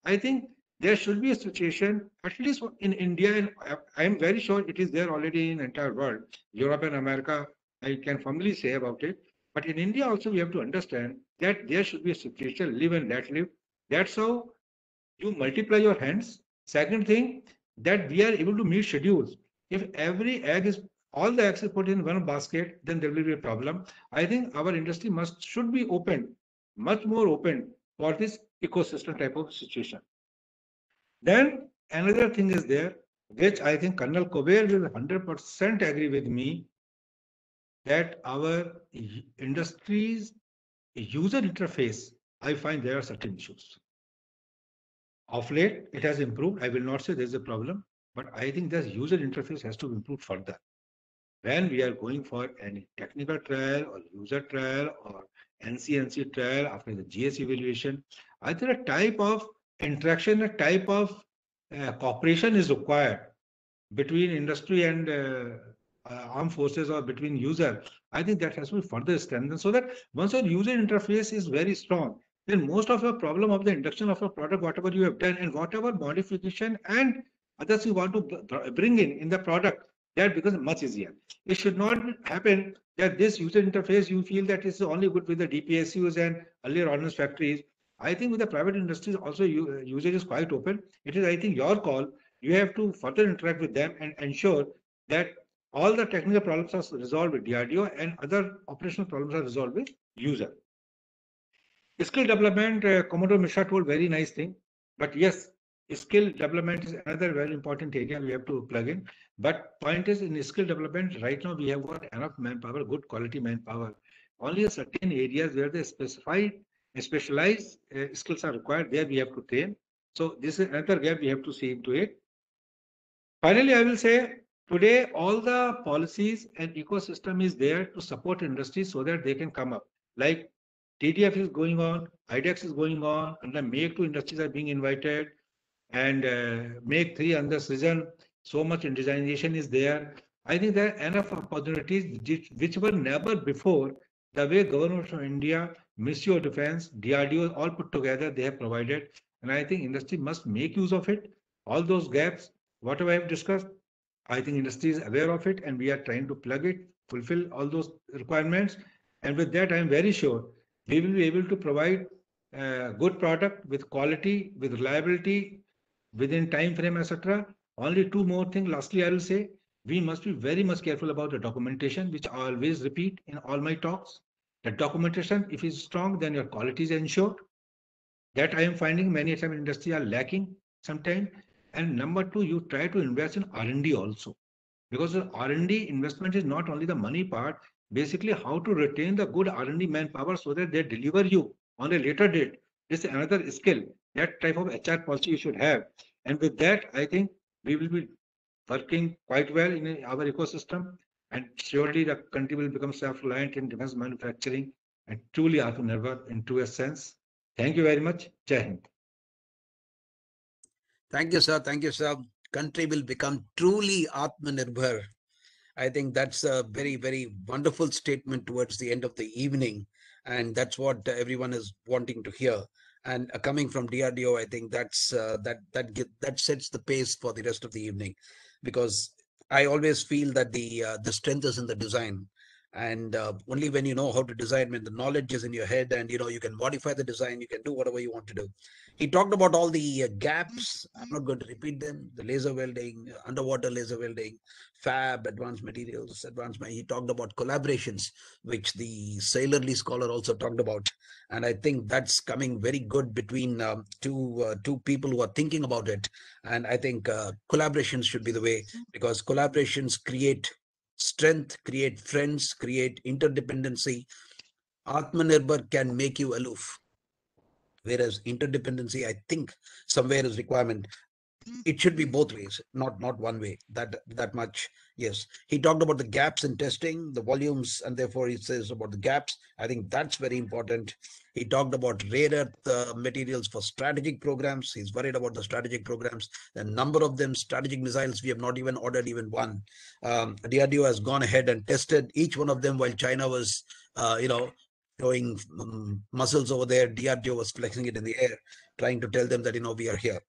I think there should be a situation, at least in India, and I am very sure it is there already in the entire world, Europe and America, I can firmly say about it. But in India also, we have to understand that there should be a situation, live and let live. That's how you multiply your hands. Second thing, that we are able to meet schedules. If every egg is all the eggs is put in one basket, then there will be a problem. I think our industry must should be open, much more open for this ecosystem type of situation. Then another thing is there, which I think Colonel Kuber will 100% agree with me, that our industry's user interface, I find there are certain issues. Of late, it has improved. I will not say there's a problem, but I think the user interface has to improve further. When we are going for any technical trial or user trial or NCNC trial after the GS evaluation, I think a type of interaction, a type of uh, cooperation is required between industry and uh, uh, armed forces or between user. I think that has to be further strengthened so that once your user interface is very strong, then most of your problem of the induction of a product, whatever you have done and whatever modification and others you want to bring in in the product, that becomes much easier. It should not happen that this user interface, you feel that is only good with the DPSUs and earlier ordnance factories. I think with the private industries also usage is quite open. It is, I think, your call. You have to further interact with them and ensure that all the technical problems are resolved with DRDO and other operational problems are resolved with user. Skill development, uh, Commodore Mishra told very nice thing. But yes, skill development is another very important area we have to plug in. But point is in skill development, right now we have got enough manpower, good quality manpower. Only certain areas where the specified specialized uh, skills are required, there we have to train. So this is another gap we have to see into it. Finally, I will say today all the policies and ecosystem is there to support industries so that they can come up. Like TDF is going on, IDEX is going on, and the Make 2 industries are being invited, and uh, Make 3 under season, so much indigenization is there. I think there are enough opportunities which, were never before. The way government of India, Ministry of Defense, DRDO, all put together, they have provided, and I think industry must make use of it. All those gaps, whatever I have discussed, I think industry is aware of it, and we are trying to plug it, fulfill all those requirements. And with that, I am very sure we will be able to provide a good product with quality, with reliability, within time frame, etc. Only two more things. Lastly, I will say we must be very much careful about the documentation, which I always repeat in all my talks. The documentation, if it's strong, then your quality is ensured. That I am finding many times industry are lacking sometimes. And number two, you try to invest in R&D also. Because the R&D investment is not only the money part, basically how to retain the good R&D manpower so that they deliver you on a later date. This is another skill. That type of HR policy you should have. And with that, I think we will be working quite well in our ecosystem. And surely the country will become self-reliant in defense manufacturing and truly Atmanirbhar in truest sense. Thank you very much. Jai Hind. Thank you, sir. Thank you, sir. Country will become truly Atmanirbhar. I think that's a very, very wonderful statement towards the end of the evening. And that's what everyone is wanting to hear. And uh, coming from DRDO, I think that's uh, that that get, that sets the pace for the rest of the evening, because I always feel that the uh, the strength is in the design and uh, only when you know how to design when the knowledge is in your head and you know you can modify the design you can do whatever you want to do. He talked about all the uh, gaps. I'm not going to repeat them. The laser welding uh, underwater laser welding fab advanced materials advanced he talked about collaborations which the sailorly scholar also talked about. And i think that's coming very good between um, two uh, two people who are thinking about it. And i think uh, collaborations should be the way because collaborations create strength, create friends, create interdependency. Atmanirbhar can make you aloof. Whereas interdependency, I think somewhere is requirement. It should be both ways, not not one way. That that much. Yes. He talked about the gaps in testing, the volumes, and therefore he says about the gaps. I think that's very important. He talked about rare earth uh, materials for strategic programs. He's worried about the strategic programs. The number of them, strategic missiles, we have not even ordered even one. Um, DRDO has gone ahead and tested each one of them while China was, uh, you know, showing um, muscles over there. DRDO was flexing it in the air, trying to tell them that, you know, we are here.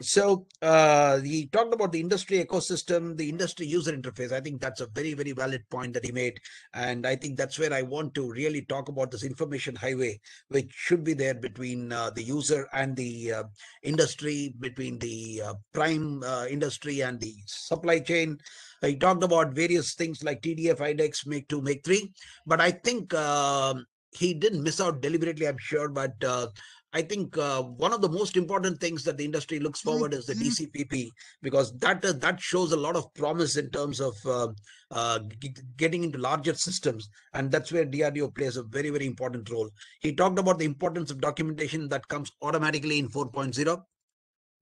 So uh, he talked about the industry ecosystem, the industry user interface. I think that's a very, very valid point that he made. And I think that's where I want to really talk about this information highway, which should be there between uh, the user and the uh, industry, between the uh, prime uh, industry and the supply chain. He talked about various things like TDF, IDEX, Make 2, Make 3. But I think um, he didn't miss out deliberately, I'm sure. But uh, I think uh, one of the most important things that the industry looks forward is the DCPP because that uh, that shows a lot of promise in terms of uh, uh, g- getting into larger systems, and that's where DRDO plays a very very important role. He talked about the importance of documentation that comes automatically in 4.0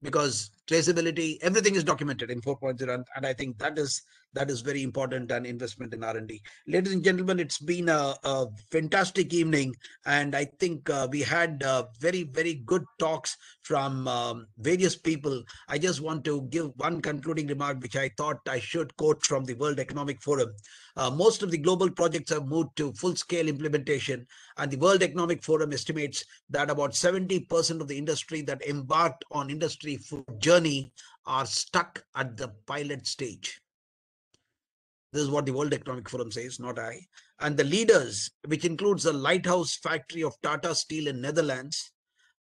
because traceability everything is documented in 4.0 and, and i think that is that is very important and investment in r&d ladies and gentlemen it's been a, a fantastic evening and i think uh, we had uh, very very good talks from um, various people. I just want to give one concluding remark which i thought i should quote from the world economic forum. Uh, most of the global projects have moved to full scale implementation and the world economic forum estimates that about 70% of the industry that embarked on industry journey are stuck at the pilot stage. This is what the World Economic Forum says, not I. And the leaders, which includes the lighthouse factory of Tata Steel in Netherlands,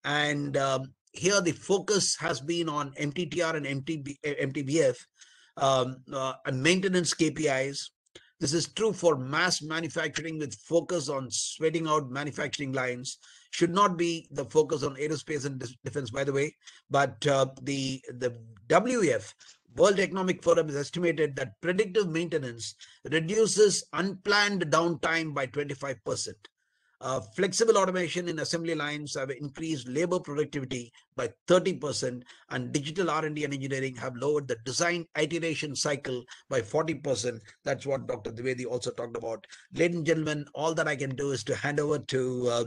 and um, here the focus has been on MTTR and MTB, MTBF um, uh, and maintenance KPIs. This is true for mass manufacturing with focus on sweating out manufacturing lines. Should not be the focus on aerospace and defense, by the way. But uh, the the WEF World Economic Forum has estimated that predictive maintenance reduces unplanned downtime by 25%. Uh, flexible automation in assembly lines have increased labor productivity by 30% and digital r&d and engineering have lowered the design iteration cycle by 40% that's what dr dwivedi also talked about ladies and gentlemen all that i can do is to hand over to uh,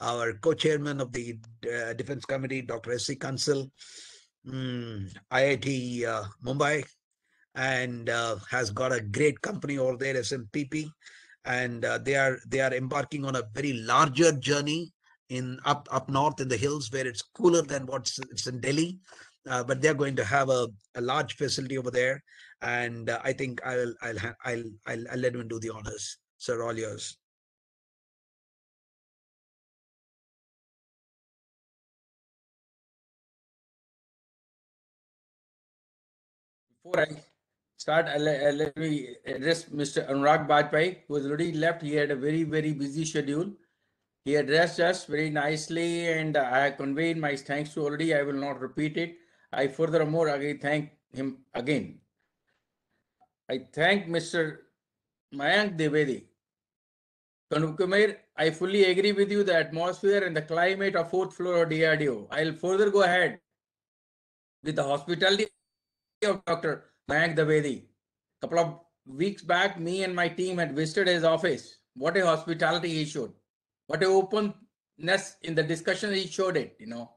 our co-chairman of the uh, defense committee dr sc Kansal, mm, iit uh, mumbai and uh, has got a great company over there, SMPP, and uh, they are they are embarking on a very larger journey in up up north in the hills where it's cooler than what's it's in Delhi. Uh, but they're going to have a, a large facility over there, and uh, I think I'll I'll I'll I'll, I'll let him do the honors. Sir, all yours. Before I start, let me address Mr. Anurag Bajpai, who has already left. He had a very, very busy schedule. He addressed us very nicely, and I conveyed my thanks to already. I will not repeat it. I furthermore again thank him again. I thank Mr. Mayank Dwivedi. Kanukumar, I fully agree with you. The atmosphere and the climate of fourth floor of DRDO. I'll further go ahead with the hospitality of Dr. Mayank A Couple of weeks back, me and my team had visited his office. What a hospitality he showed. What a openness in the discussion he showed it, you know.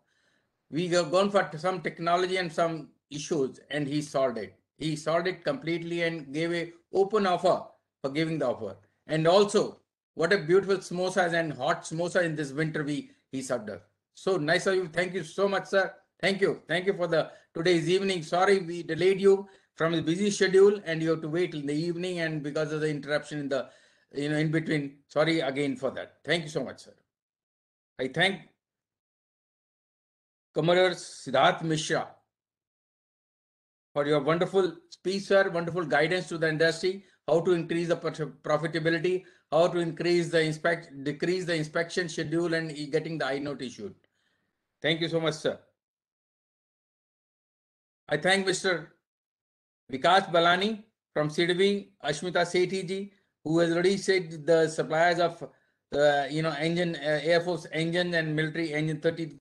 We have gone for some technology and some issues and he solved it. He solved it completely and gave a open offer for giving the offer. And also, what a beautiful samosas and hot samosa in this winter we he served us. So nice of you. Thank you so much, sir. Thank you. Thank you for the today's evening. Sorry we delayed you from a busy schedule and you have to wait till the evening and because of the interruption in the you know in between. Sorry again for that. Thank you so much, sir. I thank Commander Siddharth Mishra for your wonderful speech, sir, wonderful guidance to the industry, how to increase the profitability, how to increase the inspect, decrease the inspection schedule and getting the I note issued. Thank you so much, sir. I thank Mr. Vikas Balani from CDB, Ashmita Sethi ji, who has already said the suppliers of the, you know, engine, uh, Air Force engine and military engine 30,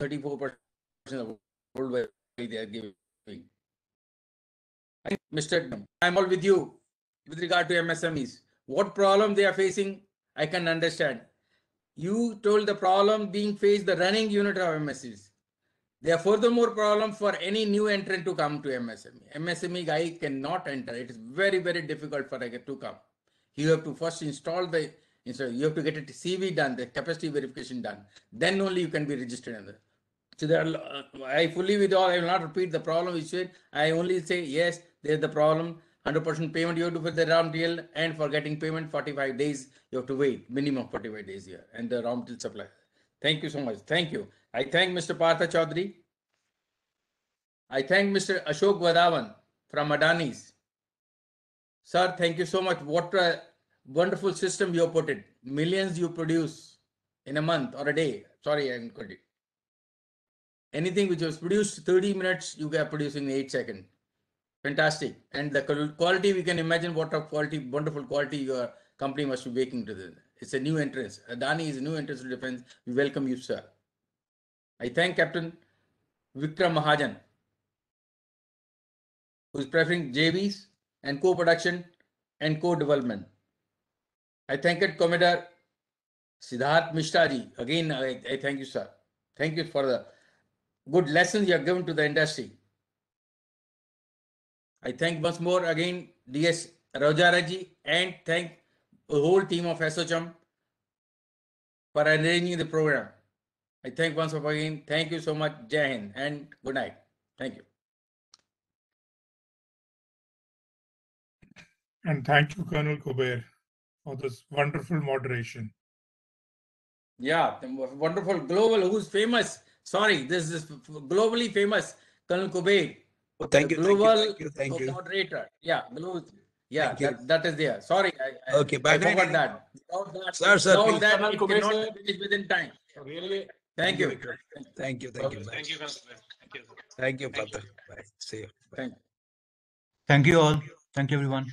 34% of worldwide they are giving. Mr. I'm all with you with regard to MSMEs. What problem they are facing, I can understand. You told the problem being faced the running unit of MSMEs. There are furthermore problem for any new entrant to come to MSME. MSME guy cannot enter. It is very, very difficult for a guy to come. You have to first install the, you have to get a CV done, the capacity verification done. Then only you can be registered the. So there are, I fully with all, I will not repeat the problem which said, I only say, yes, there's the problem. Hundred percent payment you have to for the raw material and for getting payment forty-five days, you have to wait, minimum forty-five days here and the raw material supply. Thank you so much. Thank you. I thank Mr. Partha Chaudhary. I thank Mr. Ashok Vadavan from Adani's. Sir, thank you so much. What a wonderful system you have put it. Millions you produce in a month or a day. Sorry, I'm it. Anything which was produced 30 minutes, you are producing in 8 seconds. Fantastic. And the quality, we can imagine what a quality, wonderful quality your company must be making to this. It's a new entrance. Adani is a new entrance to defense. We welcome you, sir. I thank Captain Vikram Mahajan, who is preferring JVs and co-production and co-development. I thank it Commodore Siddharth Mishra ji. Again, I, I thank you, sir. Thank you for the good lessons you have given to the industry. I thank once more again DS Rajara ji and thank the whole team of ASSOCHAM for arranging the program. I thank once again. Thank you so much, Jai Hind, and good night. Thank you. And thank you, Colonel Kuber, for this wonderful moderation. Yeah, the wonderful global who's famous. Sorry, this is globally famous Colonel Kuber. Oh, thank the you, thank you, global thank you, thank you. moderator. Yeah, global. Yeah, that, that is there. Sorry, I, I, Okay, I bye. forgot that. Without that, Sir, sir, without please. that, Colonel it cannot sir. finish within time. Really, Thank you. Vikram. Thank you, thank you. Okay, bye. Thank you, Councillor. Thank you. Thank you, Thank you. Partha. Bye. See you. Bye. Thank you. Thank you all. Thank you, everyone.